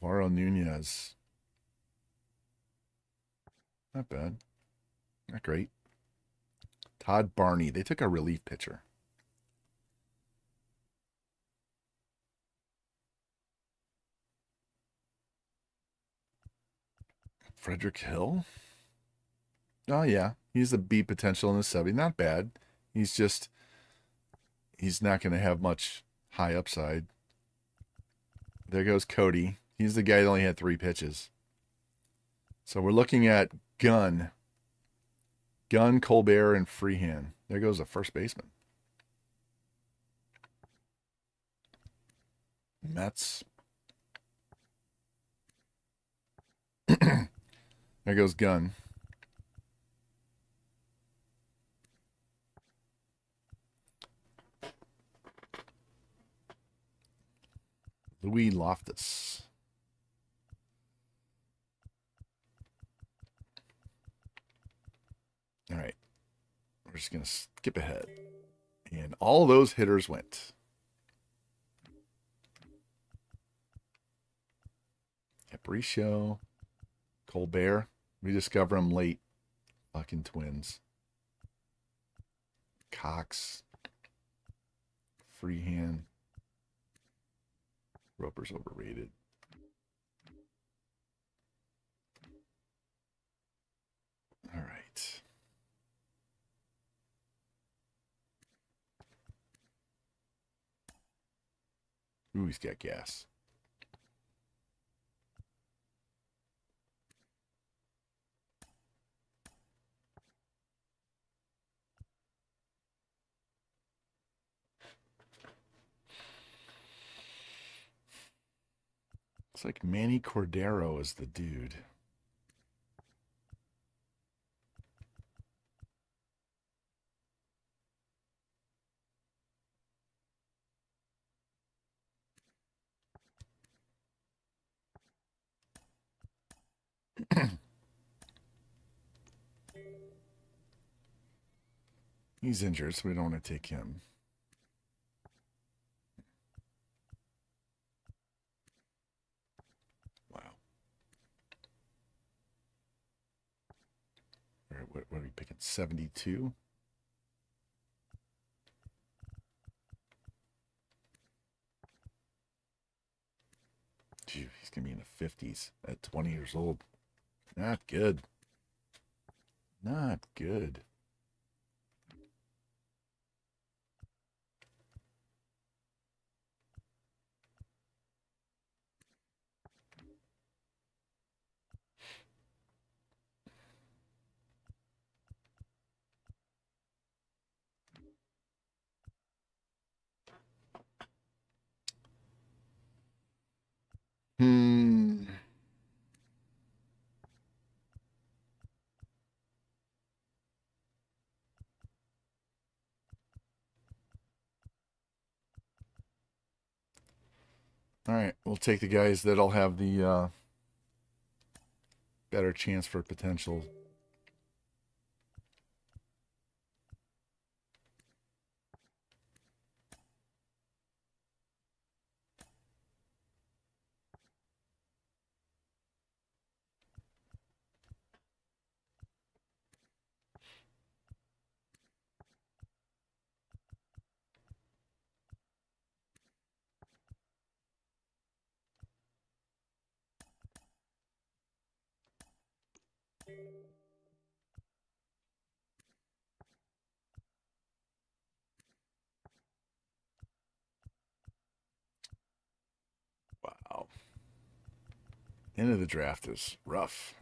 Alvaro Nunez. Not bad. Not great. Todd Barney. They took a relief pitcher. Frederick Hill. Oh yeah, he's a B potential in the 70. Not bad. He's just he's not going to have much high upside. There goes Cody. He's the guy that only had three pitches. So we're looking at Gunn, Gunn, Colbert, and Freehan. There goes the first baseman. Mets. there goes Gunn. Louis Loftus. All right. We're just going to skip ahead. And all those hitters went. Aparicio, Colbert. We discover them late. Fucking twins. Cox. Freehan. Roper's overrated. All right. Ooh, he's got gas. It's like Manny Cordero is the dude. He's injured, so we don't want to take him. Wow. All right, what, what are we picking? 72? Gee, he's going to be in the 50s at 20 years old. Not good. Not good. Hmm. All right, we'll take the guys that'll have the uh, better chance for potential. Wow. End of the draft is rough.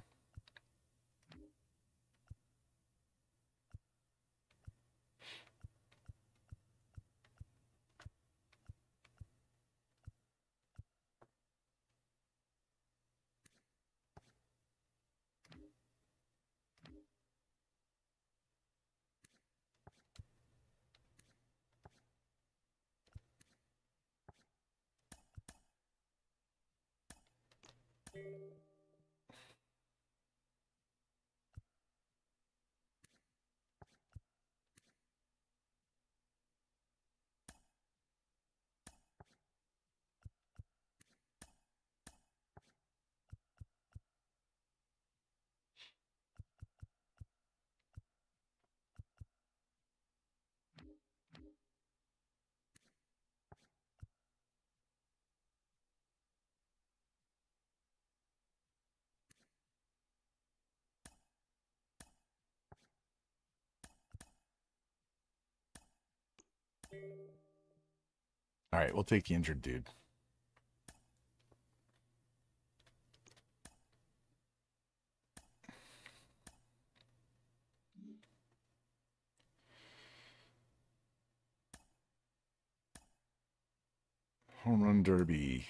All right, we'll take the injured dude. Home run derby.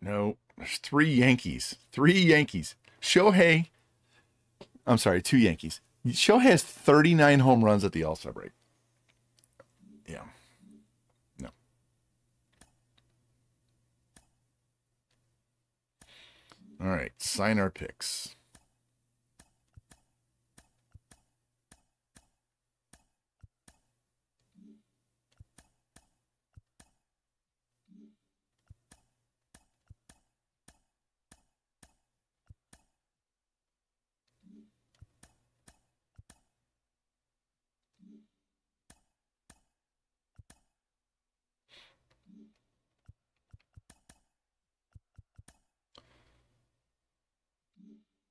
No, there's three Yankees. Three Yankees. Shohei. I'm sorry, two Yankees. Shohei has 39 home runs at the All Star break. Yeah. No. All right, sign our picks.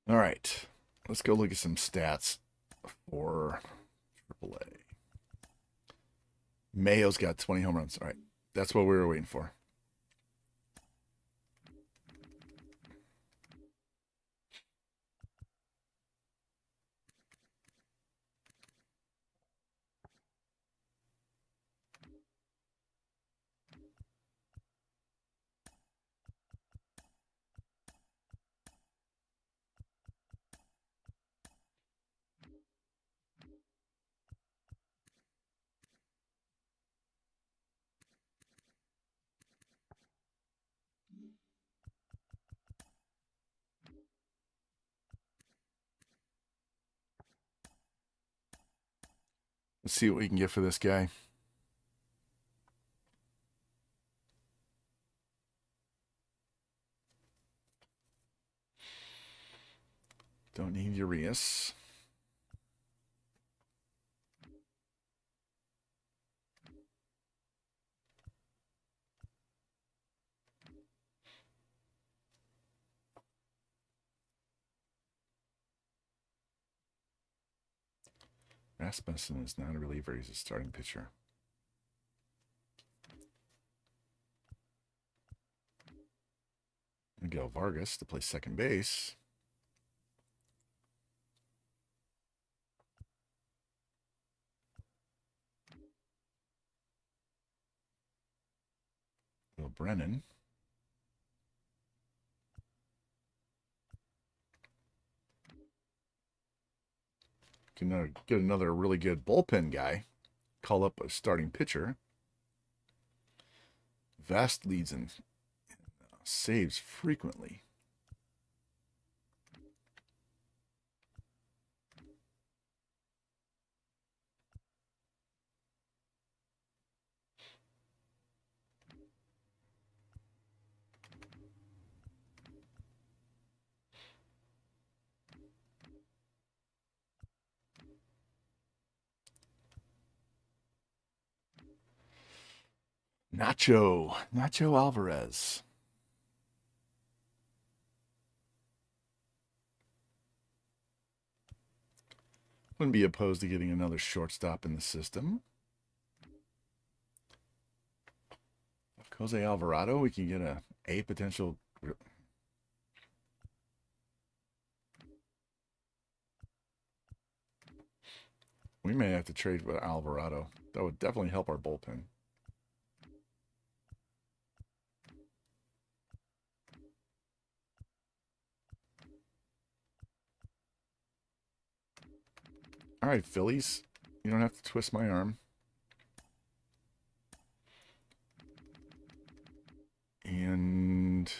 All right, let's go look at some stats for AAA. Mayo's got 20 home runs. All right, that's what we were waiting for. Let's see what we can get for this guy. Don't need Urias. Rasmussen is not a reliever, he's a starting pitcher. Miguel Vargas to play second base. Will Brennan. Can uh, get another really good bullpen guy. Call up a starting pitcher. Vast leads and uh, saves frequently. Nacho, Nacho Alvarez. Wouldn't be opposed to getting another shortstop in the system. Jose Alvarado, we can get a a potential. We may have to trade with Alvarado. That would definitely help our bullpen. All right, Phillies. You don't have to twist my arm. And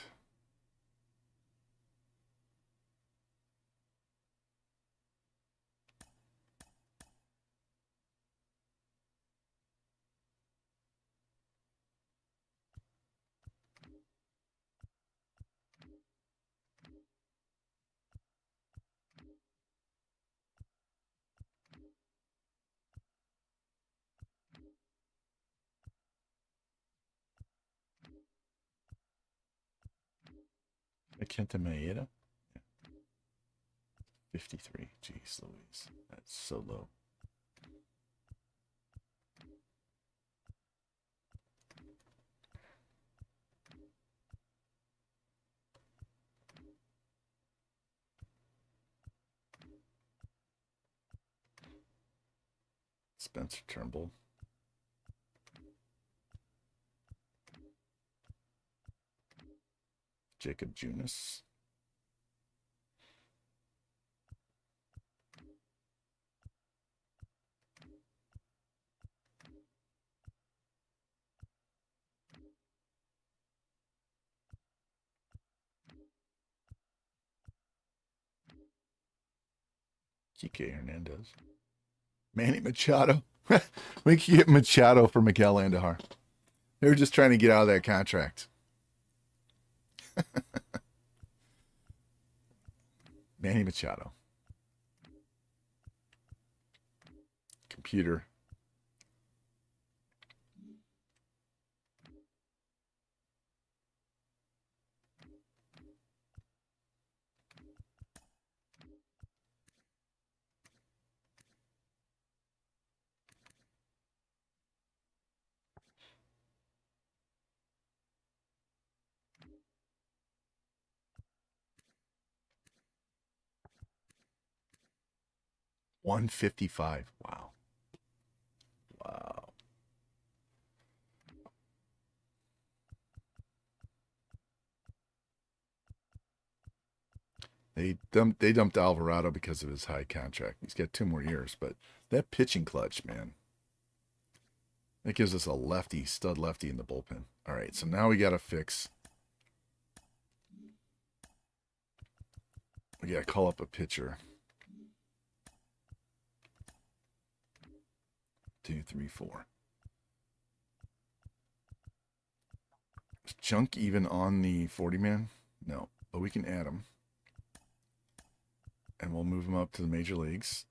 Kenta Maeda. 53. Jeez Louise. That's so low. Spencer Turnbull. Jakob Junis. Kike Hernandez. Manny Machado. we can get Machado for Miguel Andújar. They were just trying to get out of that contract. Manny Machado. Computer. One fifty five. Wow. Wow. They dumped they dumped Alvarado because of his high contract. He's got two more years, but that pitching clutch, man. That gives us a lefty, stud lefty in the bullpen. All right, so now we got to fix. We got to call up a pitcher. Two, three, four. Is Junk even on the 40 man? No, but we can add him. And we'll move him up to the major leagues.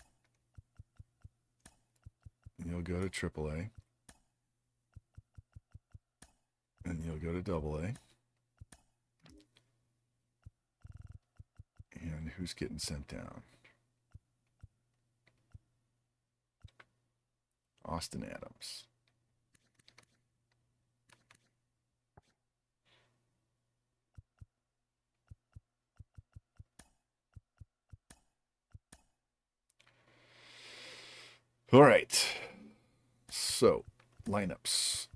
And he'll go to AAA. And you'll go to double A. And who's getting sent down? Austin Adams. All right. So, lineups.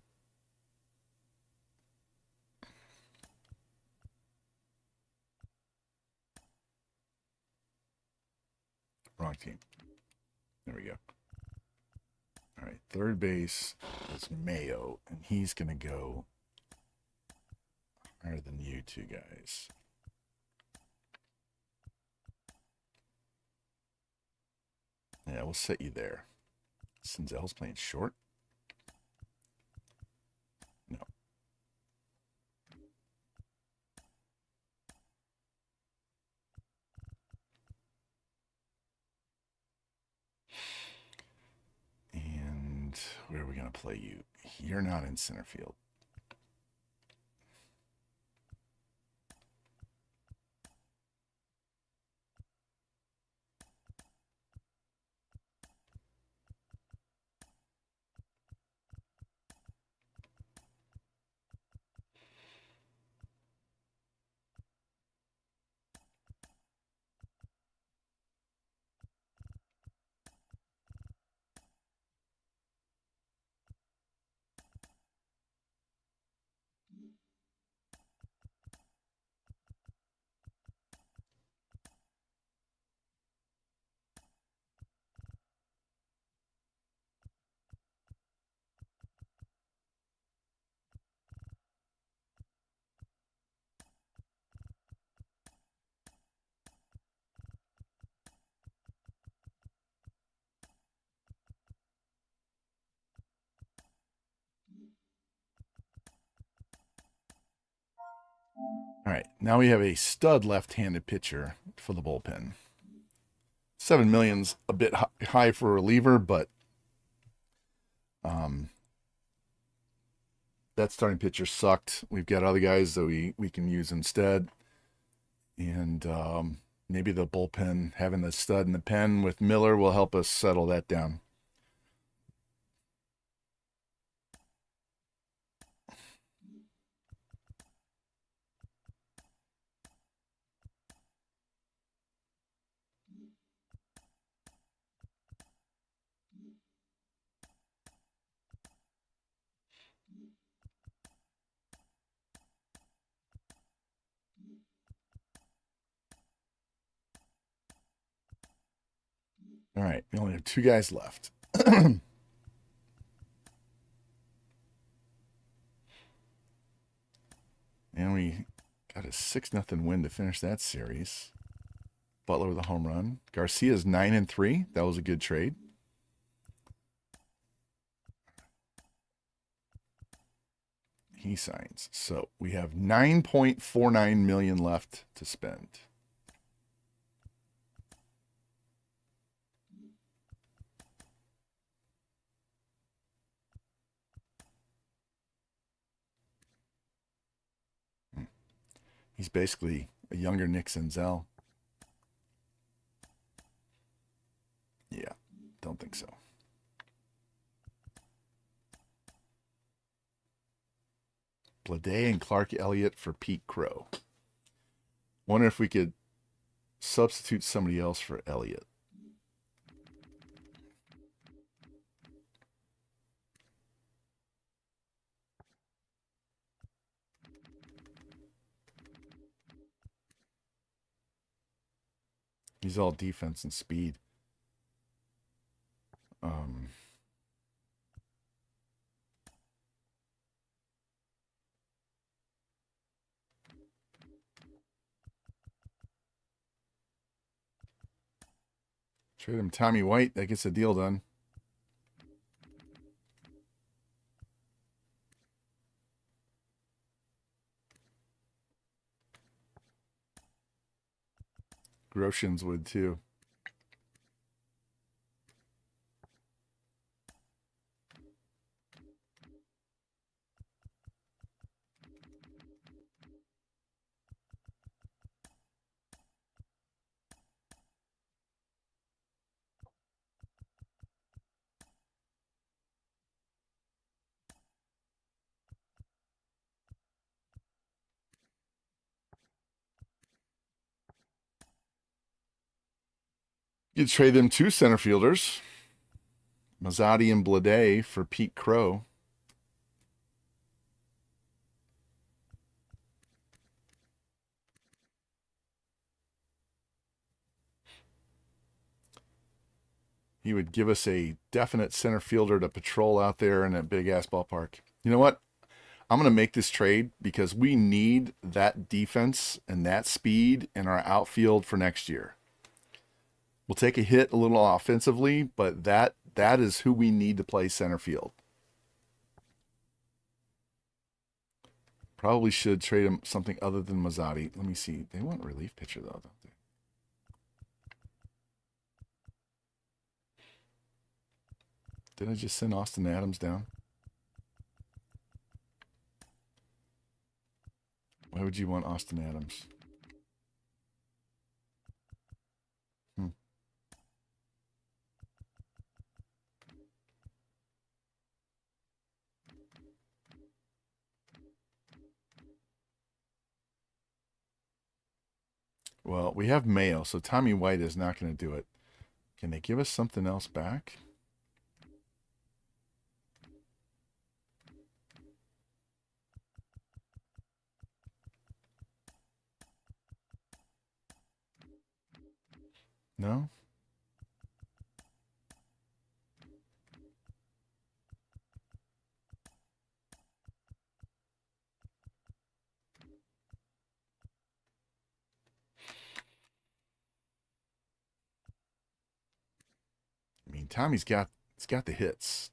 Wrong team. There we go. All right, third base is Mayo, and he's going to go higher than you two guys. Yeah, we'll set you there. Senzel's playing short. No. And where are we going to play you? You're not in center field. Now we have a stud left-handed pitcher for the bullpen. Seven million's a bit high for a reliever, but um, that starting pitcher sucked. We've got other guys that we we can use instead, and um, maybe the bullpen having the stud in the pen with Miller will help us settle that down. All right, we only have two guys left. and we got a six nothing win to finish that series. Butler with a home run. Garcia's nine and three. That was a good trade. He signs. So we have 9.49 million left to spend. He's basically a younger Nick Senzel. Yeah, don't think so. Bleday and Clark Elliott for Pete Crow. Wonder if we could substitute somebody else for Elliott. He's all defense and speed. Um, trade him Tommy White. That gets the deal done. Groshans would too. You trade them two center fielders, Mazzotti and Bleday for Pete Crow. He would give us a definite center fielder to patrol out there in a big ass ballpark. You know what? I'm going to make this trade because we need that defense and that speed in our outfield for next year. We'll take a hit a little offensively, but that that is who we need to play center field. Probably should trade him something other than Mazzotti. Let me see. They want relief pitcher though, don't they? Did I just send Austin Adams down? Why would you want Austin Adams? Hmm. Well, we have Mayo, so Tommy White is not going to do it. Can they give us something else back? No? Tommy's got it's got the hits.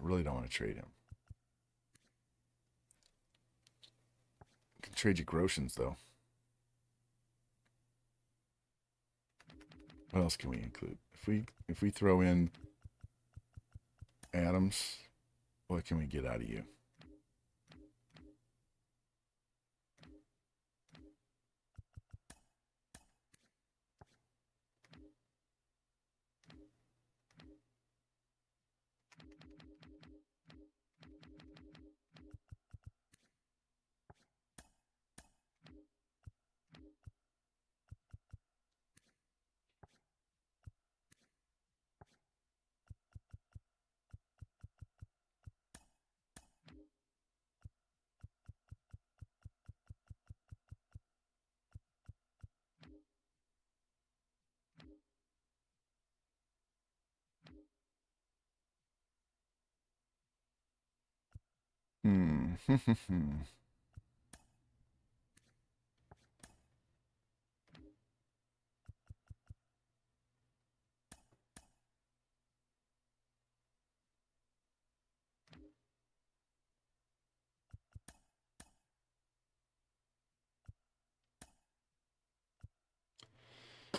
I really don't want to trade him. Can trade you Groshans though. What else can we include? If we if we throw in Adams, what can we get out of you?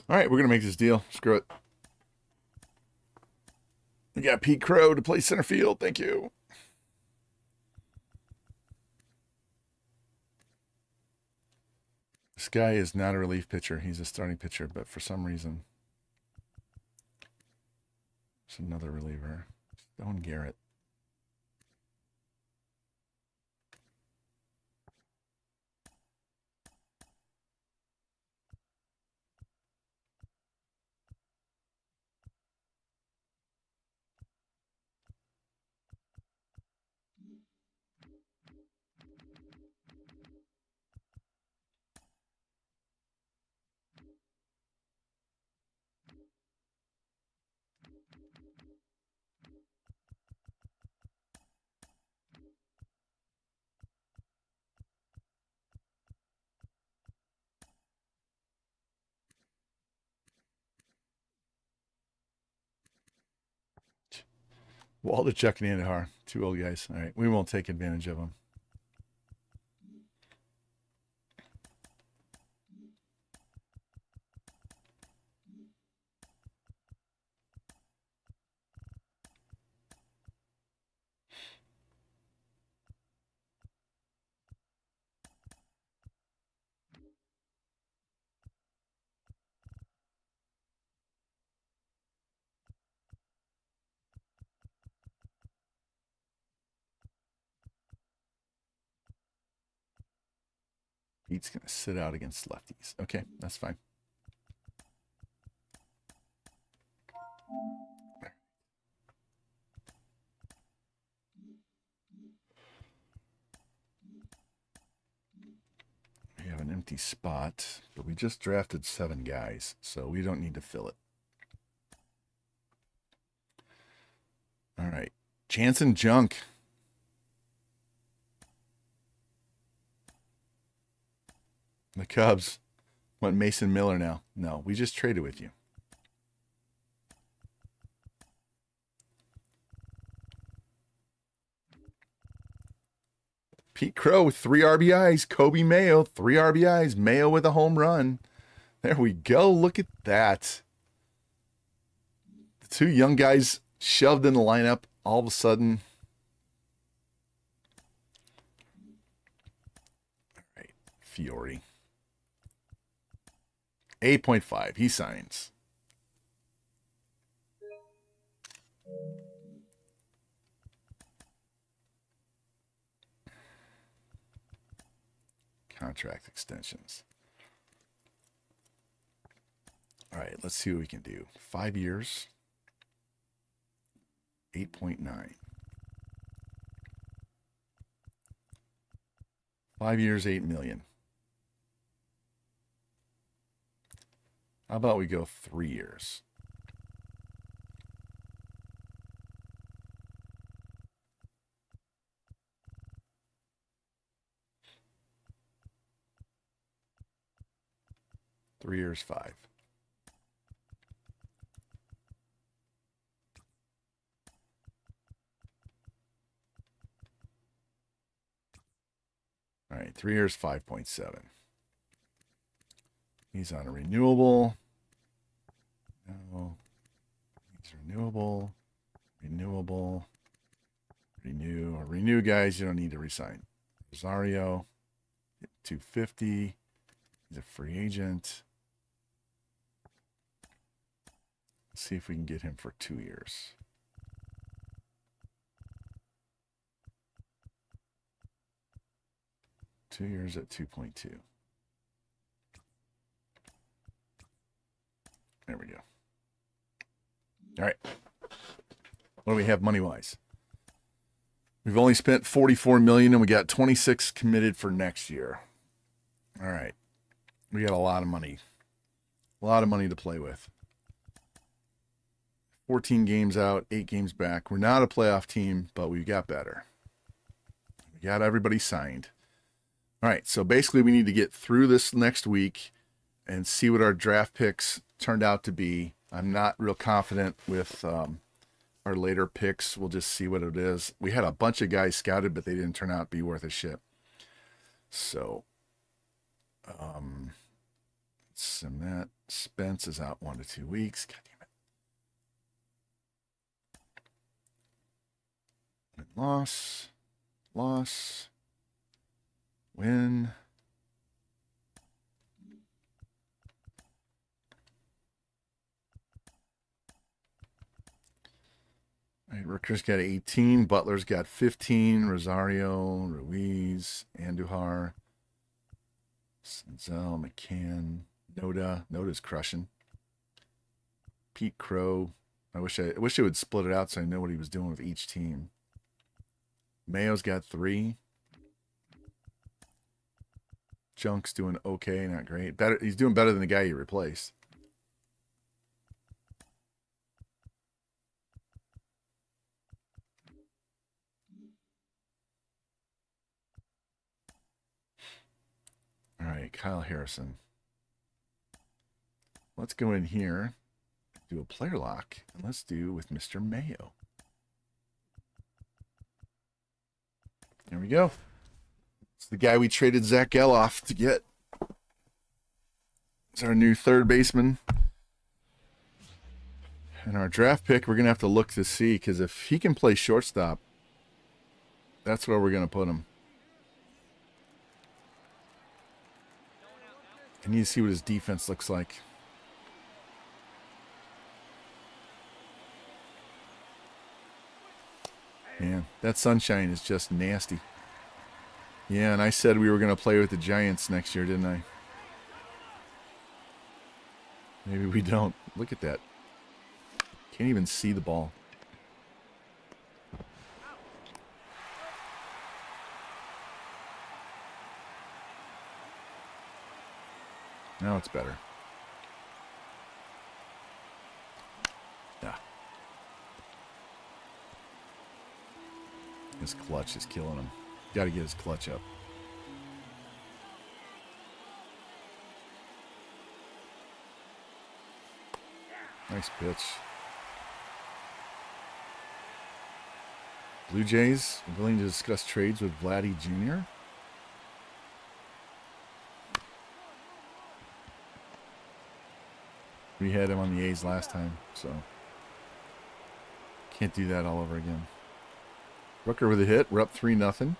All right, we're gonna make this deal. Screw it. We got Pete Crow to play center field. Thank you. This guy is not a relief pitcher. He's a starting pitcher, but for some reason, it's another reliever. Stone Garrett. Waldichuk and Andújar, two old guys. All right, we won't take advantage of them. Pete's going to sit out against lefties. Okay, that's fine. We have an empty spot, but we just drafted seven guys, so we don't need to fill it. All right. Janson Junk. The Cubs want Mason Miller now. No, we just traded with you. Pete Crow, three RBIs. Coby Mayo, three RBIs. Mayo with a home run. There we go. Look at that. The two young guys shoved in the lineup all of a sudden. All right, Fiore. 8.5. He signs. Contract extensions. All right, let's see what we can do. Five years, 8.9. Five years, 8 million. How about we go three years? Three years, five. All right, three years, 5.7. He's on a renewable. No. He's renewable. Renewable. Renew. Renew, guys. You don't need to resign. Rosario. 250. He's a free agent. Let's see if we can get him for two years. Two years at 2.2. There we go. All right. What do we have money wise? We've only spent 44 million and we got 26 committed for next year. All right. We got a lot of money. A lot of money to play with. 14 games out, 8 games back. We're not a playoff team, but we got better. We got everybody signed. All right, so basically we need to get through this next week and see what our draft picks turned out to be. I'm not real confident with um, our later picks. We'll just see what it is. We had a bunch of guys scouted, but they didn't turn out to be worth a shit. So, um, Cement Spence is out one to two weeks. God damn it. Loss, loss, win. Right, Rooker's got 18. Butler's got 15. Rosario, Ruiz, Andujar, Senzel, McCann, Noda. Noda's crushing. Pete Crow. I wish I, I wish I would split it out so I know what he was doing with each team. Mayo's got three. Junk's doing okay, not great. Better, he's doing better than the guy you replaced. Right, Kyle Harrison. Let's go in here, do a player lock, and let's do with Mr. Mayo. There we go. It's the guy we traded Zack Gelof to get. It's our new third baseman. And our draft pick, we're going to have to look to see because if he can play shortstop, that's where we're going to put him. I need to see what his defense looks like. Man, that sunshine is just nasty. Yeah, and I said we were going to play with the Giants next year, didn't I? Maybe we don't. Look at that. Can't even see the ball. Now it's better. Yeah. His clutch is killing him. Got to get his clutch up. Nice pitch. Blue Jays willing to discuss trades with Vladdy Jr. We had him on the A's last time, so can't do that all over again. Rooker with a hit. We're up three nothing.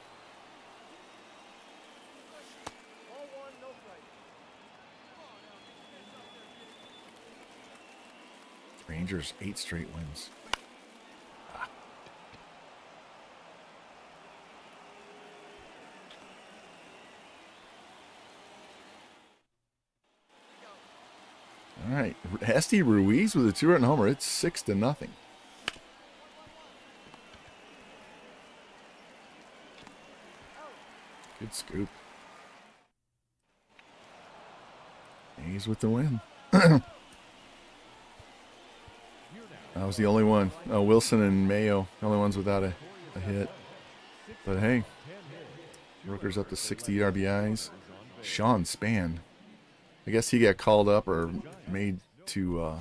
Rangers eight straight wins. All right, Esteury Ruiz with a two-run homer. It's six to nothing. Good scoop. He's with the win. I was the only one. Oh, Wilson and Mayo, the only ones without a, a hit. But hey, Rooker's up to 60 RBIs. Sean Span. I guess he got called up or made to uh,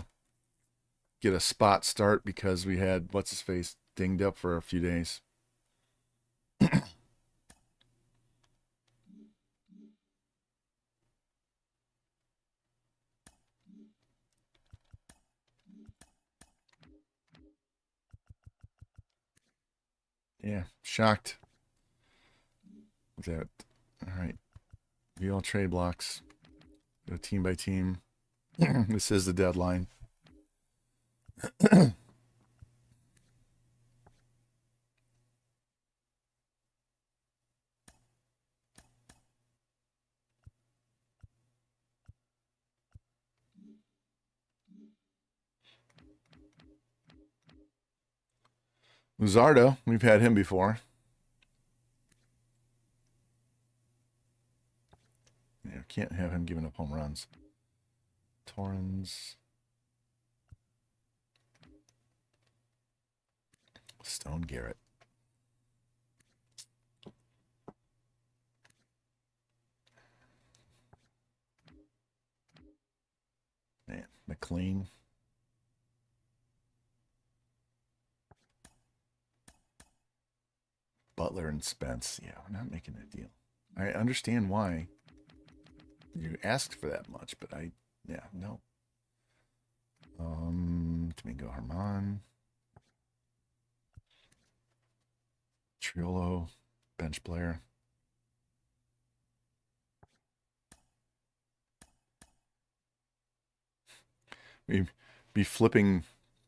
get a spot start because we had what's his face dinged up for a few days. yeah, shocked. That all right. We all trade blocks. Go team by team. this is the deadline. Luzardo, we've had him before. Yeah, can't have him giving up home runs. Torrens. Stone Garrett. Man, McLean. Butler and Spence. Yeah, we're not making a deal. I understand why you asked for that much, but I, yeah, no. Um, Domingo Germán, Triolo, bench player. We'd be flipping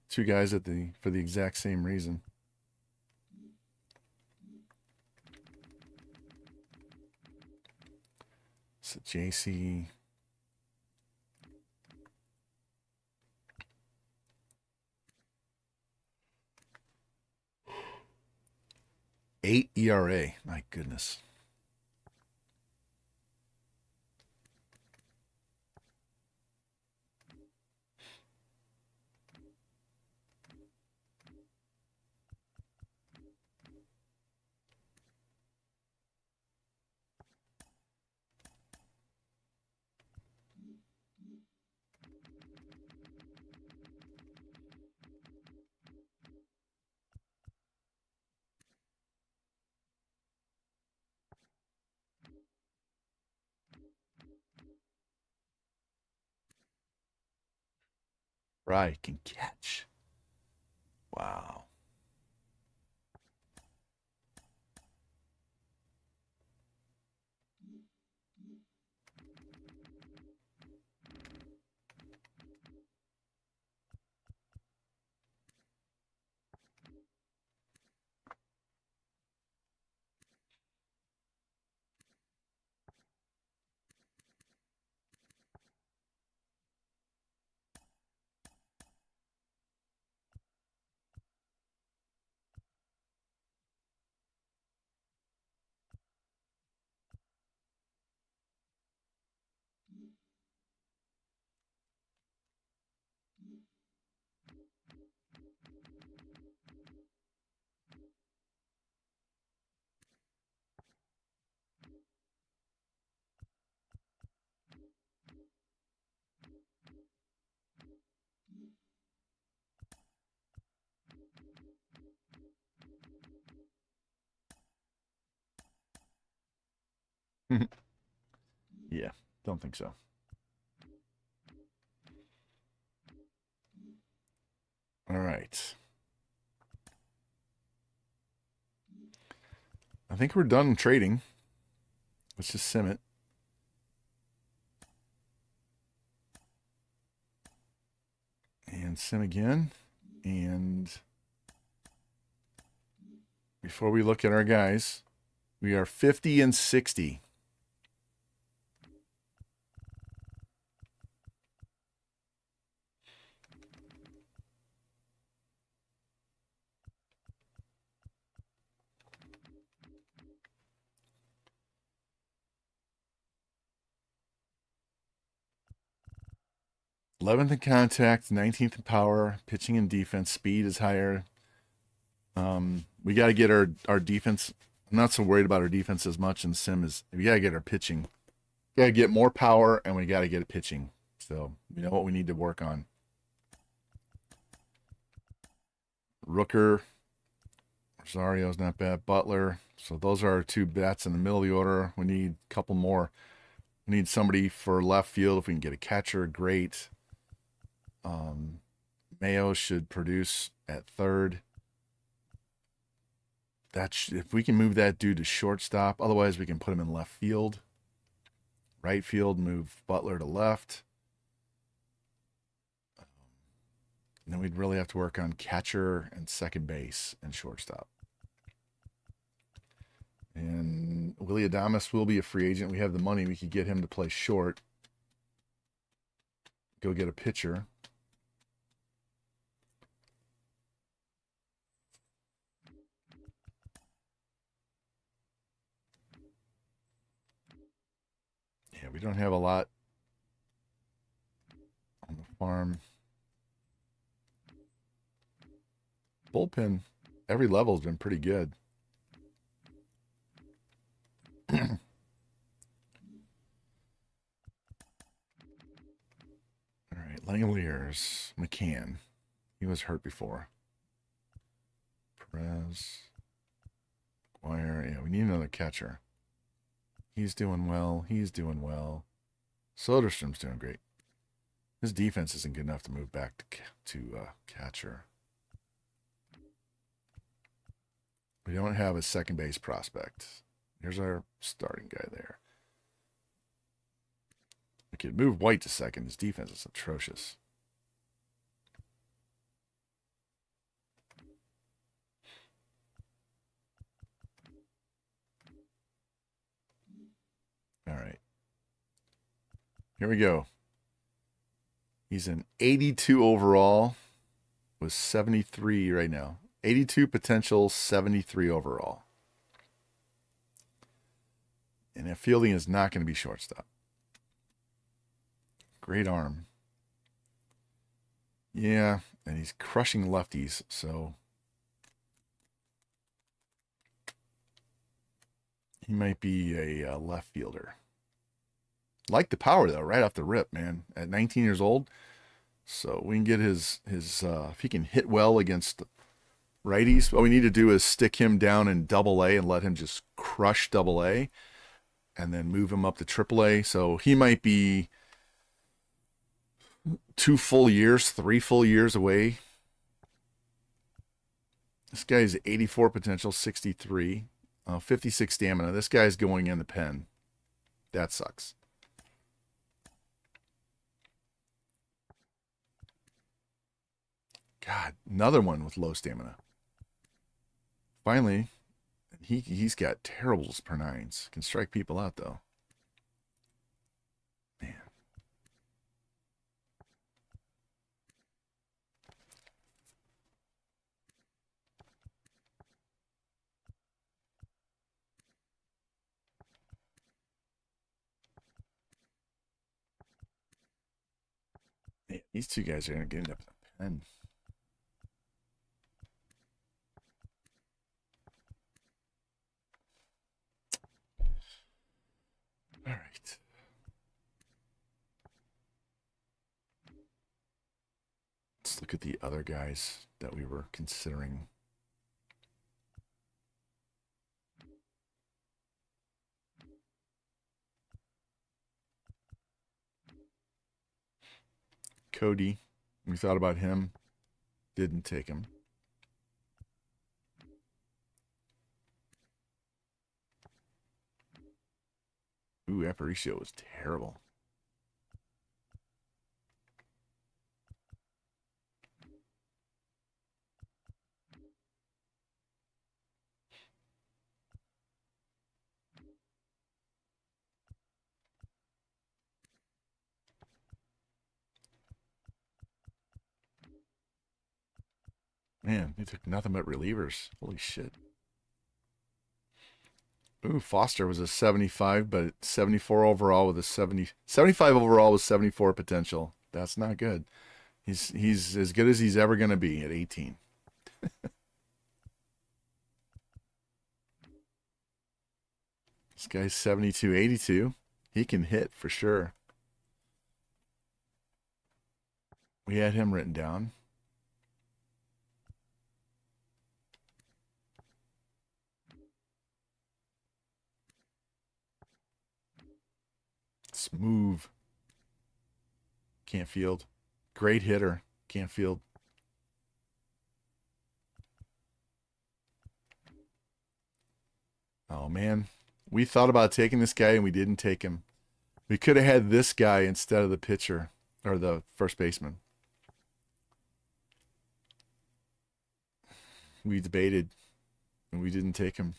two guys at the for the exact same reason. So JC. Eight ERA. My goodness. Right, can catch. Wow. yeah, don't think so. All right. I think we're done trading. Let's just sim it. And sim again. And before we look at our guys, we are 50 and 60. Eleventh in contact, nineteenth in power, pitching and defense. Speed is higher. Um, we got to get our our defense. I'm not so worried about our defense as much in sim as we got to get our pitching. Got to get more power, and we got to get pitching. So we know what we need to work on. Rooker, Rosario's not bad. Butler. So those are our two bats in the middle of the order. We need a couple more. We need somebody for left field. If we can get a catcher, great. Um, Mayo should produce at third. that sh- if we can move that dude to shortstop, otherwise we can put him in left field. Right field, move Butler to left. Um, and then we'd really have to work on catcher and second base and shortstop. And Willy Adames will be a free agent. We have the money. We could get him to play short. Go get a pitcher. We don't have a lot on the farm. Bullpen, every level has been pretty good. All right, Langeliers, McCann. He was hurt before. Perez, Guire. Yeah, we need another catcher. He's doing well. He's doing well. Soderstrom's doing great. His defense isn't good enough to move back to to uh, catcher. We don't have a second base prospect. Here's our starting guy there. We could move White to second. His defense is atrocious. All right. Here we go. He's an 82 overall with 73 right now. 82 potential, 73 overall. And that fielding is not going to be shortstop. Great arm. Yeah, and he's crushing lefties, so he might be a uh, left fielder. Like the power though, right off the rip, man. At 19 years old, so we can get his his uh, if he can hit well against righties. What we need to do is stick him down in Double A and let him just crush Double A, and then move him up to Triple A. So he might be two full years, three full years away. This guy's 84 potential, 63, uh, 56 stamina. This guy's going in the pen. That sucks. God, another one with low stamina. Finally, he he's got terribles per nines. Can strike people out though. Man. Man, These two guys are gonna get up in the pen. All right. Let's look at the other guys that we were considering. Cody, we thought about him, didn't take him. Ooh, Aparicio was terrible. Man, they took nothing but relievers. Holy shit. Ooh, Foster was a 75, but 74 overall with a 70, 75 overall with 74 potential. That's not good. He's he's as good as he's ever going to be at 18. this guy's 72, 82. He can hit for sure. We had him written down. Smooth. Can't field. Great hitter. Can't field. Oh man, we thought about taking this guy and we didn't take him. We could have had this guy instead of the pitcher or the first baseman. We debated and we didn't take him.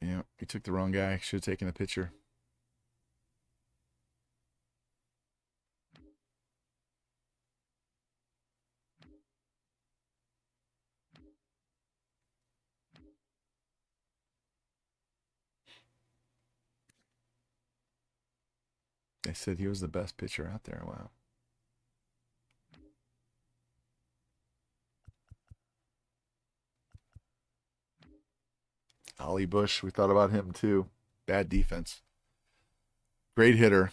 Yeah, we took the wrong guy. Should have taken the pitcher. They said he was the best pitcher out there. Wow. Ollie Bush, we thought about him too. Bad defense. Great hitter.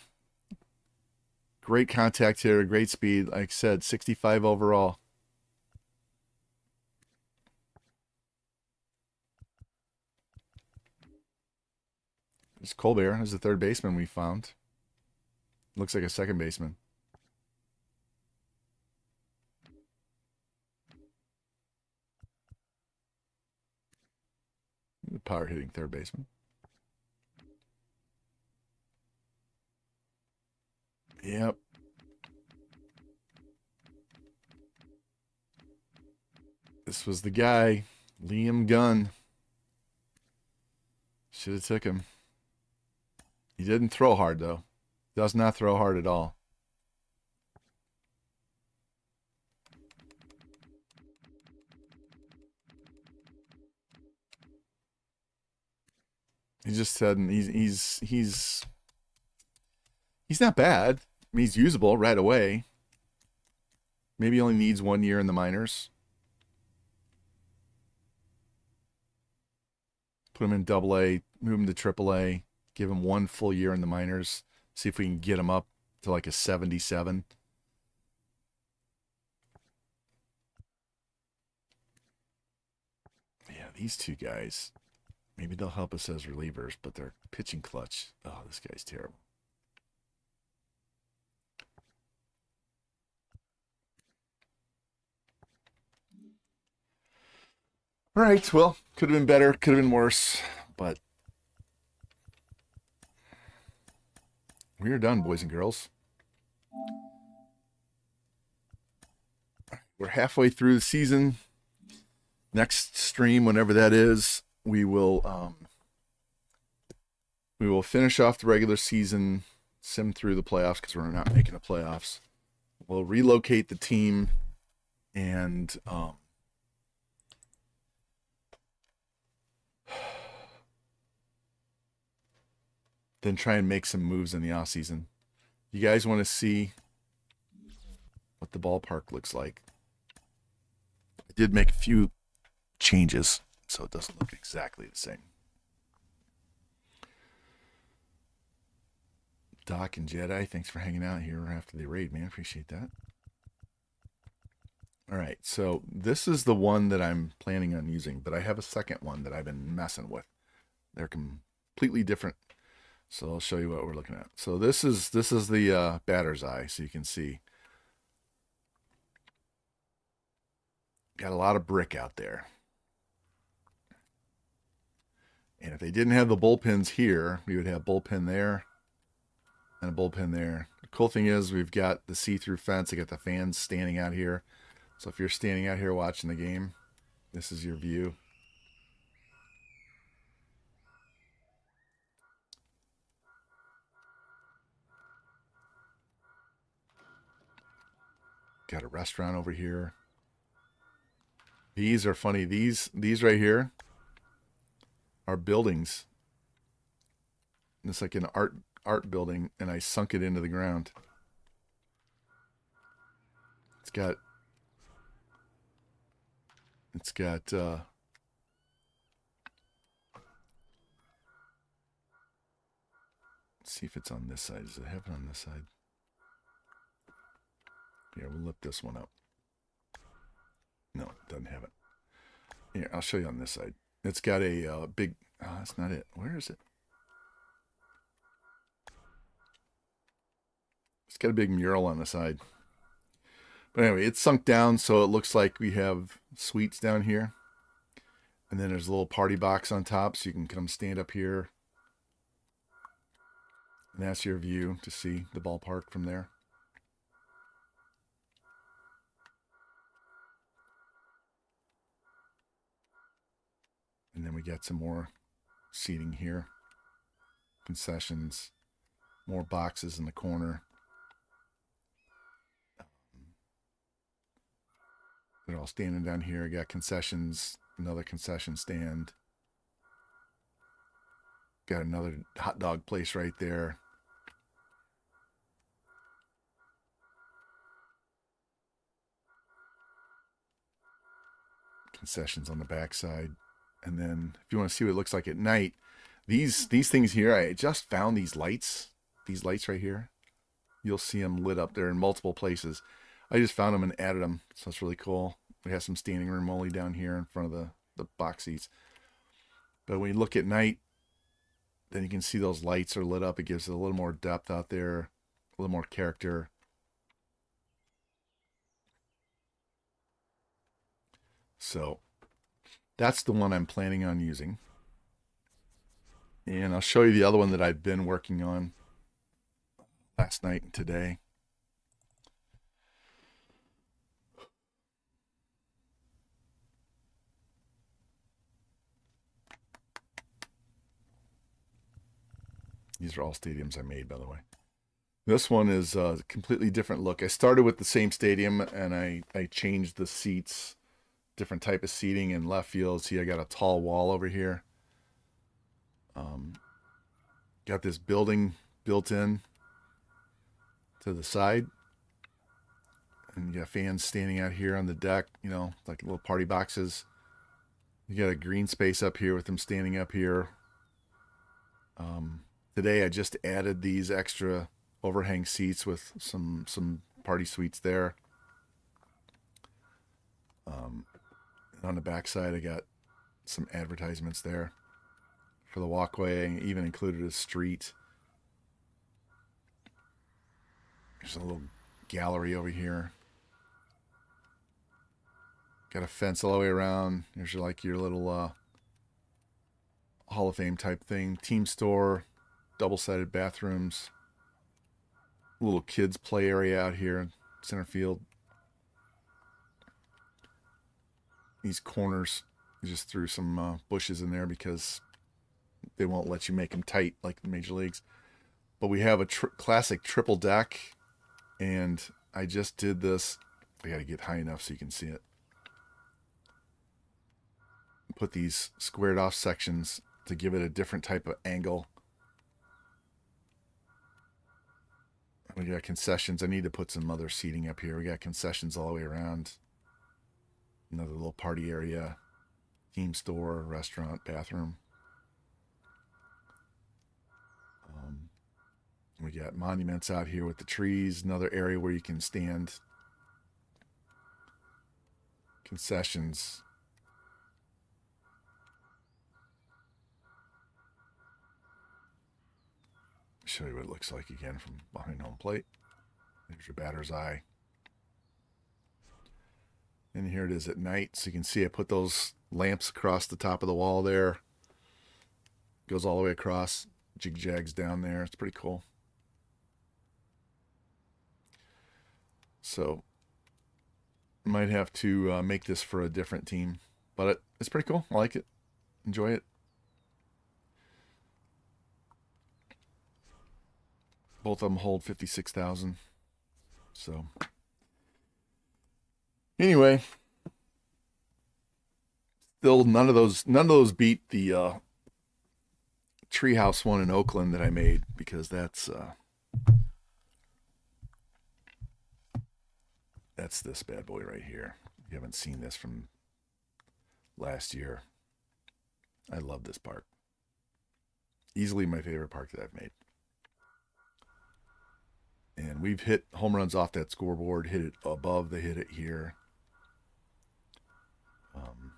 Great contact hitter, great speed. Like I said, 65 overall. There's Colbert is the third baseman we found. Looks like a second baseman. The power hitting third baseman. Yep. This was the guy, Liam Gunn. Should have took him. He didn't throw hard though. Does not throw hard at all. He just said he's he's he's he's not bad. I mean, he's usable right away. Maybe he only needs one year in the minors. Put him in double A, move him to triple A, give him one full year in the minors, see if we can get him up to like a 77. Yeah, these two guys, maybe they'll help us as relievers, but they're pitching clutch. Oh, this guy's terrible. All right, well, could have been better, could have been worse, but we are done, boys and girls. We're halfway through the season. Next stream, whenever that is, we will um, we will finish off the regular season, sim through the playoffs because we're not making the playoffs. We'll relocate the team and um, then try and make some moves in the off season. You guys want to see what the ballpark looks like? I did make a few changes so it doesn't look exactly the same. Doc and Jedi, thanks for hanging out here after the raid, man. Appreciate that. All right, so this is the one that I'm planning on using, but I have a second one that I've been messing with. They're completely different so I'll show you what we're looking at. So this is this is the uh, batter's eye, so you can see. Got a lot of brick out there. And if they didn't have the bullpens here, we would have bullpen there and a bullpen there. The cool thing is we've got the see-through fence. I got the fans standing out here. So if you're standing out here watching the game, this is your view. Got a restaurant over here. These are funny. These these right here are buildings. It's like an art art building, and I sunk it into the ground. It's got it's got uh see if it's on this side. Does it have it on this side? Yeah, we'll lift this one up. No, it doesn't have it. Here, I'll show you on this side. It's got a uh, big. Oh, that's not it. Where is it? It's got a big mural on the side. But anyway, it's sunk down, so it looks like we have suites down here. And then there's a little party box on top, so you can come stand up here. And that's your view to see the ballpark from there. And then we get some more seating here, concessions, more boxes in the corner. They're all standing down here. I got concessions, another concession stand. Got another hot dog place right there. Concessions on the backside. And then if you want to see what it looks like at night, these these things here, I just found these lights. These lights right here. You'll see them lit up there in multiple places. I just found them and added them, so it's really cool. We have some standing room only down here in front of the, the box seats. But when you look at night, then you can see those lights are lit up. It gives it a little more depth out there, a little more character. So that's the one I'm planning on using. And I'll show you the other one that I've been working on last night and today. These are all stadiums I made, by the way. This one is a completely different look. I started with the same stadium and I, I changed the seats, different type of seating in left field. See, I got a tall wall over here. Um, got this building built in to the side. And you got fans standing out here on the deck, you know, like little party boxes. You got a green space up here with them standing up here. Um, today I just added these extra overhang seats with some some party suites there. Um, on the backside, I got some advertisements there for the walkway. Even included a street. There's a little gallery over here. Got a fence all the way around. There's your, like your little uh, Hall of Fame type thing. Team store, double-sided bathrooms. Little kids play area out here, center field. These corners, just threw some uh, bushes in there because they won't let you make them tight like the major leagues. But we have a tr classic triple deck, and I just did this. I got to get high enough so you can see it. Put these squared off sections to give it a different type of angle. We got concessions. I need to put some other seating up here. We got concessions all the way around. Another little party area, team store, restaurant, bathroom. Um, we got monuments out here with the trees. Another area where you can stand. Concessions. show you what it looks like again from behind home plate. There's your batter's eye. And here it is at night. So you can see I put those lamps across the top of the wall there. Goes all the way across, jig jags down there. It's pretty cool. So might have to uh, make this for a different team, but it, it's pretty cool. I like it. Enjoy it. Both of them hold 56,000. So anyway, still none of those none of those beat the uh treehouse one in Oakland that I made because that's uh that's this bad boy right here. You haven't seen this from last year. I love this park. Easily my favorite park that I've made and we've hit home runs off that scoreboard, hit it above the hit it here. Um,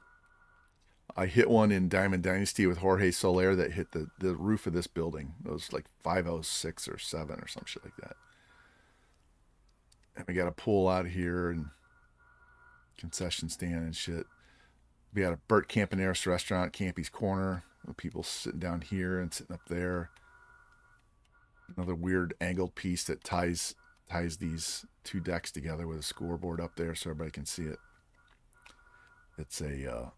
I hit one in Diamond Dynasty with Jorge Soler that hit the, the roof of this building. It was like 506 or 7 or some shit like that. And we got a pool out here and concession stand and shit. We had a Bert Campaneris restaurant, Campy's Corner. With people sitting down here and sitting up there. Another weird angled piece that ties ties these two decks together with a scoreboard up there so everybody can see it. It's a uh,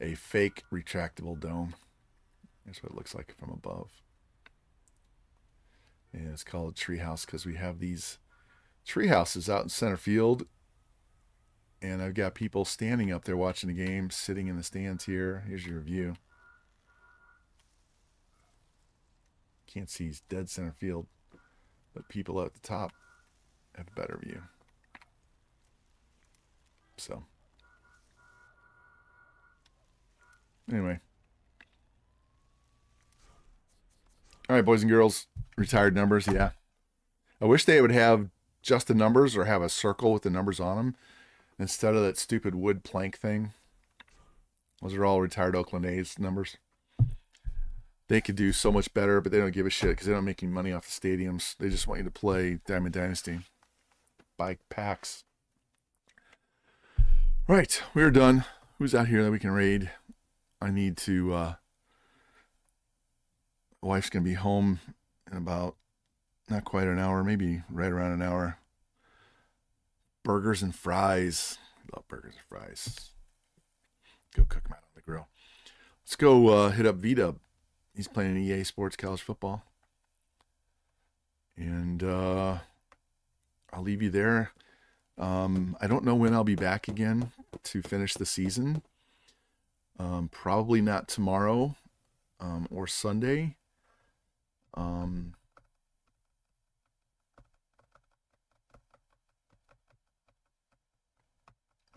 a fake retractable dome. Here's what it looks like from above. And it's called treehouse because we have these tree houses out in center field. And I've got people standing up there watching the game, sitting in the stands here. Here's your view. Can't see dead center field, but people at the top have a better view. So, anyway. All right, boys and girls, retired numbers. Yeah. I wish they would have just the numbers or have a circle with the numbers on them instead of that stupid wood plank thing. Those are all retired Oakland A's numbers. They could do so much better, but they don't give a shit because they don't make any money off the stadiums. They just want you to play Diamond Dynasty. Buy packs. Right, we're done. Who's out here that we can raid? I need to. uh Wife's gonna be home in about not quite an hour, maybe right around an hour. Burgers and fries. Love burgers and fries. Go cook them out on the grill. Let's go uh, hit up V Dub. He's playing EA Sports College Football. And uh, I'll leave you there. Um, I don't know when I'll be back again to finish the season. Um, probably not tomorrow um, or Sunday. Um,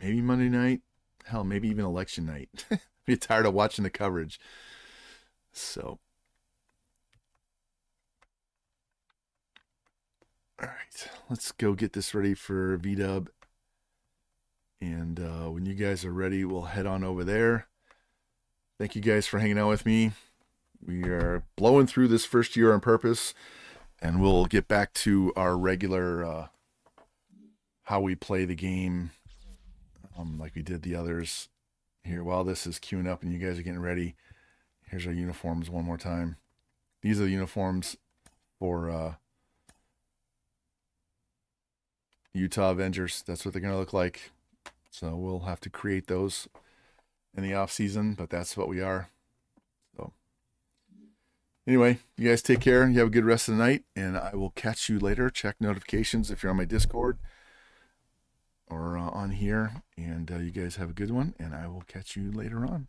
maybe Monday night. Hell, maybe even election night. Be tired of watching the coverage. So, all right, let's go get this ready for V Dub. And uh, when you guys are ready, we'll head on over there. Thank you guys for hanging out with me. We are blowing through this first year on purpose, and we'll get back to our regular uh, how we play the game, um, like we did the others. Here, while this is queuing up and you guys are getting ready, here's our uniforms one more time. These are the uniforms for uh, Utah Avengers. That's what they're going to look like. So we'll have to create those in the off season, but that's what we are. So anyway, you guys take care. You have a good rest of the night, and I will catch you later. Check notifications if you're on my Discord or uh, on here. And uh, you guys have a good one, and I will catch you later on.